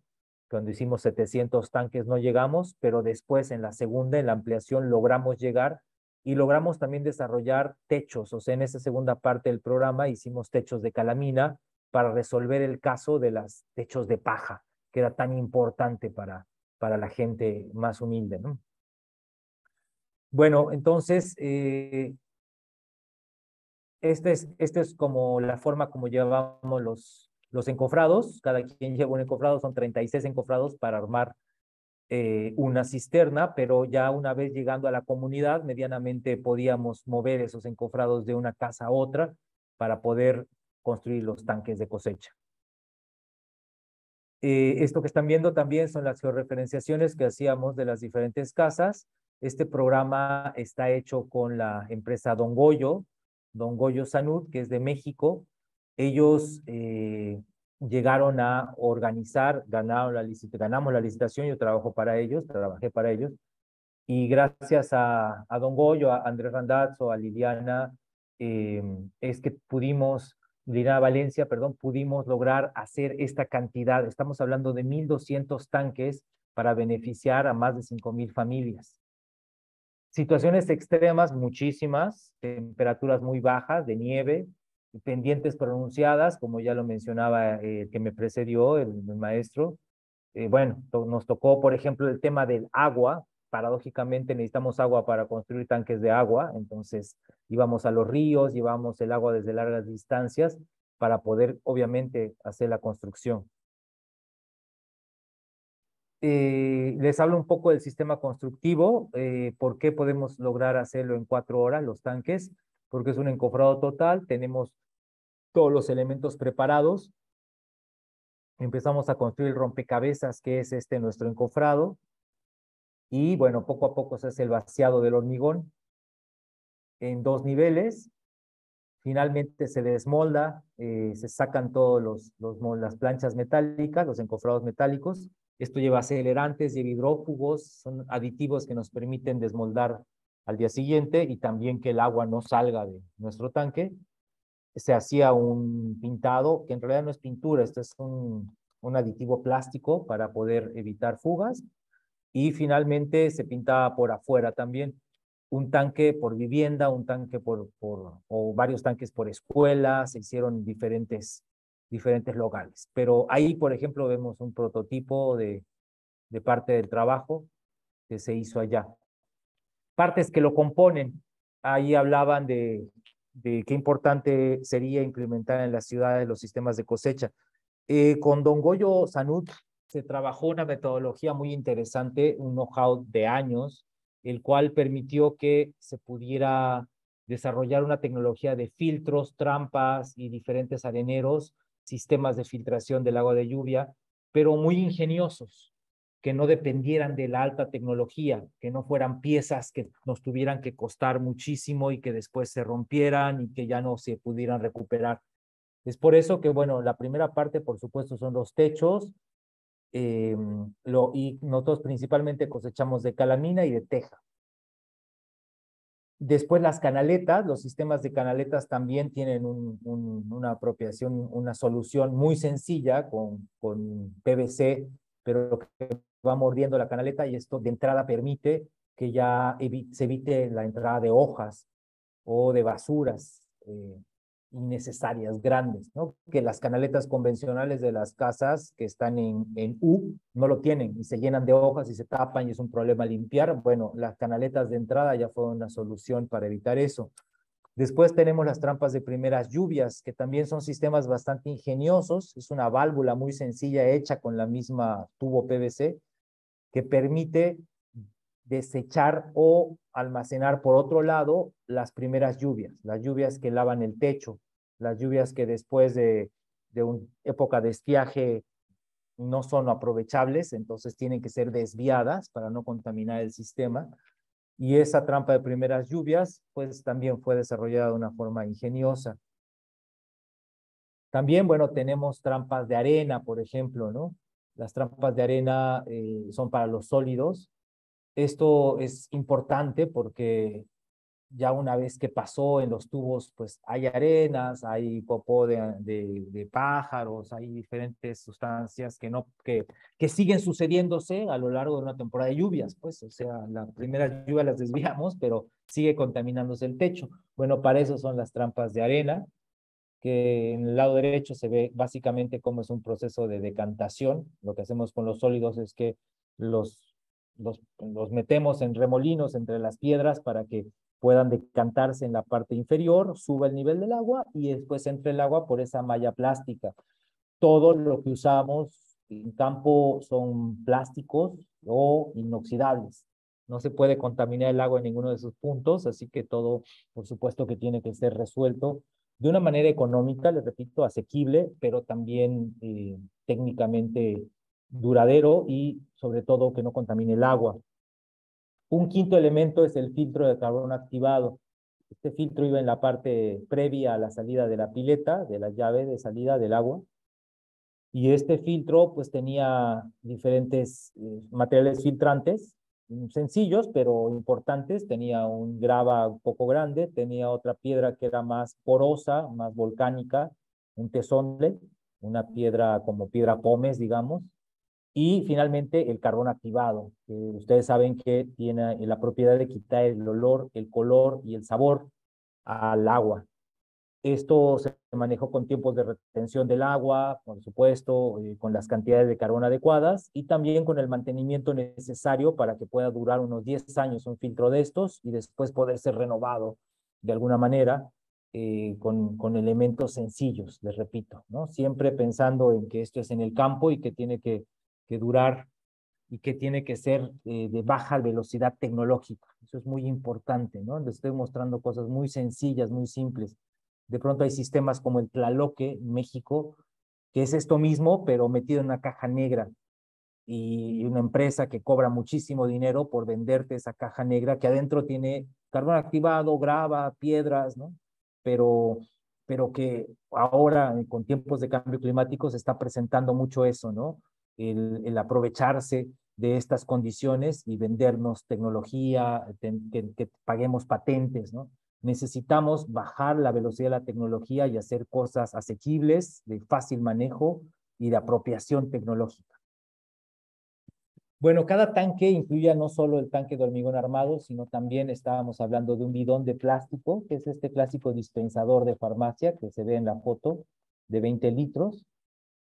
S6: cuando hicimos 700 tanques no llegamos, pero después en la segunda, en la ampliación, logramos llegar y logramos también desarrollar techos. O sea, en esa segunda parte del programa hicimos techos de calamina para resolver el caso de los techos de paja, que era tan importante para, para la gente más humilde. ¿no? Bueno, entonces, eh, este, es, es como la forma como llevamos los, los encofrados, cada quien lleva un encofrado, son 36 encofrados para armar eh, una cisterna, pero ya una vez llegando a la comunidad, medianamente podíamos mover esos encofrados de una casa a otra para poder construir los tanques de cosecha. Eh, esto que están viendo también son las georreferenciaciones que hacíamos de las diferentes casas. Este programa está hecho con la empresa Don Goyo, Don Goyo Sanud, que es de México, ellos eh, llegaron a organizar, ganaron la ganamos la licitación, yo trabajo para ellos, trabajé para ellos, y gracias a, a Don Goyo, a Andrés Randazzo, a Liliana, eh, es que pudimos, Liliana Valencia, perdón, pudimos lograr hacer esta cantidad, estamos hablando de 1.200 tanques para beneficiar a más de 5.000 familias. Situaciones extremas, muchísimas, temperaturas muy bajas de nieve, pendientes pronunciadas, como ya lo mencionaba eh, el que me precedió, el, maestro. Eh, bueno, nos tocó, por ejemplo, el tema del agua. Paradójicamente necesitamos agua para construir tanques de agua, entonces íbamos a los ríos, llevamos el agua desde largas distancias para poder, obviamente, hacer la construcción. Eh, les hablo un poco del sistema constructivo, por qué podemos lograr hacerlo en cuatro horas los tanques, porque es un encofrado total, tenemos todos los elementos preparados. Empezamos a construir el rompecabezas, que es este nuestro encofrado. Y bueno, poco a poco se hace el vaciado del hormigón en dos niveles. Finalmente se desmolda, eh, se sacan todos los, los, las planchas metálicas, los encofrados metálicos. Esto lleva acelerantes, y hidrófugos, son aditivos que nos permiten desmoldar al día siguiente y también que el agua no salga de nuestro tanque se hacía un pintado, que en realidad no es pintura, esto es un, un aditivo plástico para poder evitar fugas. Y finalmente se pintaba por afuera también un tanque por vivienda, un tanque por, por o varios tanques por escuela, se hicieron diferentes, diferentes locales. Pero ahí, por ejemplo, vemos un prototipo de, de parte del trabajo que se hizo allá. Partes que lo componen, ahí hablaban de de qué importante sería implementar en las ciudades los sistemas de cosecha. Eh, con Don Goyo Sanud se trabajó una metodología muy interesante, un know-how de años, el cual permitió que se pudiera desarrollar una tecnología de filtros, trampas y diferentes areneros, sistemas de filtración del agua de lluvia, pero muy ingeniosos que no dependieran de la alta tecnología, que no fueran piezas que nos tuvieran que costar muchísimo y que después se rompieran y que ya no se pudieran recuperar. Es por eso que, bueno, la primera parte, por supuesto, son los techos, eh, lo, y nosotros principalmente cosechamos de calamina y de teja. Después las canaletas, los sistemas de canaletas también tienen un, una apropiación, una solución muy sencilla con, con PVC, pero que va mordiendo la canaleta y esto de entrada permite que ya se evite la entrada de hojas o de basuras eh, innecesarias, grandes, ¿no? Que las canaletas convencionales de las casas que están en, en U no lo tienen y se llenan de hojas y se tapan y es un problema limpiar. Bueno, las canaletas de entrada ya fueron una solución para evitar eso. Después tenemos las trampas de primeras lluvias, que también son sistemas bastante ingeniosos. Es una válvula muy sencilla hecha con la misma tubo PVC que permite desechar o almacenar por otro lado las primeras lluvias, las lluvias que lavan el techo, las lluvias que después de, de una época de estiaje no son aprovechables, entonces tienen que ser desviadas para no contaminar el sistema. Y esa trampa de primeras lluvias, pues también fue desarrollada de una forma ingeniosa. También, bueno, tenemos trampas de arena, por ejemplo, ¿no? Las trampas de arena eh, son para los sólidos. Esto es importante porque ya una vez que pasó en los tubos, pues hay arenas, hay popó de, de, pájaros, hay diferentes sustancias que, no, que, que siguen sucediéndose a lo largo de una temporada de lluvias, pues, o sea, la primera lluvia las desviamos, pero sigue contaminándose el techo. Bueno, para eso son las trampas de arena, que en el lado derecho se ve básicamente cómo es un proceso de decantación. Lo que hacemos con los sólidos es que los, los, los metemos en remolinos entre las piedras para que puedan decantarse en la parte inferior, suba el nivel del agua y después entre el agua por esa malla plástica. Todo lo que usamos en campo son plásticos o inoxidables. No se puede contaminar el agua en ninguno de esos puntos, así que todo, por supuesto, que tiene que ser resuelto de una manera económica, les repito, asequible, pero también eh, técnicamente duradero y sobre todo que no contamine el agua. Un quinto elemento es el filtro de carbono activado. Este filtro iba en la parte previa a la salida de la pileta, de la llave de salida del agua. Y este filtro pues tenía diferentes eh, materiales filtrantes, mm, sencillos pero importantes. Tenía un grava poco grande, tenía otra piedra que era más porosa, más volcánica, un tesontle, una piedra como piedra pómez, digamos, y finalmente el carbón activado, que ustedes saben que tiene la propiedad de quitar el olor, el color y el sabor al agua. Esto se manejó con tiempos de retención del agua, por supuesto, eh, con las cantidades de carbón adecuadas y también con el mantenimiento necesario para que pueda durar unos 10 años un filtro de estos y después poder ser renovado de alguna manera eh, con, con elementos sencillos, les repito, ¿no? Siempre pensando en que esto es en el campo y que tiene que que durar y que tiene que ser eh, de baja velocidad tecnológica. Eso es muy importante, ¿no? Les estoy mostrando cosas muy sencillas, muy simples. De pronto hay sistemas como el Tlaloque en México, que es esto mismo, pero metido en una caja negra. Y una empresa que cobra muchísimo dinero por venderte esa caja negra que adentro tiene carbón activado, grava, piedras, ¿no? Pero, pero que ahora, con tiempos de cambio climático, se está presentando mucho eso, ¿no? El, aprovecharse de estas condiciones y vendernos tecnología, que, paguemos patentes, ¿no? Necesitamos bajar la velocidad de la tecnología y hacer cosas asequibles, de fácil manejo y de apropiación tecnológica. Bueno, cada tanque incluye no solo el tanque de hormigón armado, sino también estábamos hablando de un bidón de plástico, que es este clásico dispensador de farmacia que se ve en la foto, de 20 litros,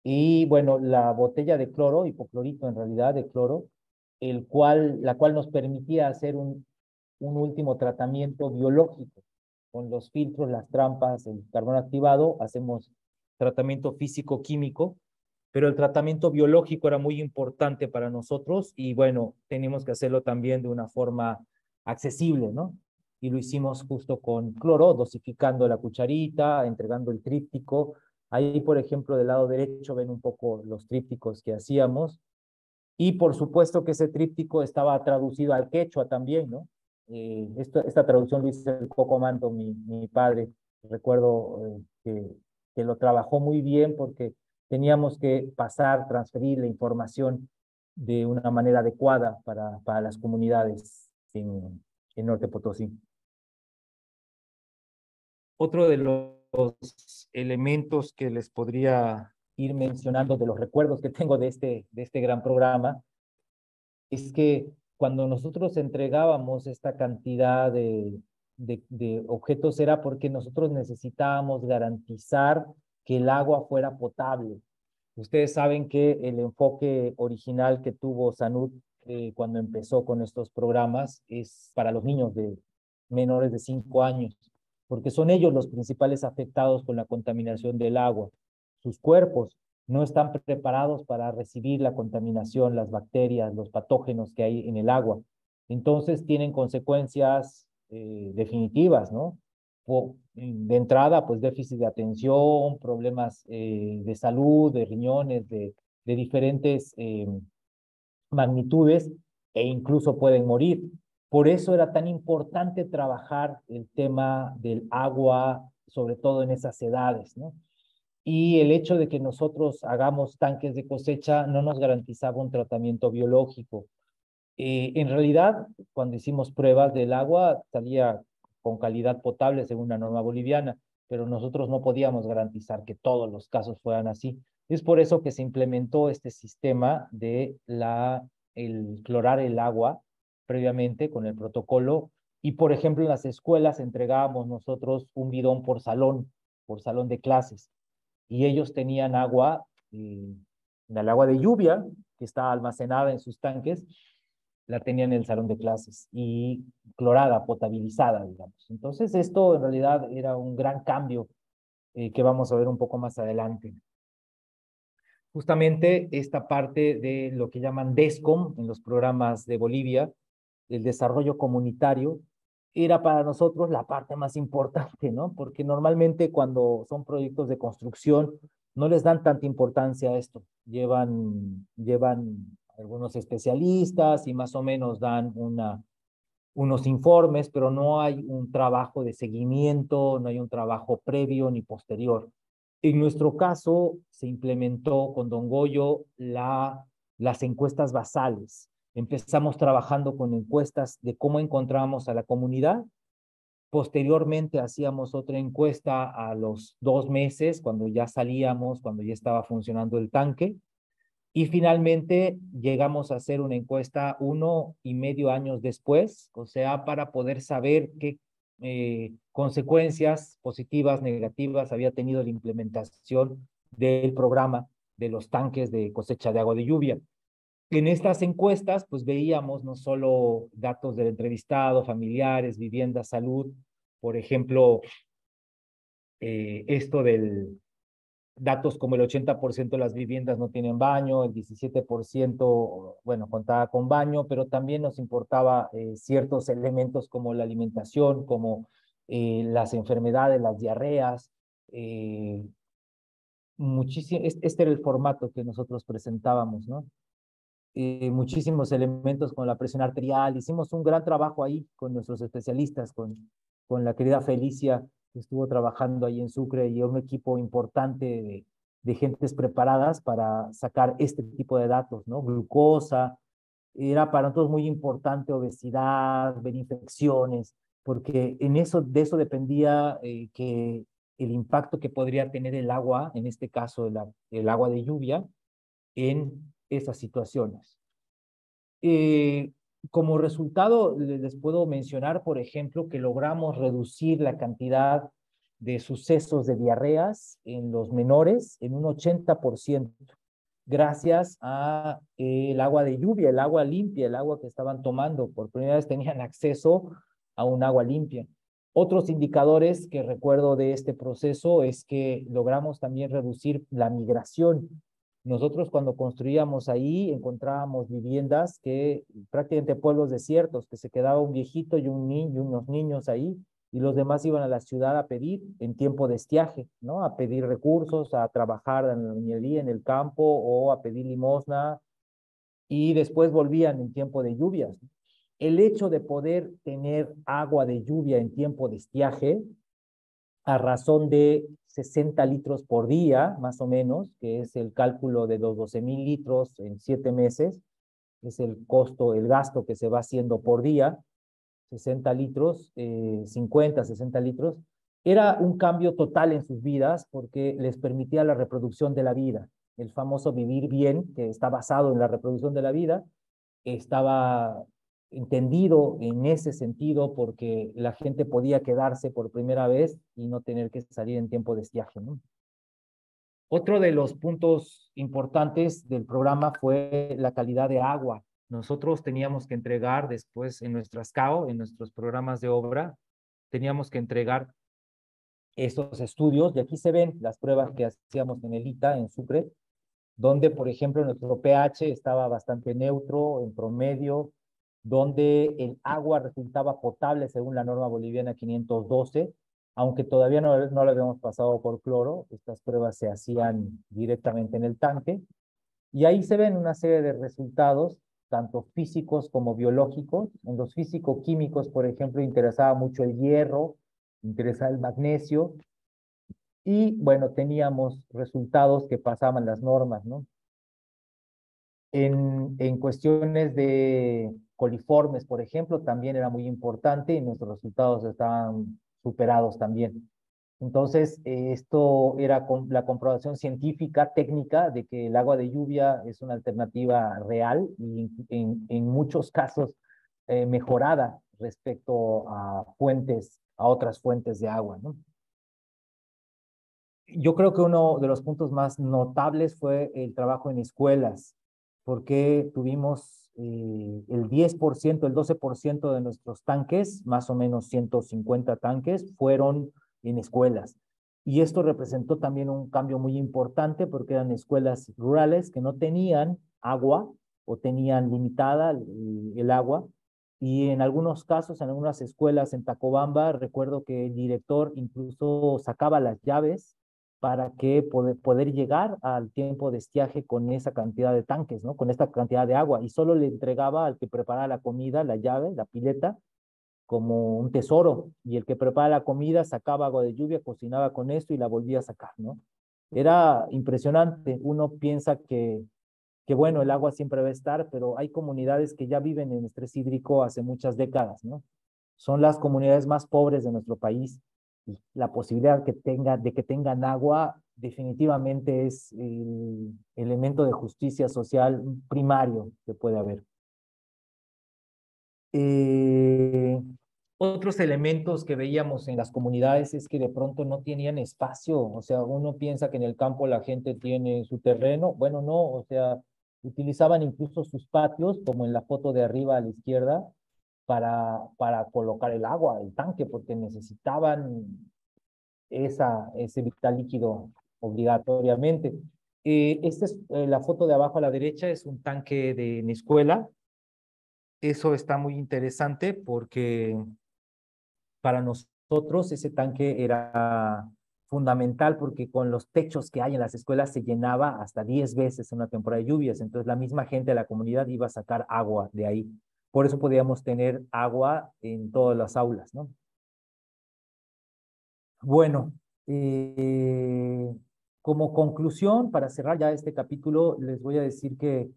S6: y bueno, la botella de cloro, hipoclorito en realidad de cloro, el cual, la cual nos permitía hacer un, un último tratamiento biológico con los filtros, las trampas, el carbón activado, hacemos tratamiento físico-químico, pero el tratamiento biológico era muy importante para nosotros y bueno, tenemos que hacerlo también de una forma accesible, ¿no? Y lo hicimos justo con cloro, dosificando la cucharita, entregando el tríptico, Ahí, por ejemplo, del lado derecho ven un poco los trípticos que hacíamos. Y por supuesto que ese tríptico estaba traducido al quechua también, ¿no? Eh, esta, traducción lo hizo el Coco Manto, mi, mi padre. Recuerdo eh, que, que lo trabajó muy bien porque teníamos que pasar, transferir la información de una manera adecuada para, para las comunidades en, en Norte Potosí. Otro de los elementos que les podría ir mencionando de los recuerdos que tengo de este, de este gran programa es que cuando nosotros entregábamos esta cantidad de, de, de, objetos era porque nosotros necesitábamos garantizar que el agua fuera potable. Ustedes saben que el enfoque original que tuvo Sanud eh, cuando empezó con estos programas es para los niños de menores de 5 años porque son ellos los principales afectados con la contaminación del agua. Sus cuerpos no están preparados para recibir la contaminación, las bacterias, los patógenos que hay en el agua. Entonces tienen consecuencias eh, definitivas, ¿no? de entrada, pues déficit de atención, problemas eh, de salud, de riñones, de, diferentes eh, magnitudes e incluso pueden morir. Por eso era tan importante trabajar el tema del agua, sobre todo en esas edades, ¿no? Y el hecho de que nosotros hagamos tanques de cosecha no nos garantizaba un tratamiento biológico. Eh, en realidad, cuando hicimos pruebas del agua, salía con calidad potable según la norma boliviana, pero nosotros no podíamos garantizar que todos los casos fueran así. Es por eso que se implementó este sistema de la, el clorar el agua previamente con el protocolo y, por ejemplo, en las escuelas entregábamos nosotros un bidón por salón, por salón de clases, y ellos tenían agua, eh, el agua de lluvia que está almacenada en sus tanques, la tenían en el salón de clases y clorada, potabilizada, digamos. Entonces, esto en realidad era un gran cambio eh, que vamos a ver un poco más adelante. Justamente esta parte de lo que llaman DESCOM en los programas de Bolivia, el desarrollo comunitario, era para nosotros la parte más importante, ¿no? Porque normalmente cuando son proyectos de construcción no les dan tanta importancia a esto. Llevan, llevan algunos especialistas y más o menos dan una, unos informes, pero no hay un trabajo de seguimiento, no hay un trabajo previo ni posterior. En nuestro caso, se implementó con Don Goyo la, las encuestas basales. Empezamos trabajando con encuestas de cómo encontramos a la comunidad. Posteriormente hacíamos otra encuesta a los dos meses, cuando ya salíamos, cuando ya estaba funcionando el tanque. Y finalmente llegamos a hacer una encuesta uno y medio años después, o sea, para poder saber qué eh, consecuencias positivas, negativas había tenido la implementación del programa de los tanques de cosecha de agua de lluvia. En estas encuestas, pues veíamos no solo datos del entrevistado, familiares, vivienda, salud, por ejemplo, eh, esto del, datos como el 80% de las viviendas no tienen baño, el 17%, bueno, contaba con baño, pero también nos importaba eh, ciertos elementos como la alimentación, como eh, las enfermedades, las diarreas. Eh, muchísimo, este era el formato que nosotros presentábamos, ¿no? Muchísimos elementos como la presión arterial. Hicimos un gran trabajo ahí con nuestros especialistas, con, con la querida Felicia estuvo trabajando ahí en Sucre y un equipo importante de, de gentes preparadas para sacar este tipo de datos, ¿no? Glucosa, era para nosotros muy importante obesidad, ver porque en eso, de eso dependía eh, que el impacto que podría tener el agua, en este caso el, el agua de lluvia, en esas situaciones. Eh, como resultado, les puedo mencionar, por ejemplo, que logramos reducir la cantidad de sucesos de diarreas en los menores en un 80% gracias a el agua de lluvia, el agua limpia, el agua que estaban tomando. Por primera vez tenían acceso a un agua limpia. Otros indicadores que recuerdo de este proceso es que logramos también reducir la migración nosotros cuando construíamos ahí encontrábamos viviendas que prácticamente pueblos desiertos, que se quedaba un viejito y un niño, unos niños ahí, y los demás iban a la ciudad a pedir en tiempo de estiaje, ¿no? A pedir recursos, a trabajar en la minería, en el campo o a pedir limosna y después volvían en tiempo de lluvias. El hecho de poder tener agua de lluvia en tiempo de estiaje a razón de 60 litros por día, más o menos, que es el cálculo de los 12 mil litros en siete meses, es el costo, el gasto que se va haciendo por día, 60 litros, 50, eh, 60 litros, era un cambio total en sus vidas porque les permitía la reproducción de la vida, el famoso vivir bien, que está basado en la reproducción de la vida, estaba entendido en ese sentido porque la gente podía quedarse por primera vez y no tener que salir en tiempo de estiaje. Otro de los puntos importantes del programa fue la calidad de agua. Nosotros teníamos que entregar después en nuestras CAO, en nuestros programas de obra, teníamos que entregar estos estudios, y aquí se ven las pruebas que hacíamos en el ITA, en Sucre, donde, por ejemplo, nuestro pH estaba bastante neutro, en promedio, donde el agua resultaba potable según la norma boliviana 512, aunque todavía no, no lo habíamos pasado por cloro, estas pruebas se hacían directamente en el tanque. Y ahí se ven una serie de resultados, tanto físicos como biológicos. En los físico-químicos, por ejemplo, interesaba mucho el hierro, interesaba el magnesio, y bueno, teníamos resultados que pasaban las normas, ¿no? En, en cuestiones de coliformes, por ejemplo, también era muy importante y nuestros resultados estaban superados también. Entonces, esto era con la comprobación científica, técnica, de que el agua de lluvia es una alternativa real y en, muchos casos eh, mejorada respecto a fuentes, a otras fuentes de agua. Yo creo que uno de los puntos más notables fue el trabajo en escuelas, porque tuvimos eh, el 10%, el 12% de nuestros tanques, más o menos 150 tanques, fueron en escuelas. Y esto representó también un cambio muy importante porque eran escuelas rurales que no tenían agua o tenían limitada el, el agua. Y en algunos casos, en algunas escuelas en Tacobamba, recuerdo que el director incluso sacaba las llaves para que poder, poder llegar al tiempo de estiaje con esa cantidad de tanques, ¿no? Con esta cantidad de agua. Y solo le entregaba al que prepara la comida, la llave, la pileta, como un tesoro. Y el que prepara la comida sacaba agua de lluvia, cocinaba con esto y la volvía a sacar, ¿no? Era impresionante. Uno piensa que, que bueno, el agua siempre va a estar, pero hay comunidades que ya viven en estrés hídrico hace muchas décadas, ¿no? Son las comunidades más pobres de nuestro país la posibilidad que tenga, de que tengan agua definitivamente es el elemento de justicia social primario que puede haber. Eh, otros elementos que veíamos en las comunidades es que de pronto no tenían espacio, o sea, uno piensa que en el campo la gente tiene su terreno, bueno, no, o sea, utilizaban incluso sus patios, como en la foto de arriba a la izquierda, para, para colocar el agua, el tanque, porque necesitaban esa, ese vital líquido obligatoriamente. Eh, esta es eh, la foto de abajo a la derecha, es un tanque de escuela. Eso está muy interesante porque para nosotros ese tanque era fundamental porque con los techos que hay en las escuelas se llenaba hasta 10 veces en una temporada de lluvias. Entonces la misma gente de la comunidad iba a sacar agua de ahí. Por eso podíamos tener agua en todas las aulas, ¿no? Bueno, eh, como conclusión, para cerrar ya este capítulo, les voy a decir que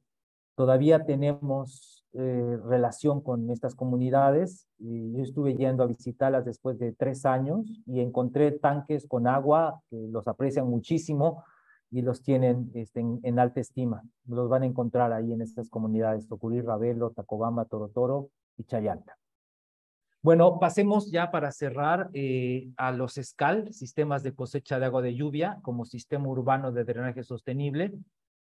S6: todavía tenemos eh, relación con estas comunidades. Y yo estuve yendo a visitarlas después de tres años y encontré tanques con agua que los aprecian muchísimo y los tienen este, en, alta estima. Los van a encontrar ahí en estas comunidades, Tocurí, Ravelo, Tacobamba, Torotoro y Chayanta. Bueno, pasemos ya para cerrar eh, a los SCAL, sistemas de cosecha de agua de lluvia, como sistema urbano de drenaje sostenible.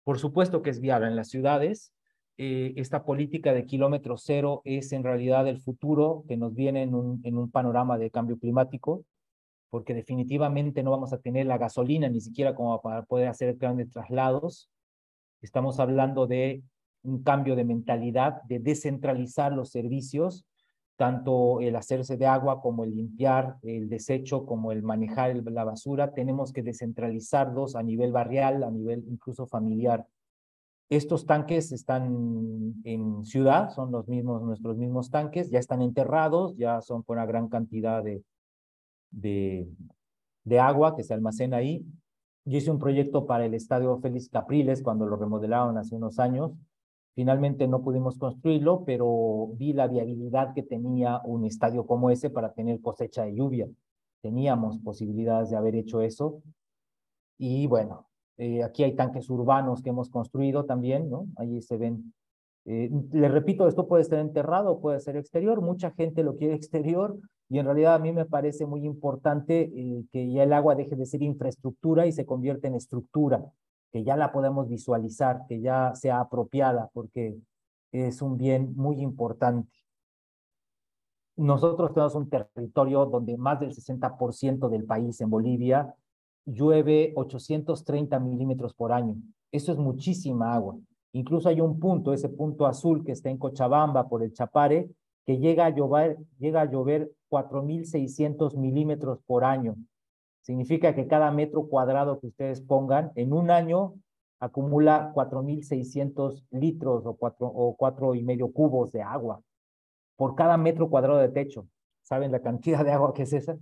S6: Por supuesto que es viable en las ciudades. Eh, esta política de kilómetro cero es en realidad el futuro que nos viene en un, en un panorama de cambio climático porque definitivamente no vamos a tener la gasolina ni siquiera como para poder hacer grandes traslados. Estamos hablando de un cambio de mentalidad, de descentralizar los servicios, tanto el hacerse de agua como el limpiar el desecho, como el manejar la basura, tenemos que descentralizarlos a nivel barrial, a nivel incluso familiar. Estos tanques están en ciudad, son los mismos, nuestros mismos tanques, ya están enterrados, ya son con una gran cantidad de, de, agua que se almacena ahí. Yo hice un proyecto para el Estadio Félix Capriles cuando lo remodelaron hace unos años. Finalmente no pudimos construirlo, pero vi la viabilidad que tenía un estadio como ese para tener cosecha de lluvia. Teníamos posibilidades de haber hecho eso. Y bueno, eh, aquí hay tanques urbanos que hemos construido también. Ahí se ven. Eh, le repito, esto puede estar enterrado, puede ser exterior. Mucha gente lo quiere exterior, y en realidad a mí me parece muy importante eh, que ya el agua deje de ser infraestructura y se convierta en estructura, que ya la podemos visualizar, que ya sea apropiada, porque es un bien muy importante. Nosotros tenemos un territorio donde más del 60% del país en Bolivia llueve 830 milímetros por año. Eso es muchísima agua. Incluso hay un punto, ese punto azul que está en Cochabamba por el Chapare, que llega a llover, llega a llover 4.600 milímetros por año. Significa que cada metro cuadrado que ustedes pongan en un año acumula 4.600 litros o cuatro, o cuatro y medio cubos de agua por cada metro cuadrado de techo. ¿Saben la cantidad de agua que es esa?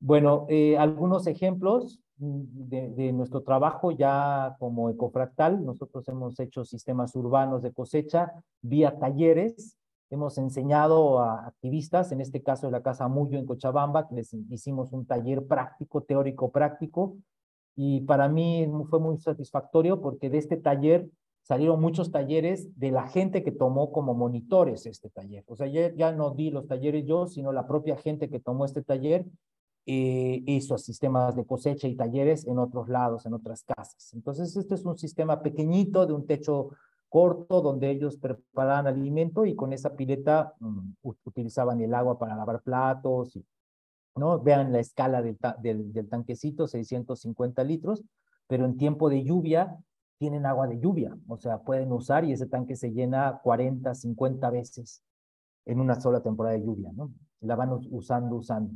S6: Bueno, eh, algunos ejemplos de, de, nuestro trabajo ya como ecofractal. Nosotros hemos hecho sistemas urbanos de cosecha vía talleres. Hemos enseñado a activistas, en este caso de la Casa Muyo en Cochabamba, que les hicimos un taller práctico, teórico práctico, y para mí fue muy satisfactorio porque de este taller salieron muchos talleres de la gente que tomó como monitores este taller. O sea, ya, no di los talleres yo, sino la propia gente que tomó este taller eh, hizo sistemas de cosecha y talleres en otros lados, en otras casas. Entonces, este es un sistema pequeñito de un techo corto donde ellos preparaban alimento y con esa pileta um, utilizaban el agua para lavar platos y ¿no? Vean la escala del, del, tanquecito, 650 litros, pero en tiempo de lluvia tienen agua de lluvia, o sea, pueden usar y ese tanque se llena 40, 50 veces en una sola temporada de lluvia, ¿no? La van usando, usando.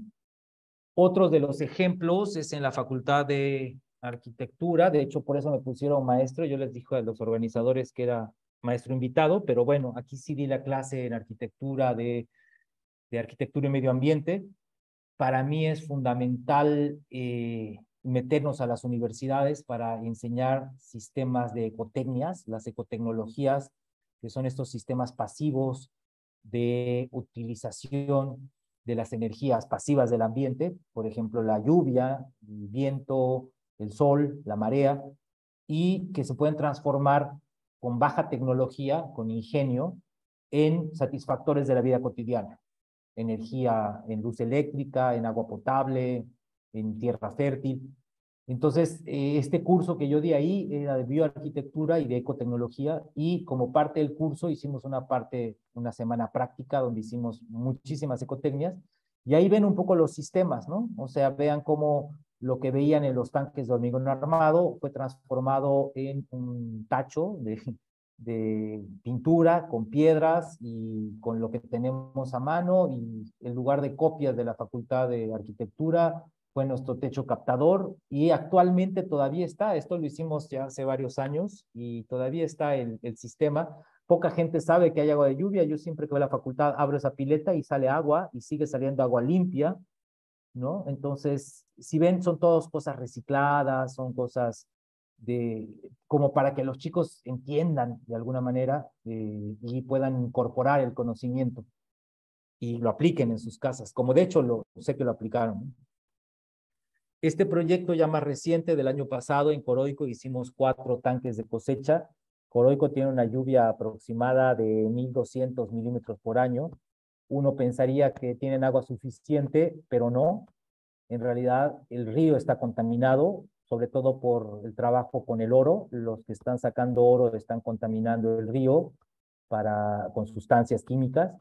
S6: Otro de los ejemplos es en la Facultad de Arquitectura, de hecho por eso me pusieron maestro, yo les dije a los organizadores que era maestro invitado, pero bueno, aquí sí di la clase en arquitectura de, de arquitectura y medio ambiente, para mí es fundamental eh, meternos a las universidades para enseñar sistemas de ecotecnias, las ecotecnologías, que son estos sistemas pasivos de utilización de las energías pasivas del ambiente, por ejemplo, la lluvia, el viento, el sol, la marea, y que se pueden transformar con baja tecnología, con ingenio, en satisfactores de la vida cotidiana energía en luz eléctrica, en agua potable, en tierra fértil. Entonces, eh, este curso que yo di ahí era de bioarquitectura y de ecotecnología y como parte del curso hicimos una parte, una semana práctica donde hicimos muchísimas ecotecnias y ahí ven un poco los sistemas, ¿no? O sea, vean cómo lo que veían en los tanques de hormigón armado fue transformado en un tacho de, pintura con piedras y con lo que tenemos a mano. Y el lugar de copias de la Facultad de Arquitectura fue nuestro techo captador. Y actualmente todavía está, esto lo hicimos ya hace varios años y todavía está el, el sistema. Poca gente sabe que hay agua de lluvia, yo siempre que voy a la facultad abro esa pileta y sale agua y sigue saliendo agua limpia, ¿no? Entonces, si ven, son todas cosas recicladas, son cosas de, como para que los chicos entiendan de alguna manera eh, y puedan incorporar el conocimiento y lo apliquen en sus casas, como de hecho lo sé que lo aplicaron. Este proyecto ya más reciente del año pasado en Coroico hicimos cuatro tanques de cosecha. Coroico tiene una lluvia aproximada de 1.200 milímetros por año. Uno pensaría que tienen agua suficiente, pero no. En realidad el río está contaminado sobre todo por el trabajo con el oro. Los que están sacando oro están contaminando el río para, con sustancias químicas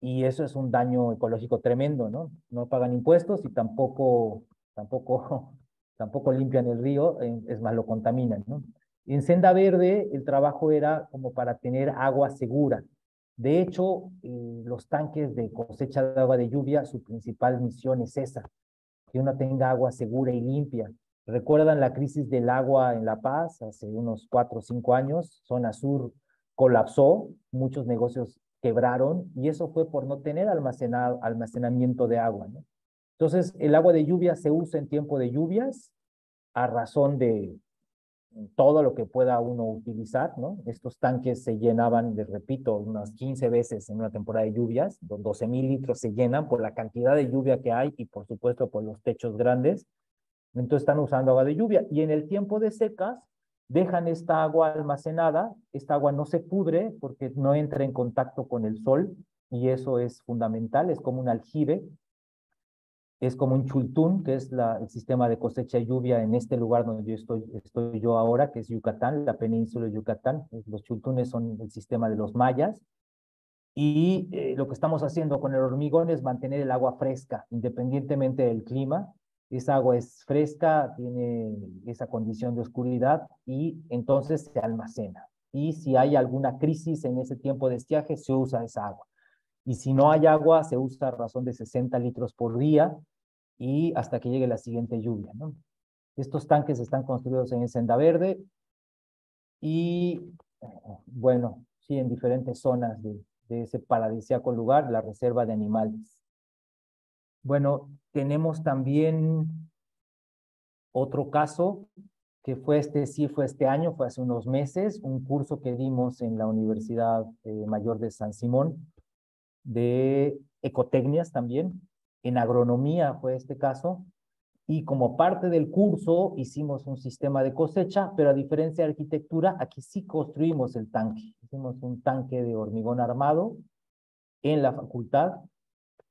S6: y eso es un daño ecológico tremendo, ¿no? No pagan impuestos y tampoco, tampoco, tampoco limpian el río, es más, lo contaminan. En Senda Verde el trabajo era como para tener agua segura. De hecho, eh, los tanques de cosecha de agua de lluvia, su principal misión es esa, que uno tenga agua segura y limpia. ¿Recuerdan la crisis del agua en La Paz hace unos cuatro o cinco años? Zona Sur colapsó, muchos negocios quebraron y eso fue por no tener almacenamiento de agua. Entonces, el agua de lluvia se usa en tiempo de lluvias a razón de todo lo que pueda uno utilizar, ¿no? Estos tanques se llenaban, les repito, unas 15 veces en una temporada de lluvias, 12 mil litros se llenan por la cantidad de lluvia que hay y por supuesto por los techos grandes. Entonces están usando agua de lluvia y en el tiempo de secas dejan esta agua almacenada, esta agua no se pudre porque no entra en contacto con el sol y eso es fundamental, es como un aljibe, es como un chultún, que es la, el sistema de cosecha y lluvia en este lugar donde yo estoy, estoy yo ahora, que es Yucatán, la península de Yucatán. Los chultunes son el sistema de los mayas. Y eh, lo que estamos haciendo con el hormigón es mantener el agua fresca, independientemente del clima, esa agua es fresca, tiene esa condición de oscuridad y entonces se almacena. Y si hay alguna crisis en ese tiempo de estiaje, se usa esa agua. Y si no hay agua, se usa a razón de 60 litros por día y hasta que llegue la siguiente lluvia. Estos tanques están construidos en Senda Verde. y, bueno, sí, en diferentes zonas de, de ese paradisíaco lugar, la reserva de animales. Bueno, tenemos también otro caso que fue este, sí fue este año, fue hace unos meses, un curso que dimos en la Universidad eh, Mayor de San Simón de ecotecnias también, en agronomía fue este caso, y como parte del curso hicimos un sistema de cosecha, pero a diferencia de arquitectura, aquí sí construimos el tanque. Hicimos un tanque de hormigón armado en la facultad,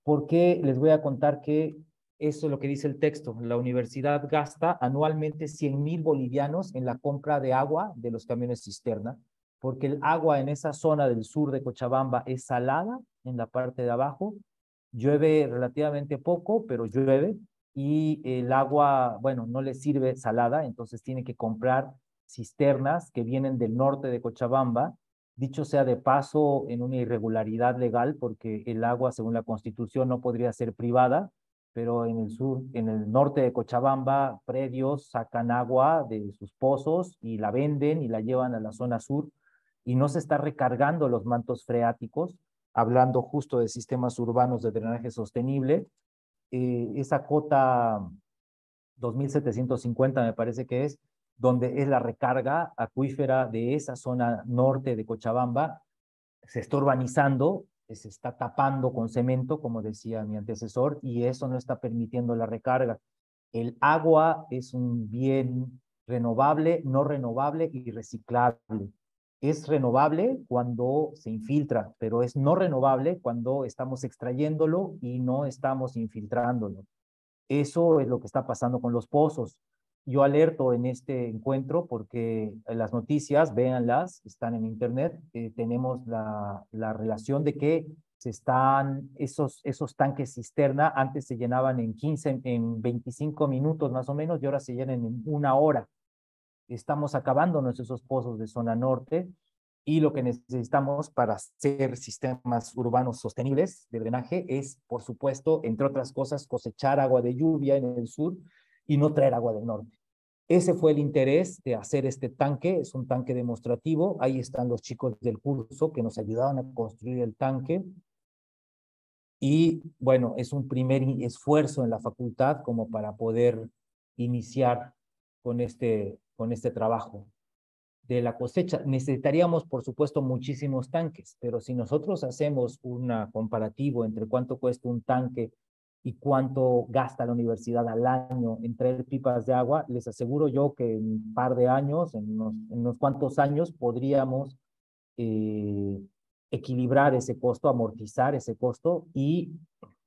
S6: porque les voy a contar que eso es lo que dice el texto. La universidad gasta anualmente 100 mil bolivianos en la compra de agua de los camiones cisterna, porque el agua en esa zona del sur de Cochabamba es salada en la parte de abajo. Llueve relativamente poco, pero llueve y el agua, bueno, no le sirve salada, entonces tiene que comprar cisternas que vienen del norte de Cochabamba, dicho sea de paso en una irregularidad legal, porque el agua, según la constitución, no podría ser privada, pero en el sur, en el norte de Cochabamba, predios sacan agua de sus pozos y la venden y la llevan a la zona sur y no se está recargando los mantos freáticos, hablando justo de sistemas urbanos de drenaje sostenible, eh, esa cota 2750 me parece que es, donde es la recarga acuífera de esa zona norte de Cochabamba, se está urbanizando, se está tapando con cemento, como decía mi antecesor, y eso no está permitiendo la recarga. El agua es un bien renovable, no renovable y reciclable es renovable cuando se infiltra, pero es no renovable cuando estamos extrayéndolo y no estamos infiltrándolo. Eso es lo que está pasando con los pozos. Yo alerto en este encuentro porque las noticias, véanlas, están en internet, eh, tenemos la, la relación de que se están, esos, esos tanques cisterna antes se llenaban en 15, en 25 minutos más o menos y ahora se llenan en una hora estamos acabándonos esos pozos de zona norte y lo que necesitamos para hacer sistemas urbanos sostenibles de drenaje es, por supuesto, entre otras cosas, cosechar agua de lluvia en el sur y no traer agua del norte. Ese fue el interés de hacer este tanque, es un tanque demostrativo. Ahí están los chicos del curso que nos ayudaron a construir el tanque. Y bueno, es un primer esfuerzo en la facultad como para poder iniciar con este con este trabajo de la cosecha. Necesitaríamos, por supuesto, muchísimos tanques, pero si nosotros hacemos un comparativo entre cuánto cuesta un tanque y cuánto gasta la universidad al año en traer pipas de agua, les aseguro yo que en un par de años, en unos, cuantos años, podríamos eh, equilibrar ese costo, amortizar ese costo y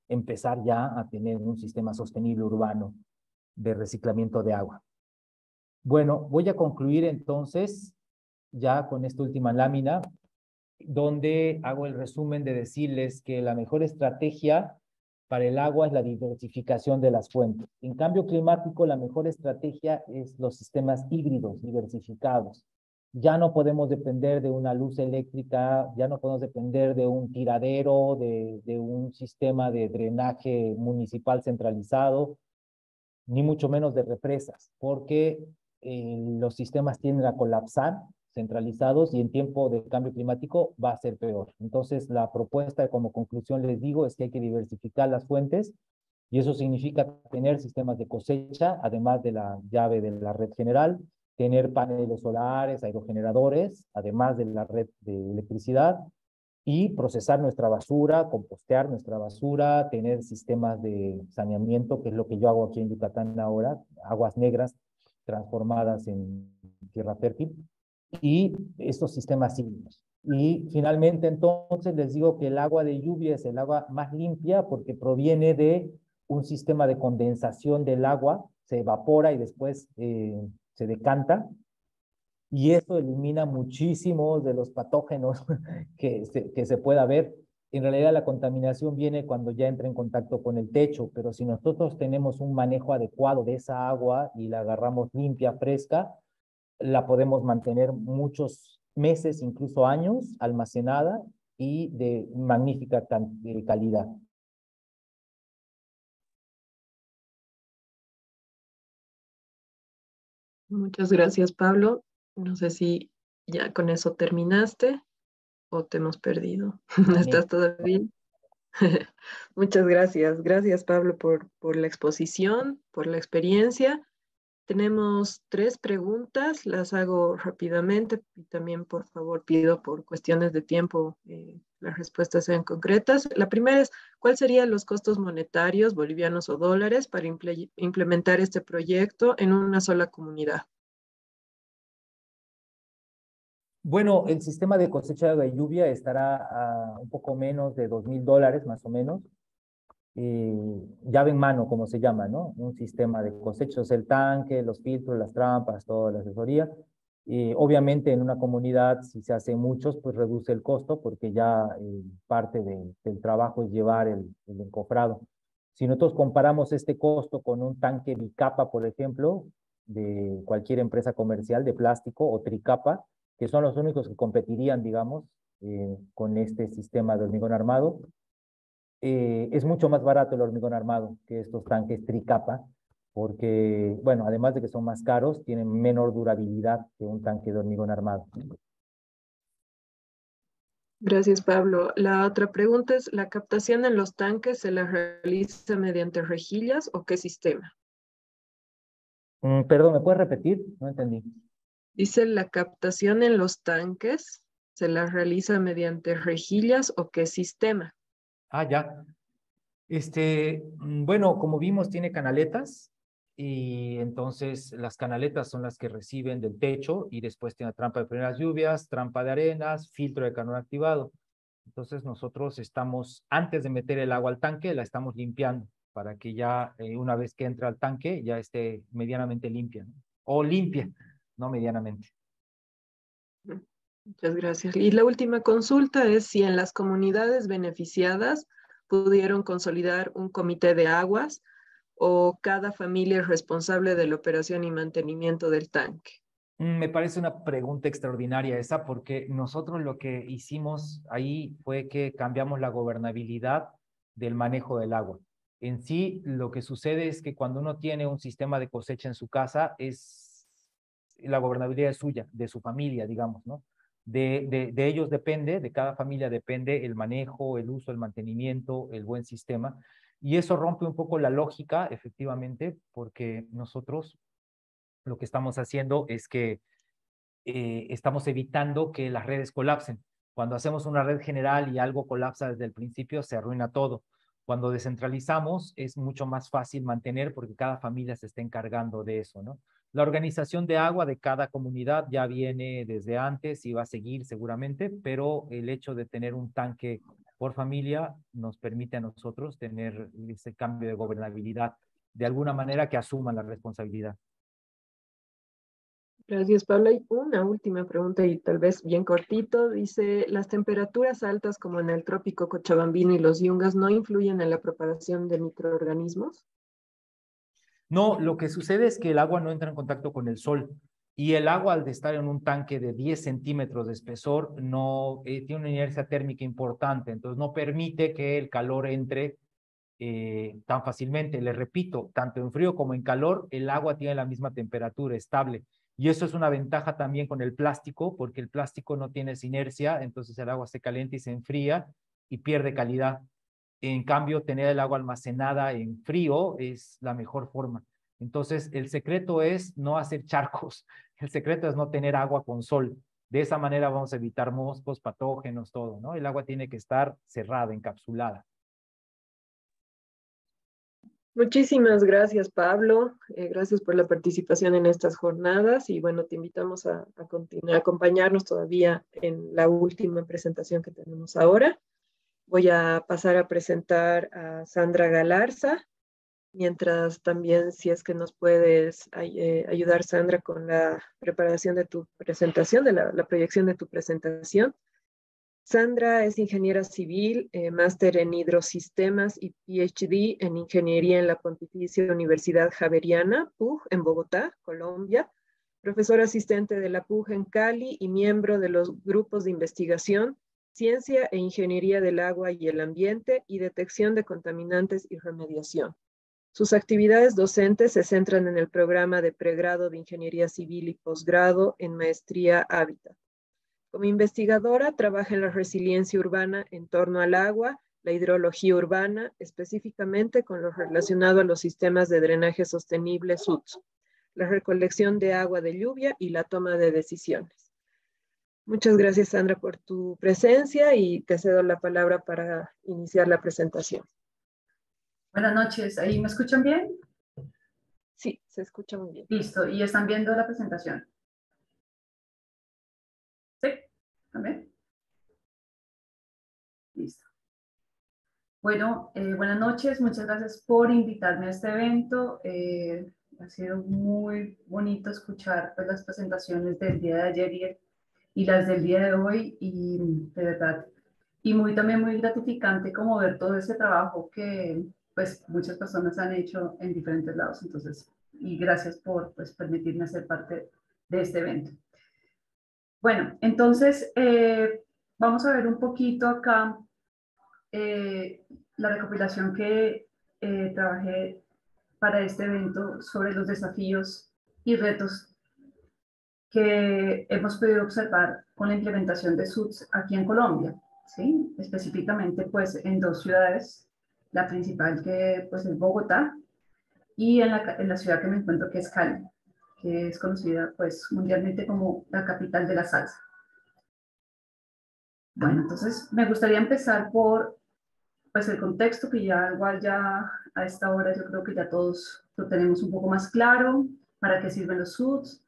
S6: empezar ya a tener un sistema sostenible urbano de reciclamiento de agua. Bueno, voy a concluir entonces ya con esta última lámina, donde hago el resumen de decirles que la mejor estrategia para el agua es la diversificación de las fuentes. En cambio climático, la mejor estrategia es los sistemas híbridos diversificados. Ya no podemos depender de una luz eléctrica, ya no podemos depender de un tiradero, de, un sistema de drenaje municipal centralizado, ni mucho menos de represas, porque eh, los sistemas tienden a colapsar centralizados y en tiempo de cambio climático va a ser peor. Entonces, la propuesta como conclusión les digo es que hay que diversificar las fuentes y eso significa tener sistemas de cosecha, además de la llave de la red general, tener paneles solares, aerogeneradores, además de la red de electricidad, y procesar nuestra basura, compostear nuestra basura, tener sistemas de saneamiento, que es lo que yo hago aquí en Yucatán ahora, aguas negras transformadas en tierra fértil y estos sistemas híbridos. Y finalmente entonces les digo que el agua de lluvia es el agua más limpia porque proviene de un sistema de condensación del agua, se evapora y después eh, se decanta. Y eso elimina muchísimos de los patógenos que se, que se pueda ver en realidad la contaminación viene cuando ya entra en contacto con el techo, pero si nosotros tenemos un manejo adecuado de esa agua y la agarramos limpia, fresca, la podemos mantener muchos meses, incluso años, almacenada y de magnífica calidad.
S1: Muchas gracias, Pablo. No sé si ya con eso terminaste o te hemos perdido. ¿Estás todavía? Muchas gracias. Gracias, Pablo, por, por la exposición, por la experiencia. Tenemos tres preguntas, las hago rápidamente y también, por favor, pido por cuestiones de tiempo eh, las respuestas sean concretas. La primera es, ¿cuáles serían los costos monetarios, bolivianos o dólares, para implementar este proyecto en una sola comunidad?
S6: Bueno, el sistema de cosecha de lluvia estará a un poco menos de dos mil dólares, más o menos. Eh, llave en mano, como se llama, ¿no? Un sistema de cosechos, el tanque, los filtros, las trampas, toda la asesoría. Eh, obviamente en una comunidad, si se hace muchos, pues reduce el costo porque ya eh, parte del trabajo es llevar el, el, encofrado. Si nosotros comparamos este costo con un tanque bicapa, por ejemplo, de cualquier empresa comercial de plástico o tricapa, que son los únicos que competirían, digamos, eh, con este sistema de hormigón armado. Eh, es mucho más barato el hormigón armado que estos tanques tricapa, porque, bueno, además de que son más caros, tienen menor durabilidad que un tanque de hormigón armado.
S1: Gracias, Pablo. La otra pregunta es, ¿la captación en los tanques se la realiza mediante rejillas o qué sistema?
S6: Mm, perdón, ¿me puedes repetir? No entendí.
S1: Dice, ¿la captación en los tanques se la realiza mediante rejillas o qué sistema?
S6: Ah, ya. Este, mm, bueno, como vimos, tiene canaletas y entonces las canaletas son las que reciben del techo y después tiene trampa de primeras lluvias, trampa de arenas, filtro de calor activado. Entonces nosotros estamos, antes de meter el agua al tanque, la estamos limpiando para que ya eh, una vez que entra al tanque ya esté medianamente limpia o limpia no medianamente.
S1: Muchas gracias. Y la última consulta es si en las comunidades beneficiadas pudieron consolidar un comité de aguas o cada familia es responsable de la operación y mantenimiento del tanque.
S6: Mm, me parece una pregunta extraordinaria esa porque nosotros lo que hicimos ahí fue que cambiamos la gobernabilidad del manejo del agua. En sí, lo que sucede es que cuando uno tiene un sistema de cosecha en su casa, es la gobernabilidad es suya, de su familia, digamos, ¿no? De, ellos depende, de cada familia depende el manejo, el uso, el mantenimiento, el buen sistema. Y eso rompe un poco la lógica, efectivamente, porque nosotros lo que estamos haciendo es que eh, estamos evitando que las redes colapsen. Cuando hacemos una red general y algo colapsa desde el principio, se arruina todo. Cuando descentralizamos es mucho más fácil mantener porque cada familia se está encargando de eso, ¿no? La organización de agua de cada comunidad ya viene desde antes y va a seguir seguramente, pero el hecho de tener un tanque por familia nos permite a nosotros tener ese cambio de gobernabilidad, de alguna manera que asuman la responsabilidad.
S1: Gracias, Pablo. Hay una última pregunta y tal vez bien cortito. Dice, ¿las temperaturas altas como en el trópico Cochabambino y los yungas no influyen en la propagación de microorganismos?
S6: No, lo que sucede es que el agua no entra en contacto con el sol y el agua al estar en un tanque de 10 centímetros de espesor no eh, tiene una inercia térmica importante, entonces no permite que el calor entre eh, tan fácilmente. Le repito, tanto en frío como en calor, el agua tiene la misma temperatura estable. Y eso es una ventaja también con el plástico, porque el plástico no tiene esa inercia, entonces el agua se calienta y se enfría y pierde calidad. En cambio, tener el agua almacenada en frío es la mejor forma. Entonces, el secreto es no hacer charcos. El secreto es no tener agua con sol. De esa manera vamos a evitar moscos, patógenos, todo, ¿no? El agua tiene que estar cerrada, encapsulada.
S1: Muchísimas gracias, Pablo. Eh, gracias por la participación en estas jornadas y bueno, te invitamos a, continuar, a acompañarnos todavía en la última presentación que tenemos ahora. Voy a pasar a presentar a Sandra Galarza, mientras también si es que nos puedes eh, ayudar, Sandra, con la preparación de tu presentación, de la, proyección de tu presentación. Sandra es ingeniera civil, eh, máster en hidrosistemas y PhD en ingeniería en la Pontificia Universidad Javeriana, PUG, en Bogotá, Colombia, profesor asistente de la PUG en Cali y miembro de los grupos de investigación Ciencia e Ingeniería del Agua y el Ambiente y Detección de Contaminantes y Remediación. Sus actividades docentes se centran en el programa de pregrado de Ingeniería Civil y posgrado en Maestría Hábitat. Como investigadora, trabaja en la resiliencia urbana en torno al agua, la hidrología urbana, específicamente con lo relacionado a los sistemas de drenaje sostenible SUTS, la recolección de agua de lluvia y la toma de decisiones. Muchas gracias, Sandra, por tu presencia y te cedo la palabra para iniciar la presentación.
S7: Buenas noches, ¿ahí me escuchan bien?
S1: Sí, se escucha muy bien.
S7: Listo, ¿y están viendo la presentación? ¿Sí? ¿También? Listo. Bueno, eh, buenas noches, muchas gracias por invitarme a este evento. Eh, ha sido muy bonito escuchar pues, las presentaciones del día de ayer y, y las del día de hoy y de verdad, y muy también muy gratificante como ver todo ese trabajo que pues muchas personas han hecho en diferentes lados. Entonces, y gracias por pues, permitirme ser parte de este evento. Bueno, entonces eh, vamos a ver un poquito acá eh, la recopilación que eh, trabajé para este evento sobre los desafíos y retos que hemos podido observar con la implementación de SUTS aquí en Colombia, ¿sí? específicamente pues en dos ciudades la principal que pues es Bogotá y en la, en la ciudad que me encuentro que es Cali, que es conocida pues mundialmente como la capital de la salsa. Bueno, entonces me gustaría empezar por pues el contexto que ya igual ya a esta hora yo creo que ya todos lo tenemos un poco más claro, para qué sirven los SUDs.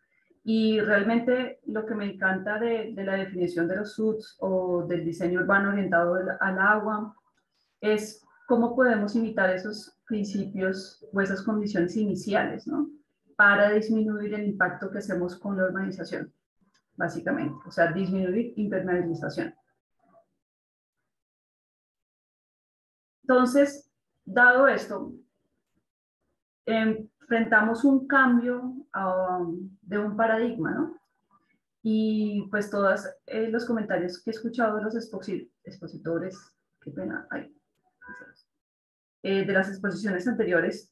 S7: Y realmente lo que me encanta de, la definición de los SUDs o del diseño urbano orientado al agua es cómo podemos imitar esos principios o esas condiciones iniciales, ¿no? Para disminuir el impacto que hacemos con la urbanización, básicamente. O sea, disminuir impermeabilización. Entonces, dado esto, enfrentamos un cambio um, de un paradigma, ¿no? Y pues todos eh, los comentarios que he escuchado de los expositores, qué pena, hay eh, de las exposiciones anteriores,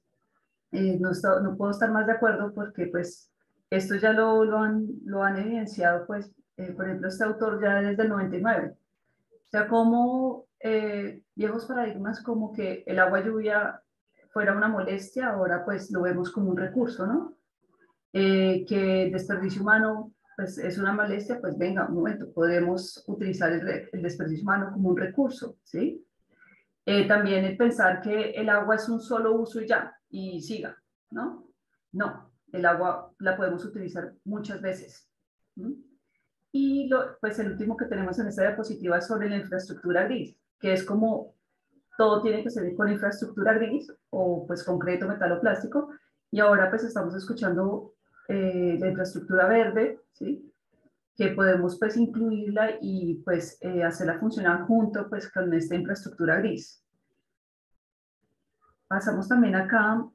S7: eh, no, no, puedo estar más de acuerdo porque pues esto ya lo, lo, han, lo han evidenciado, pues, eh, por ejemplo, este autor ya desde el 99. O sea, como viejos paradigmas como que el agua lluvia fuera una molestia, ahora pues lo vemos como un recurso, ¿no? que el desperdicio humano pues es una molestia, pues venga, un momento, podemos utilizar el, el desperdicio humano como un recurso, ¿sí? Eh, también el pensar que el agua es un solo uso y ya, y siga, ¿no? No, el agua la podemos utilizar muchas veces. Y lo, pues el último que tenemos en esta diapositiva es sobre la infraestructura gris, que es como todo tiene que ser con infraestructura gris o pues concreto, metal o plástico. Y ahora pues estamos escuchando eh, la infraestructura verde, ¿sí? que podemos pues incluirla y pues eh, hacerla funcionar junto pues con esta infraestructura gris. Pasamos también acá, no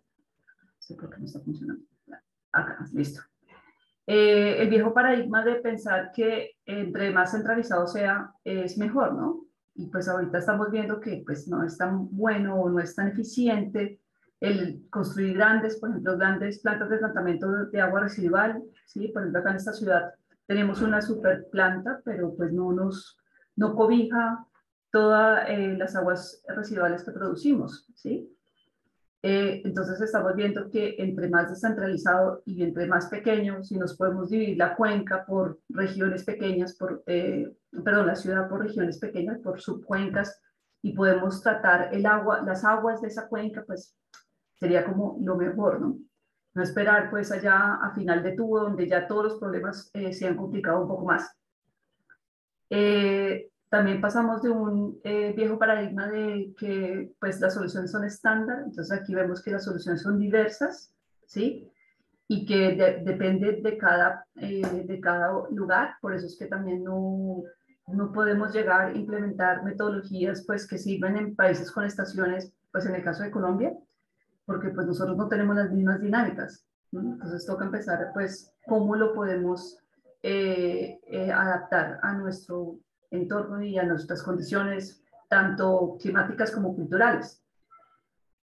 S7: sé por qué no está funcionando, acá, listo. Eh, el viejo paradigma de pensar que entre más centralizado sea es mejor, ¿no? Y pues ahorita estamos viendo que pues no es tan bueno o no es tan eficiente el construir grandes, por ejemplo, grandes plantas de tratamiento de agua residual, ¿sí? Por ejemplo, acá en esta ciudad tenemos una super planta, pero pues no nos, no cobija todas eh, las aguas residuales que producimos, ¿sí? Eh, entonces estamos viendo que entre más descentralizado y entre más pequeño, si nos podemos dividir la cuenca por regiones pequeñas, por, eh, perdón, la ciudad por regiones pequeñas, por subcuencas, y podemos tratar el agua, las aguas de esa cuenca, pues sería como lo mejor, ¿no? no esperar pues allá a final de tubo donde ya todos los problemas eh, se han complicado un poco más. Eh, también pasamos de un eh, viejo paradigma de que pues las soluciones son estándar, entonces aquí vemos que las soluciones son diversas, ¿sí? Y que depende de cada, de cada lugar, por eso es que también no, no podemos llegar a implementar metodologías pues que sirven en países con estaciones, pues en el caso de Colombia, porque pues nosotros no tenemos las mismas dinámicas. Entonces toca empezar pues cómo lo podemos eh, eh, adaptar a nuestro entorno y a nuestras condiciones, tanto climáticas como culturales.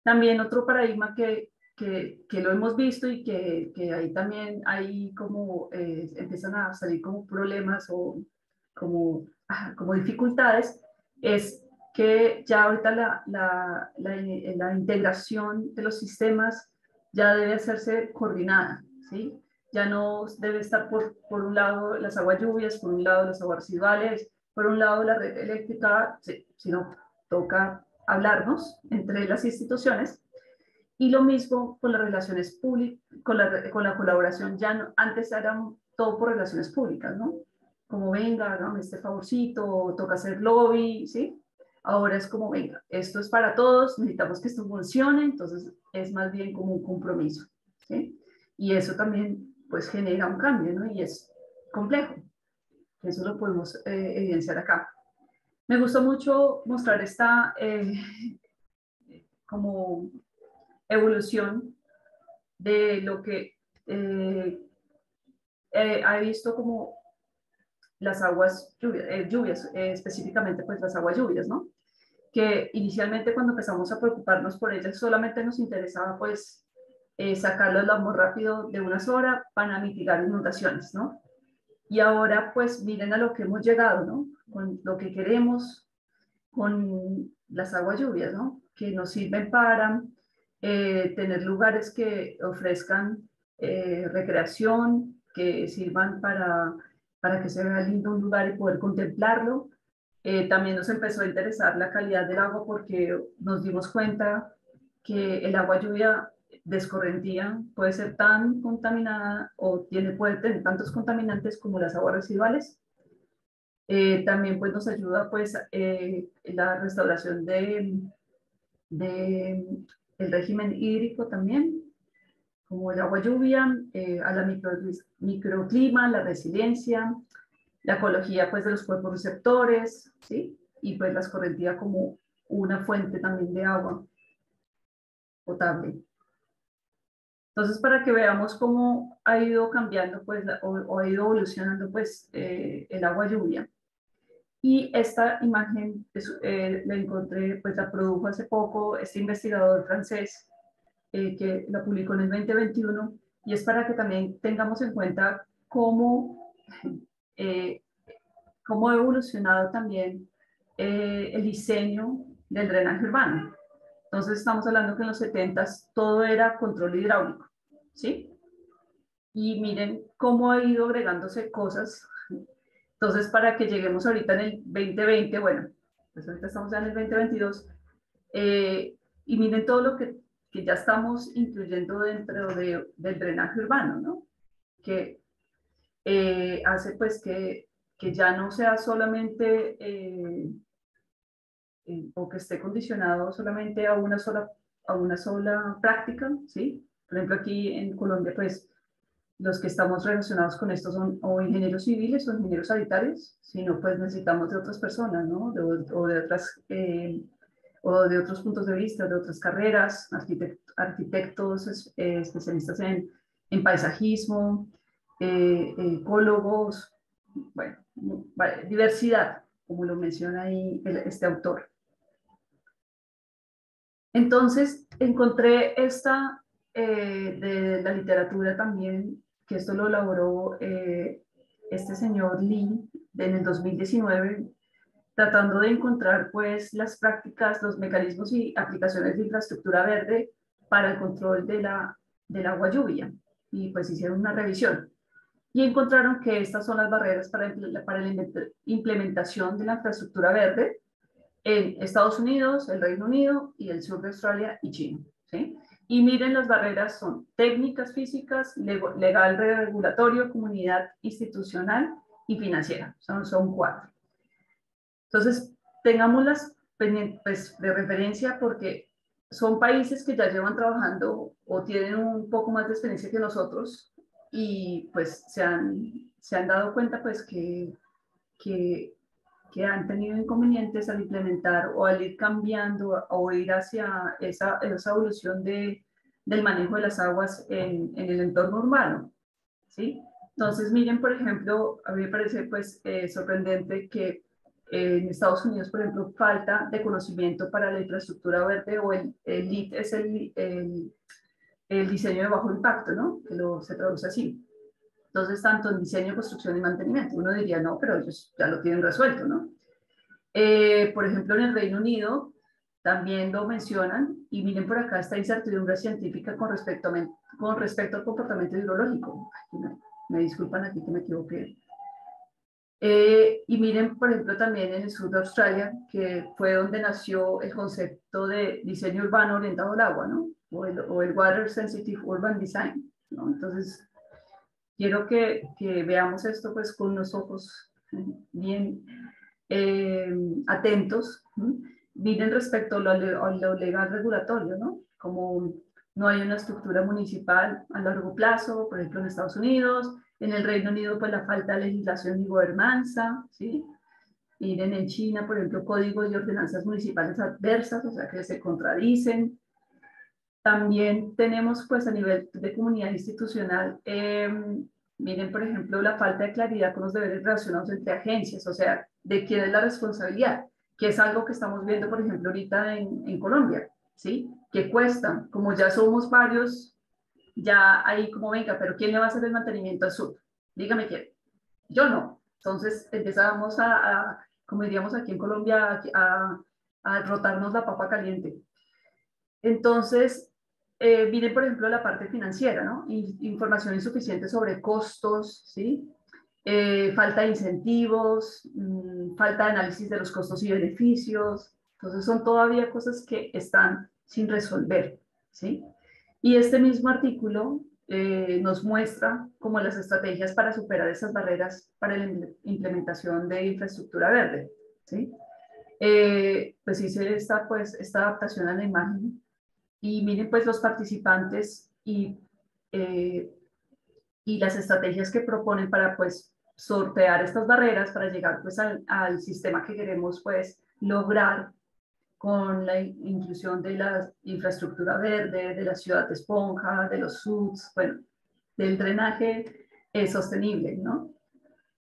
S7: También otro paradigma que, que, que lo hemos visto y que, que ahí también hay como, eh, empiezan a salir como problemas o como, ah, como dificultades es que ya ahorita la, la, la, integración de los sistemas ya debe hacerse coordinada, ¿sí? Ya no debe estar por, por un lado las aguas lluvias, por un lado las aguas residuales, por un lado la red eléctrica, sino toca hablarnos entre las instituciones. Y lo mismo con las relaciones públicas, con la, con la colaboración, ya no, antes eran todo por relaciones públicas, ¿no? Como venga, hágame este favorcito, toca hacer lobby, ¿sí? Ahora es como, venga, esto es para todos, necesitamos que esto funcione, entonces es más bien como un compromiso, ¿sí? Y eso también, pues, genera un cambio, ¿no? Y es complejo. Eso lo podemos eh, evidenciar acá. Me gustó mucho mostrar esta eh, como evolución de lo que eh, ha visto como las aguas lluvias, lluvias específicamente pues las aguas lluvias, ¿no? Que inicialmente cuando empezamos a preocuparnos por ellas solamente nos interesaba pues sacarlas lo más rápido de una horas para mitigar inundaciones, ¿no? Y ahora pues miren a lo que hemos llegado, ¿no? Con lo que queremos, con las aguas lluvias, ¿no? Que nos sirven para eh, tener lugares que ofrezcan eh, recreación, que sirvan para, para que se vea lindo un lugar y poder contemplarlo. Eh, también nos empezó a interesar la calidad del agua porque nos dimos cuenta que el agua lluvia descorrentía puede ser tan contaminada o tiene, puede tener tantos contaminantes como las aguas residuales. Eh, también pues, nos ayuda pues, eh, la restauración de, de, régimen hídrico también, como el agua lluvia, eh, a la micro, microclima, la resiliencia, la ecología pues, de los cuerpos receptores, ¿sí? y pues la escorrentía como una fuente también de agua potable. Entonces, para que veamos cómo ha ido cambiando pues, o, ha ido evolucionando pues, eh, el agua lluvia. Y esta imagen eh, la encontré, pues la produjo hace poco este investigador francés eh, que la publicó en el 2021 y es para que también tengamos en cuenta cómo, cómo ha evolucionado también el diseño del drenaje urbano. Entonces estamos hablando que en los 70 todo era control hidráulico, ¿sí? Y miren cómo ha ido agregándose cosas. Entonces, para que lleguemos ahorita en el 2020, bueno, pues ahorita estamos ya en el 2022, eh, y miren todo lo que, que ya estamos incluyendo dentro de, del drenaje urbano, ¿no? Que eh, hace pues que, que, ya no sea solamente... Eh, o que esté condicionado solamente a una sola, a una sola práctica, ¿sí? Por ejemplo, aquí en Colombia, pues los que estamos relacionados con esto son o ingenieros civiles o ingenieros sanitarios, sino pues necesitamos de otras personas, ¿no? De, o de otras, eh, o de otros puntos de vista, de otras carreras, arquitectos, eh, especialistas en, en paisajismo, eh, ecólogos, bueno, diversidad, como lo menciona ahí este autor. Entonces, encontré esta eh, de la literatura también, que esto lo elaboró este señor Lee en el 2019, tratando de encontrar pues las prácticas, los mecanismos y aplicaciones de infraestructura verde para el control de la, del agua lluvia. Y pues hicieron una revisión. Y encontraron que estas son las barreras para, para la implementación de la infraestructura verde en Estados Unidos, el Reino Unido y el sur de Australia y China. ¿sí? Y miren, las barreras son técnicas físicas, legal, regulatorio, comunidad institucional y financiera. Son, son cuatro. Entonces, tengámoslas pues, de referencia porque son países que ya llevan trabajando o tienen un poco más de experiencia que nosotros y pues se han, se han dado cuenta pues que, que que han tenido inconvenientes al implementar o al ir cambiando o ir hacia esa, esa evolución de, del manejo de las aguas en, en, el entorno urbano. ¿sí? Entonces, miren, por ejemplo, a mí me parece pues eh, sorprendente que en Estados Unidos, por ejemplo, falta de conocimiento para la infraestructura verde o el, el LEED es el, el, el, diseño de bajo impacto, ¿no? Que lo, se traduce así. Entonces, tanto en diseño, construcción y mantenimiento. Uno diría, no, pero ellos ya lo tienen resuelto, ¿no? Eh, por ejemplo, en el Reino Unido también lo mencionan y miren por acá esta incertidumbre científica con respecto, a, con respecto al comportamiento hidrológico. Me, me, disculpan aquí que me equivoqué. Eh, y miren, por ejemplo, también en el sur de Australia, que fue donde nació el concepto de diseño urbano orientado al agua, ¿no? O el, o el Water Sensitive Urban Design, ¿no? Entonces, quiero que, que veamos esto pues con unos ojos bien eh, atentos. Miren respecto a lo, legal regulatorio, ¿no? Como no hay una estructura municipal a largo plazo, por ejemplo en Estados Unidos, en el Reino Unido pues la falta de legislación y gobernanza, ¿sí? Miren en China, por ejemplo, códigos y ordenanzas municipales adversas, o sea que se contradicen. También tenemos pues a nivel de comunidad institucional, em, miren por ejemplo la falta de claridad con los deberes relacionados entre agencias, o sea, de quién es la responsabilidad, que es algo que estamos viendo por ejemplo ahorita en Colombia, ¿sí? Que cuesta, como ya somos varios, ya ahí como venga, pero ¿quién le va a hacer el mantenimiento al sur? Dígame quién. Yo no. Entonces empezamos a, a como diríamos aquí en Colombia, a, a rotarnos la papa caliente. Entonces, eh, viene, por ejemplo, la parte financiera, ¿no? Información insuficiente sobre costos, ¿sí? Eh, falta de incentivos, mmm, falta de análisis de los costos y beneficios. Entonces, son todavía cosas que están sin resolver, ¿sí? Y este mismo artículo eh, nos muestra como las estrategias para superar esas barreras para la implementación de infraestructura verde, ¿sí? Eh, pues hice esta, pues, esta adaptación a la imagen y miren pues los participantes y, eh, y las estrategias que proponen para pues sortear estas barreras para llegar pues al, al sistema que queremos pues lograr con la inclusión de la infraestructura verde, de la ciudad de esponja, de los SUDs, bueno, del drenaje eh, sostenible, ¿no?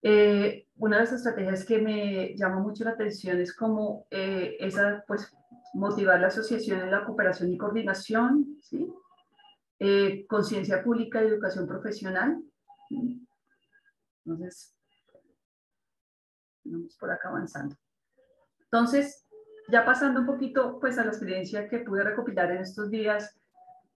S7: Eh, una de las estrategias que me llama mucho la atención es como eh, esa, pues, motivar la asociación en la cooperación y coordinación, ¿sí? Eh, conciencia pública y educación profesional. Entonces, vamos por acá avanzando. Entonces, ya pasando un poquito pues a la experiencia que pude recopilar en estos días,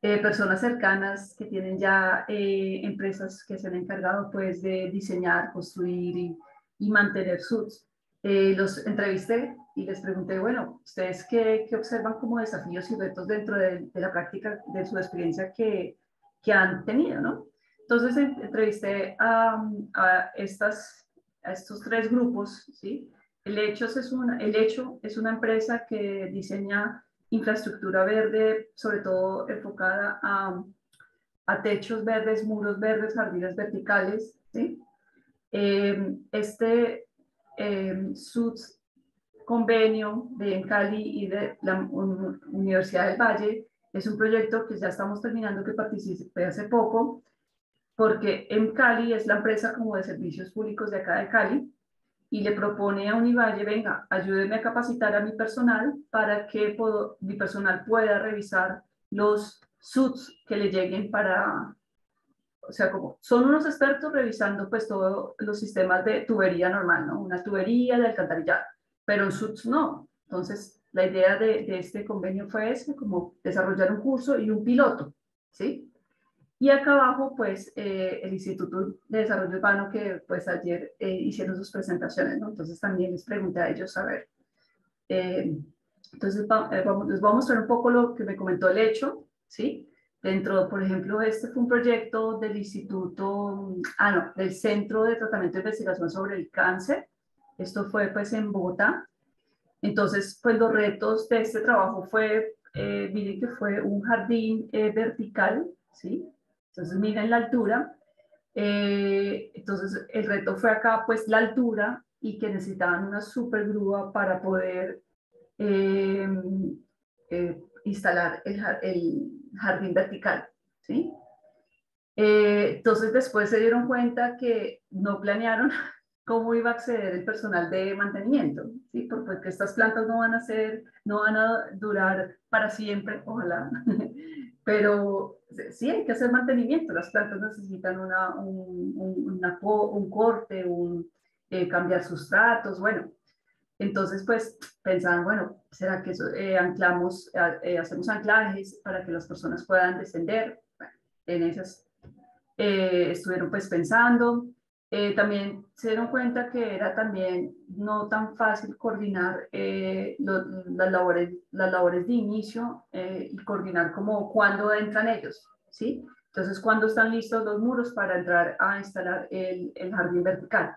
S7: eh, personas cercanas que tienen ya eh, empresas que se han encargado pues de diseñar, construir y, y mantener SUDs. Eh, los entrevisté y les pregunté, bueno, ¿ustedes qué, qué observan como desafíos y retos dentro de, de, la práctica, de su experiencia que, que han tenido, no? Entonces entrevisté a, a, estas, a estos tres grupos, ¿sí? El hecho, es una, el es una empresa que diseña infraestructura verde, sobre todo enfocada a, a techos verdes, muros verdes, jardines verticales, ¿sí? Eh, este eh, SUDS convenio de Cali y de la Universidad del Valle es un proyecto que ya estamos terminando, que participé hace poco, porque en Cali es la empresa como de servicios públicos de acá de Cali y le propone a Univalle, venga, ayúdeme a capacitar a mi personal para que mi personal pueda revisar los SUDs que le lleguen para, o sea, como son unos expertos revisando pues todos los sistemas de tubería normal, ¿no? Una tubería de alcantarillado, pero en SUDs no. Entonces, la idea de, de este convenio fue ese, como desarrollar un curso y un piloto, ¿sí? Y acá abajo, pues, eh, el Instituto de Desarrollo Urbano que, pues, ayer eh, hicieron sus presentaciones, ¿no? Entonces, también les pregunté a ellos, a ver. Eh, entonces, eh, vamos, les voy a mostrar un poco lo que me comentó el hecho, ¿sí? Dentro, por ejemplo, este fue un proyecto del Instituto, ah, no, del Centro de Tratamiento de Investigación sobre el Cáncer. Esto fue, pues, en Bogotá. Entonces, pues, los retos de este trabajo fue, miren que fue un jardín vertical, ¿sí? Entonces, miren la altura. Eh, entonces, el reto fue acá, pues, la altura y que necesitaban una super grúa para poder eh, eh, instalar el, el, jardín vertical, ¿sí? entonces, después se dieron cuenta que no planearon cómo iba a acceder el personal de mantenimiento, ¿sí? Porque estas plantas no van a ser, no van a durar para siempre, ojalá, pero sí hay que hacer mantenimiento, las plantas necesitan una, un, un, un corte, un, eh, cambiar sustratos, bueno, entonces pues pensaban, bueno, ¿será que eh, anclamos, eh, hacemos anclajes para que las personas puedan descender? en esas estuvieron pues pensando, eh, también se dieron cuenta que era también no tan fácil coordinar eh, las, labores, las labores de inicio eh, y coordinar como cuándo entran ellos, ¿sí? Entonces, cuándo están listos los muros para entrar a instalar el, el, jardín vertical.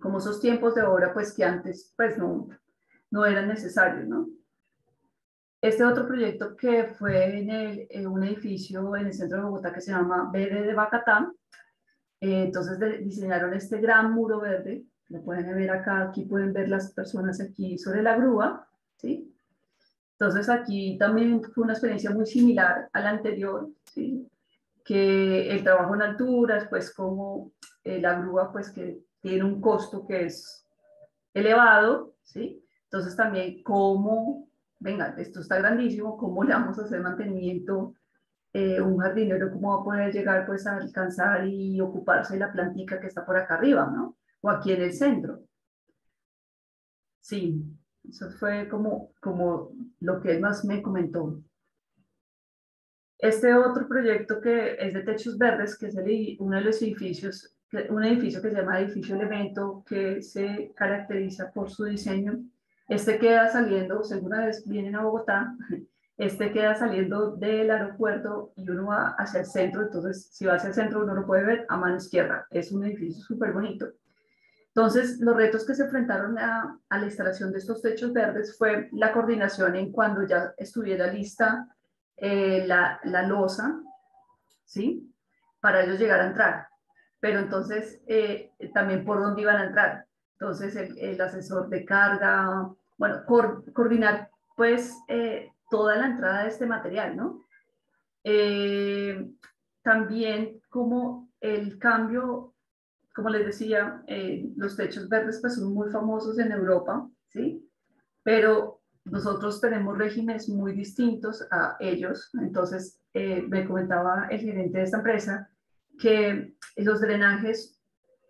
S7: Como esos tiempos de obra, pues que antes, pues no, no eran necesarios, ¿no? Este otro proyecto que fue en, el, en un edificio en el centro de Bogotá que se llama BD de Bacatá, eh, entonces diseñaron este gran muro verde, lo pueden ver acá, aquí pueden ver las personas aquí sobre la grúa, ¿sí? Entonces aquí también fue una experiencia muy similar a la anterior, ¿sí? Que el trabajo en alturas, pues como eh, la grúa, pues que tiene un costo que es elevado, ¿sí? Entonces también cómo, venga, esto está grandísimo, cómo le vamos a hacer mantenimiento eh, un jardinero cómo va a poder llegar pues a alcanzar y ocuparse de la plantica que está por acá arriba, ¿no? O aquí en el centro. Sí, eso fue como, como lo que él más me comentó. Este otro proyecto que es de techos verdes, que es uno de los edificios, un edificio que se llama edificio elemento, que se caracteriza por su diseño. Este queda saliendo, según una vez vienen a Bogotá, este queda saliendo del aeropuerto y uno va hacia el centro, entonces si va hacia el centro uno lo puede ver a mano izquierda, es un edificio súper bonito. Entonces, los retos que se enfrentaron a, la instalación de estos techos verdes fue la coordinación en cuando ya estuviera lista eh, la, la losa, ¿sí? Para ellos llegar a entrar. Pero entonces, eh, también por dónde iban a entrar. Entonces, el, asesor de carga, bueno, coordinar, pues, eh, toda la entrada de este material, ¿no? Eh, también como el cambio, como les decía, eh, los techos verdes pues son muy famosos en Europa, ¿sí? Pero nosotros tenemos regímenes muy distintos a ellos. Entonces, eh, me comentaba el gerente de esta empresa que los drenajes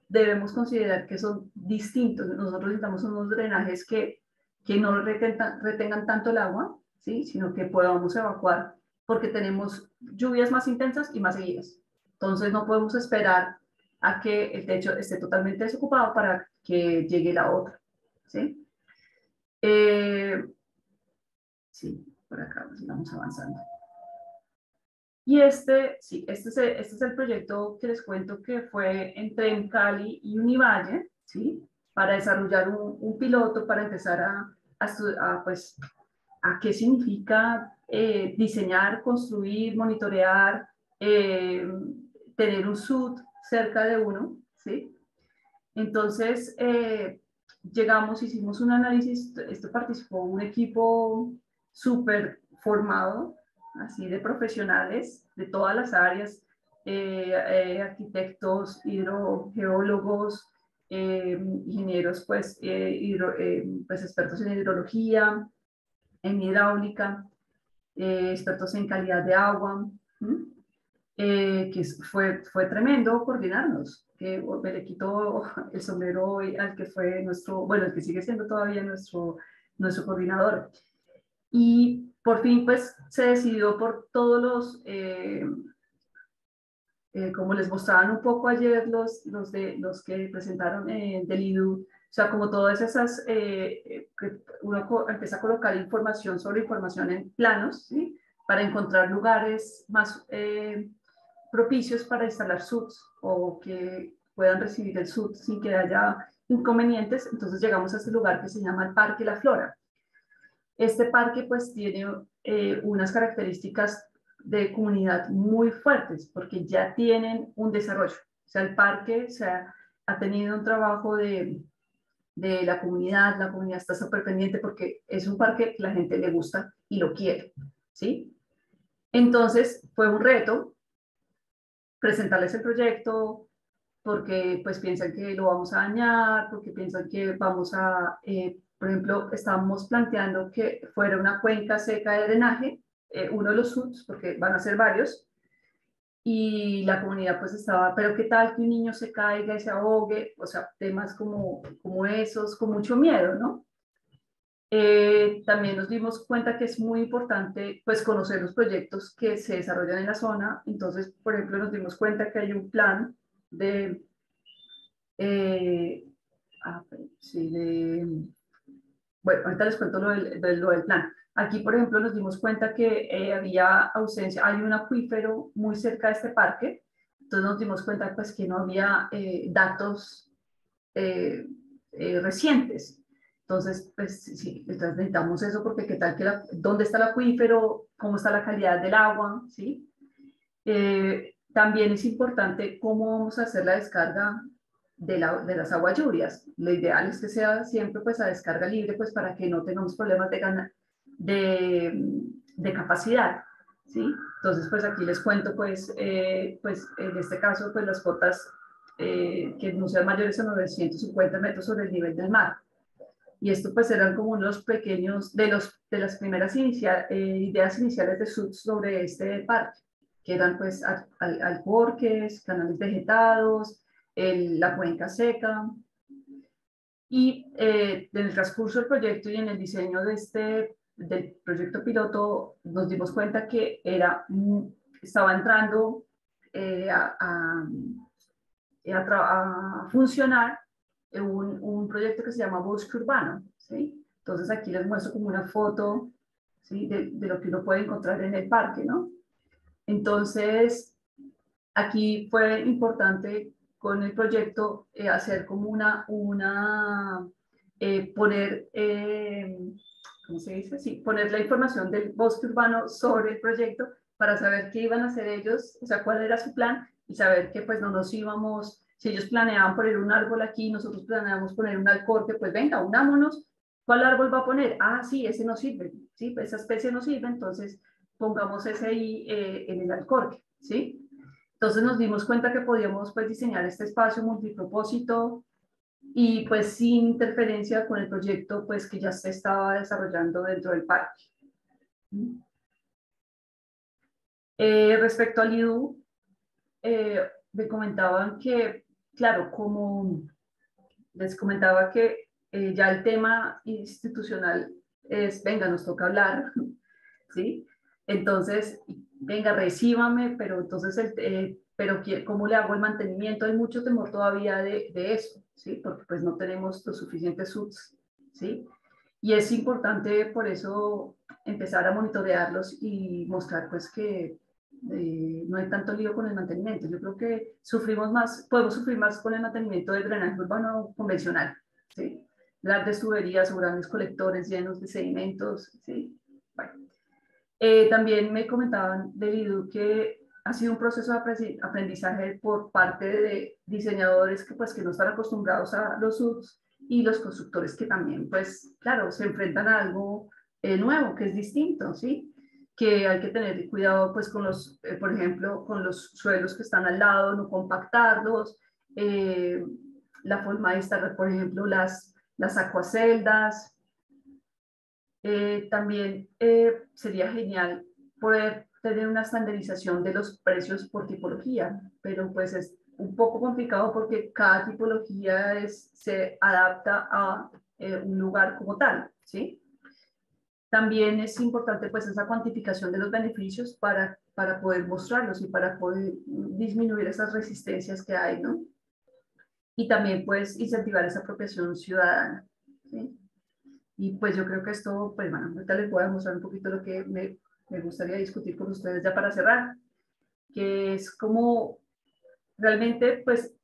S7: debemos considerar que son distintos. Nosotros necesitamos unos drenajes que, que no retengan, retengan tanto el agua, ¿sí? sino que podamos evacuar porque tenemos lluvias más intensas y más seguidas. Entonces no podemos esperar a que el techo esté totalmente desocupado para que llegue la otra. ¿sí? Eh, sí, por acá sigamos avanzando. Y este, sí, este es, el, este es el proyecto que les cuento que fue entre Cali y Univalle, ¿sí? Para desarrollar un, un piloto, para empezar a, a, a pues, a qué significa eh, diseñar, construir, monitorear, eh, tener un SUD cerca de uno, ¿sí? Entonces, eh, llegamos, hicimos un análisis, esto participó un equipo súper formado, así de profesionales de todas las áreas, arquitectos, hidrogeólogos, ingenieros, pues, pues expertos en hidrología, en hidráulica, eh, expertos en calidad de agua, eh, que fue, fue tremendo coordinarnos, que le quitó el sombrero al que fue nuestro, bueno, el que sigue siendo todavía nuestro, nuestro coordinador. Y por fin, pues, se decidió por todos los, eh, como les mostraban un poco ayer los, los, de, los que presentaron del IDU, o sea, como todas esas, eh, que uno empieza a colocar información sobre información en planos, ¿sí? Para encontrar lugares más eh, propicios para instalar SUDs o que puedan recibir el SUD sin que haya inconvenientes. Entonces llegamos a este lugar que se llama el Parque La Flora. Este parque pues tiene eh, unas características de comunidad muy fuertes porque ya tienen un desarrollo. O sea, el parque se ha, ha tenido un trabajo de de la comunidad, la comunidad está súper pendiente porque es un parque que la gente le gusta y lo quiere, ¿sí? Entonces fue un reto presentarles el proyecto, porque pues piensan que lo vamos a dañar, porque piensan que vamos a, eh, por ejemplo, estamos planteando que fuera una cuenca seca de drenaje, eh, uno de los SUTs, porque van a ser varios, y la comunidad pues estaba, pero qué tal que un niño se caiga y se ahogue, o sea, temas como, como esos, con mucho miedo, ¿no? Eh, también nos dimos cuenta que es muy importante pues conocer los proyectos que se desarrollan en la zona, entonces, por ejemplo, nos dimos cuenta que hay un plan de, eh, ah, sí, de, bueno, ahorita les cuento lo del, lo del plan. Aquí, por ejemplo, nos dimos cuenta que eh, había ausencia, hay un acuífero muy cerca de este parque, entonces nos dimos cuenta pues que no había eh, datos eh, recientes. Entonces, pues sí, necesitamos eso porque qué tal que la, dónde está el acuífero, cómo está la calidad del agua, ¿sí? también es importante cómo vamos a hacer la descarga de, la, de, las aguas lluvias. Lo ideal es que sea siempre pues a descarga libre, pues para que no tengamos problemas de, ganar de, capacidad. ¿sí? Entonces, pues aquí les cuento, pues, eh, pues en este caso, pues las cotas eh, que no sean mayores a 950 metros sobre el nivel del mar. Y esto pues eran como unos pequeños, de, los, de las primeras inicia, eh, ideas iniciales de SUD sobre este parque, que eran pues al, alcorques, canales vegetados, la cuenca seca. Y en el transcurso del proyecto y en el diseño de este del proyecto piloto nos dimos cuenta que era, estaba entrando eh, a, a, a, funcionar un, un, proyecto que se llama Bosque Urbano. ¿sí? Entonces aquí les muestro como una foto ¿sí? de, de, lo que uno puede encontrar en el parque. ¿no? Entonces, aquí fue importante con el proyecto eh, hacer como una, una eh, poner ¿cómo se dice? Sí, poner la información del bosque urbano sobre el proyecto para saber qué iban a hacer ellos, o sea, cuál era su plan y saber que pues no nos íbamos, si ellos planeaban poner un árbol aquí, nosotros planeábamos poner un alcorque, pues venga, unámonos, ¿cuál árbol va a poner? Ah, sí, ese no sirve, sí, pues esa especie no sirve, entonces pongamos ese ahí eh, en el alcorque, ¿sí? Entonces nos dimos cuenta que podíamos pues diseñar este espacio multipropósito, y pues sin interferencia con el proyecto pues que ya se estaba desarrollando dentro del parque. Eh, respecto al IDU, eh, me comentaban que, claro, como les comentaba que eh, ya el tema institucional es, venga, nos toca hablar, ¿sí? Entonces, venga, recíbame, pero entonces el, pero ¿cómo le hago el mantenimiento? Hay mucho temor todavía de, de, eso, ¿sí? Porque pues no tenemos los suficientes subs, ¿sí? Y es importante por eso empezar a monitorearlos y mostrar pues que eh, no hay tanto lío con el mantenimiento. Yo creo que sufrimos más, podemos sufrir más con el mantenimiento del drenaje urbano convencional, ¿sí? Las tuberías o grandes colectores llenos de sedimentos, ¿sí? Bueno. Eh, también me comentaban del IDU que ha sido un proceso de aprendizaje por parte de diseñadores que pues que no están acostumbrados a los subs y los constructores que también pues claro se enfrentan a algo eh, nuevo que es distinto, ¿sí? Que hay que tener cuidado pues con los, eh, por ejemplo, con los suelos que están al lado, no compactarlos, eh, la forma de estar, por ejemplo, las, las acuaceldas. también sería genial poder tener una estandarización de los precios por tipología, pero pues es un poco complicado porque cada tipología es, se adapta a eh, un lugar como tal, ¿sí? También es importante pues esa cuantificación de los beneficios para, para poder mostrarlos y para poder disminuir esas resistencias que hay, ¿no? Y también pues incentivar esa apropiación ciudadana, ¿sí? Y pues yo creo que esto, pues bueno, ahorita les voy a mostrar un poquito lo que me me gustaría discutir con ustedes ya para cerrar, que es como realmente pues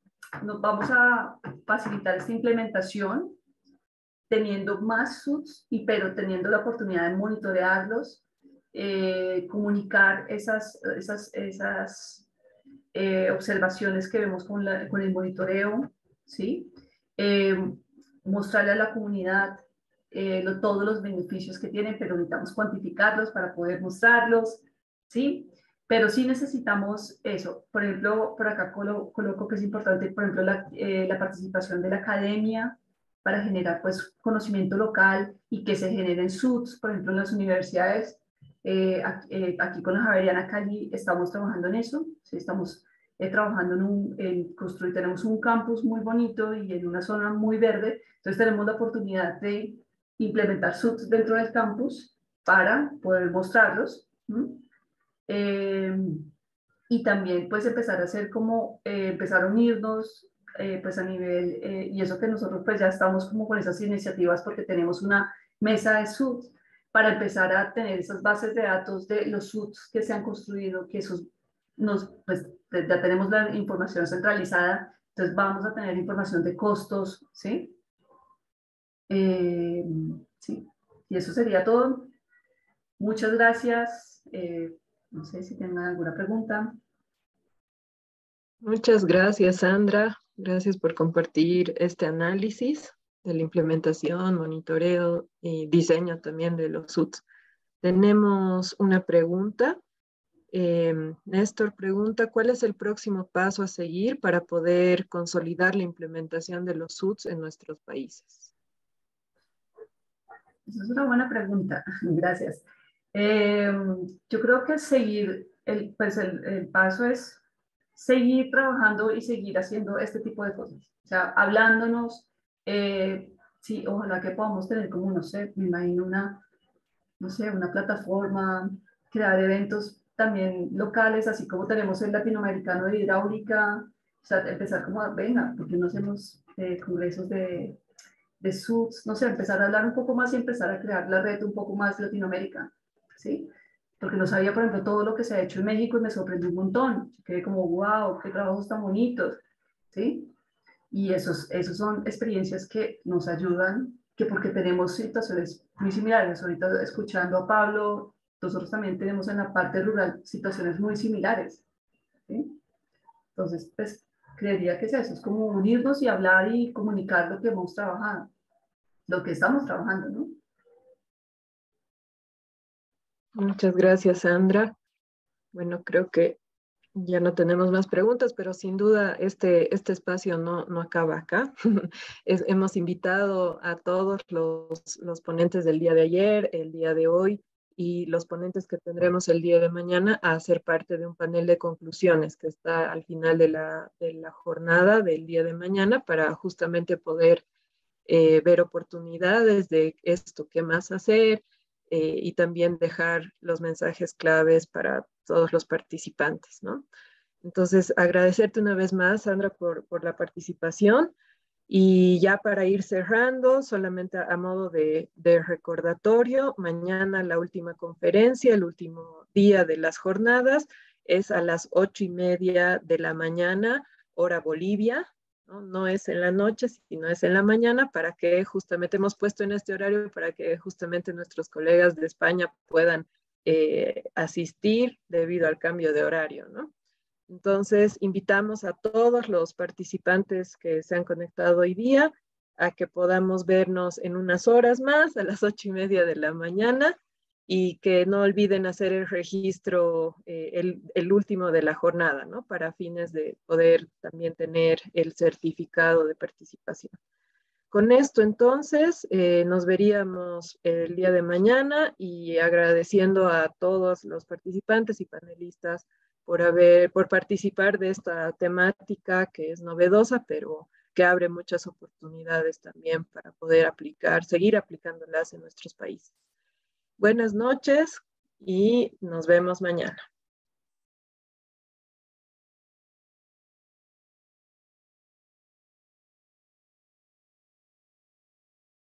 S7: nos vamos a facilitar esta implementación teniendo más SUTs, y pero teniendo la oportunidad de monitorearlos, eh, comunicar esas, esas, esas eh, observaciones que vemos con, la, con el monitoreo, ¿sí? Eh, mostrarle a la comunidad eh, todos los beneficios que tienen, pero necesitamos cuantificarlos para poder mostrarlos, ¿sí? pero sí necesitamos eso. Por ejemplo, por acá coloco que es importante, por ejemplo, la, eh, la, participación de la academia para generar pues conocimiento local y que se generen SUTs, por ejemplo, en las universidades. Eh, eh, aquí, con la Javeriana Cali estamos trabajando en eso, ¿sí? estamos trabajando en, un, en construir, tenemos un campus muy bonito y en una zona muy verde, entonces tenemos la oportunidad de implementar SUTs dentro del campus para poder mostrarlos. Eh, y también pues empezar a hacer como, eh, empezar a unirnos eh, pues a nivel, y eso que nosotros pues ya estamos como con esas iniciativas porque tenemos una mesa de SUTs para empezar a tener esas bases de datos de los SUTs que se han construido, que esos nos, pues ya tenemos la información centralizada, entonces vamos a tener información de costos, ¿sí? Sí, y eso sería todo. Muchas gracias. Eh, no sé si tienen alguna pregunta.
S1: Muchas gracias, Sandra. Gracias por compartir este análisis de la implementación, monitoreo y diseño también de los SUTs. Tenemos una pregunta. Eh, Néstor pregunta, ¿cuál es el próximo paso a seguir para poder consolidar la implementación de los SUTs en nuestros países?
S7: Esa es una buena pregunta. Gracias. Eh, yo creo que seguir, el, pues el, paso es seguir trabajando y seguir haciendo este tipo de cosas. O sea, hablándonos, eh, sí, ojalá que podamos tener como, no sé, me imagino una, no sé, una plataforma, crear eventos también locales, así como tenemos el latinoamericano de hidráulica, o sea, empezar como, venga, porque no hacemos eh, congresos de, de SUDS, no sé, empezar a hablar un poco más y empezar a crear la red un poco más Latinoamérica. ¿sí? Porque no sabía, por ejemplo, todo lo que se ha hecho en México y me sorprendió un montón. Quedé como, wow, qué trabajos tan bonitos, ¿sí? Y esos, esos son experiencias que nos ayudan, que porque tenemos situaciones muy similares. Ahorita escuchando a Pablo, nosotros también tenemos en la parte rural situaciones muy similares, ¿sí? Entonces, pues, creería que es eso, es como unirnos y hablar y comunicar lo que hemos trabajado, lo que estamos trabajando, ¿no?
S1: Muchas gracias, Sandra. Bueno, creo que ya no tenemos más preguntas, pero sin duda este, este espacio no, no acaba acá. hemos invitado a todos los, los, ponentes del día de ayer, el día de hoy y los ponentes que tendremos el día de mañana a ser parte de un panel de conclusiones que está al final de la, de la jornada del día de mañana para justamente poder eh, ver oportunidades de esto, qué más hacer, eh, y también dejar los mensajes claves para todos los participantes, ¿no? Entonces, agradecerte una vez más, Sandra, por, por la participación. Y ya para ir cerrando, solamente a, modo de, recordatorio, mañana la última conferencia, el último día de las jornadas, es a las ocho y media de la mañana, hora Bolivia, ¿no? es en la noche, sino es en la mañana, para que justamente hemos puesto en este horario, para que justamente nuestros colegas de España puedan eh, asistir debido al cambio de horario, ¿no? Entonces, invitamos a todos los participantes que se han conectado hoy día a que podamos vernos en unas horas más, a las ocho y media de la mañana, y que no olviden hacer el registro, eh, el, último de la jornada, ¿no? Para fines de poder también tener el certificado de participación. Con esto entonces eh, nos veríamos el día de mañana y agradeciendo a todos los participantes y panelistas por haber, por participar de esta temática que es novedosa, pero que abre muchas oportunidades también para poder aplicar, seguir aplicándolas en nuestros países. Buenas noches y nos vemos mañana.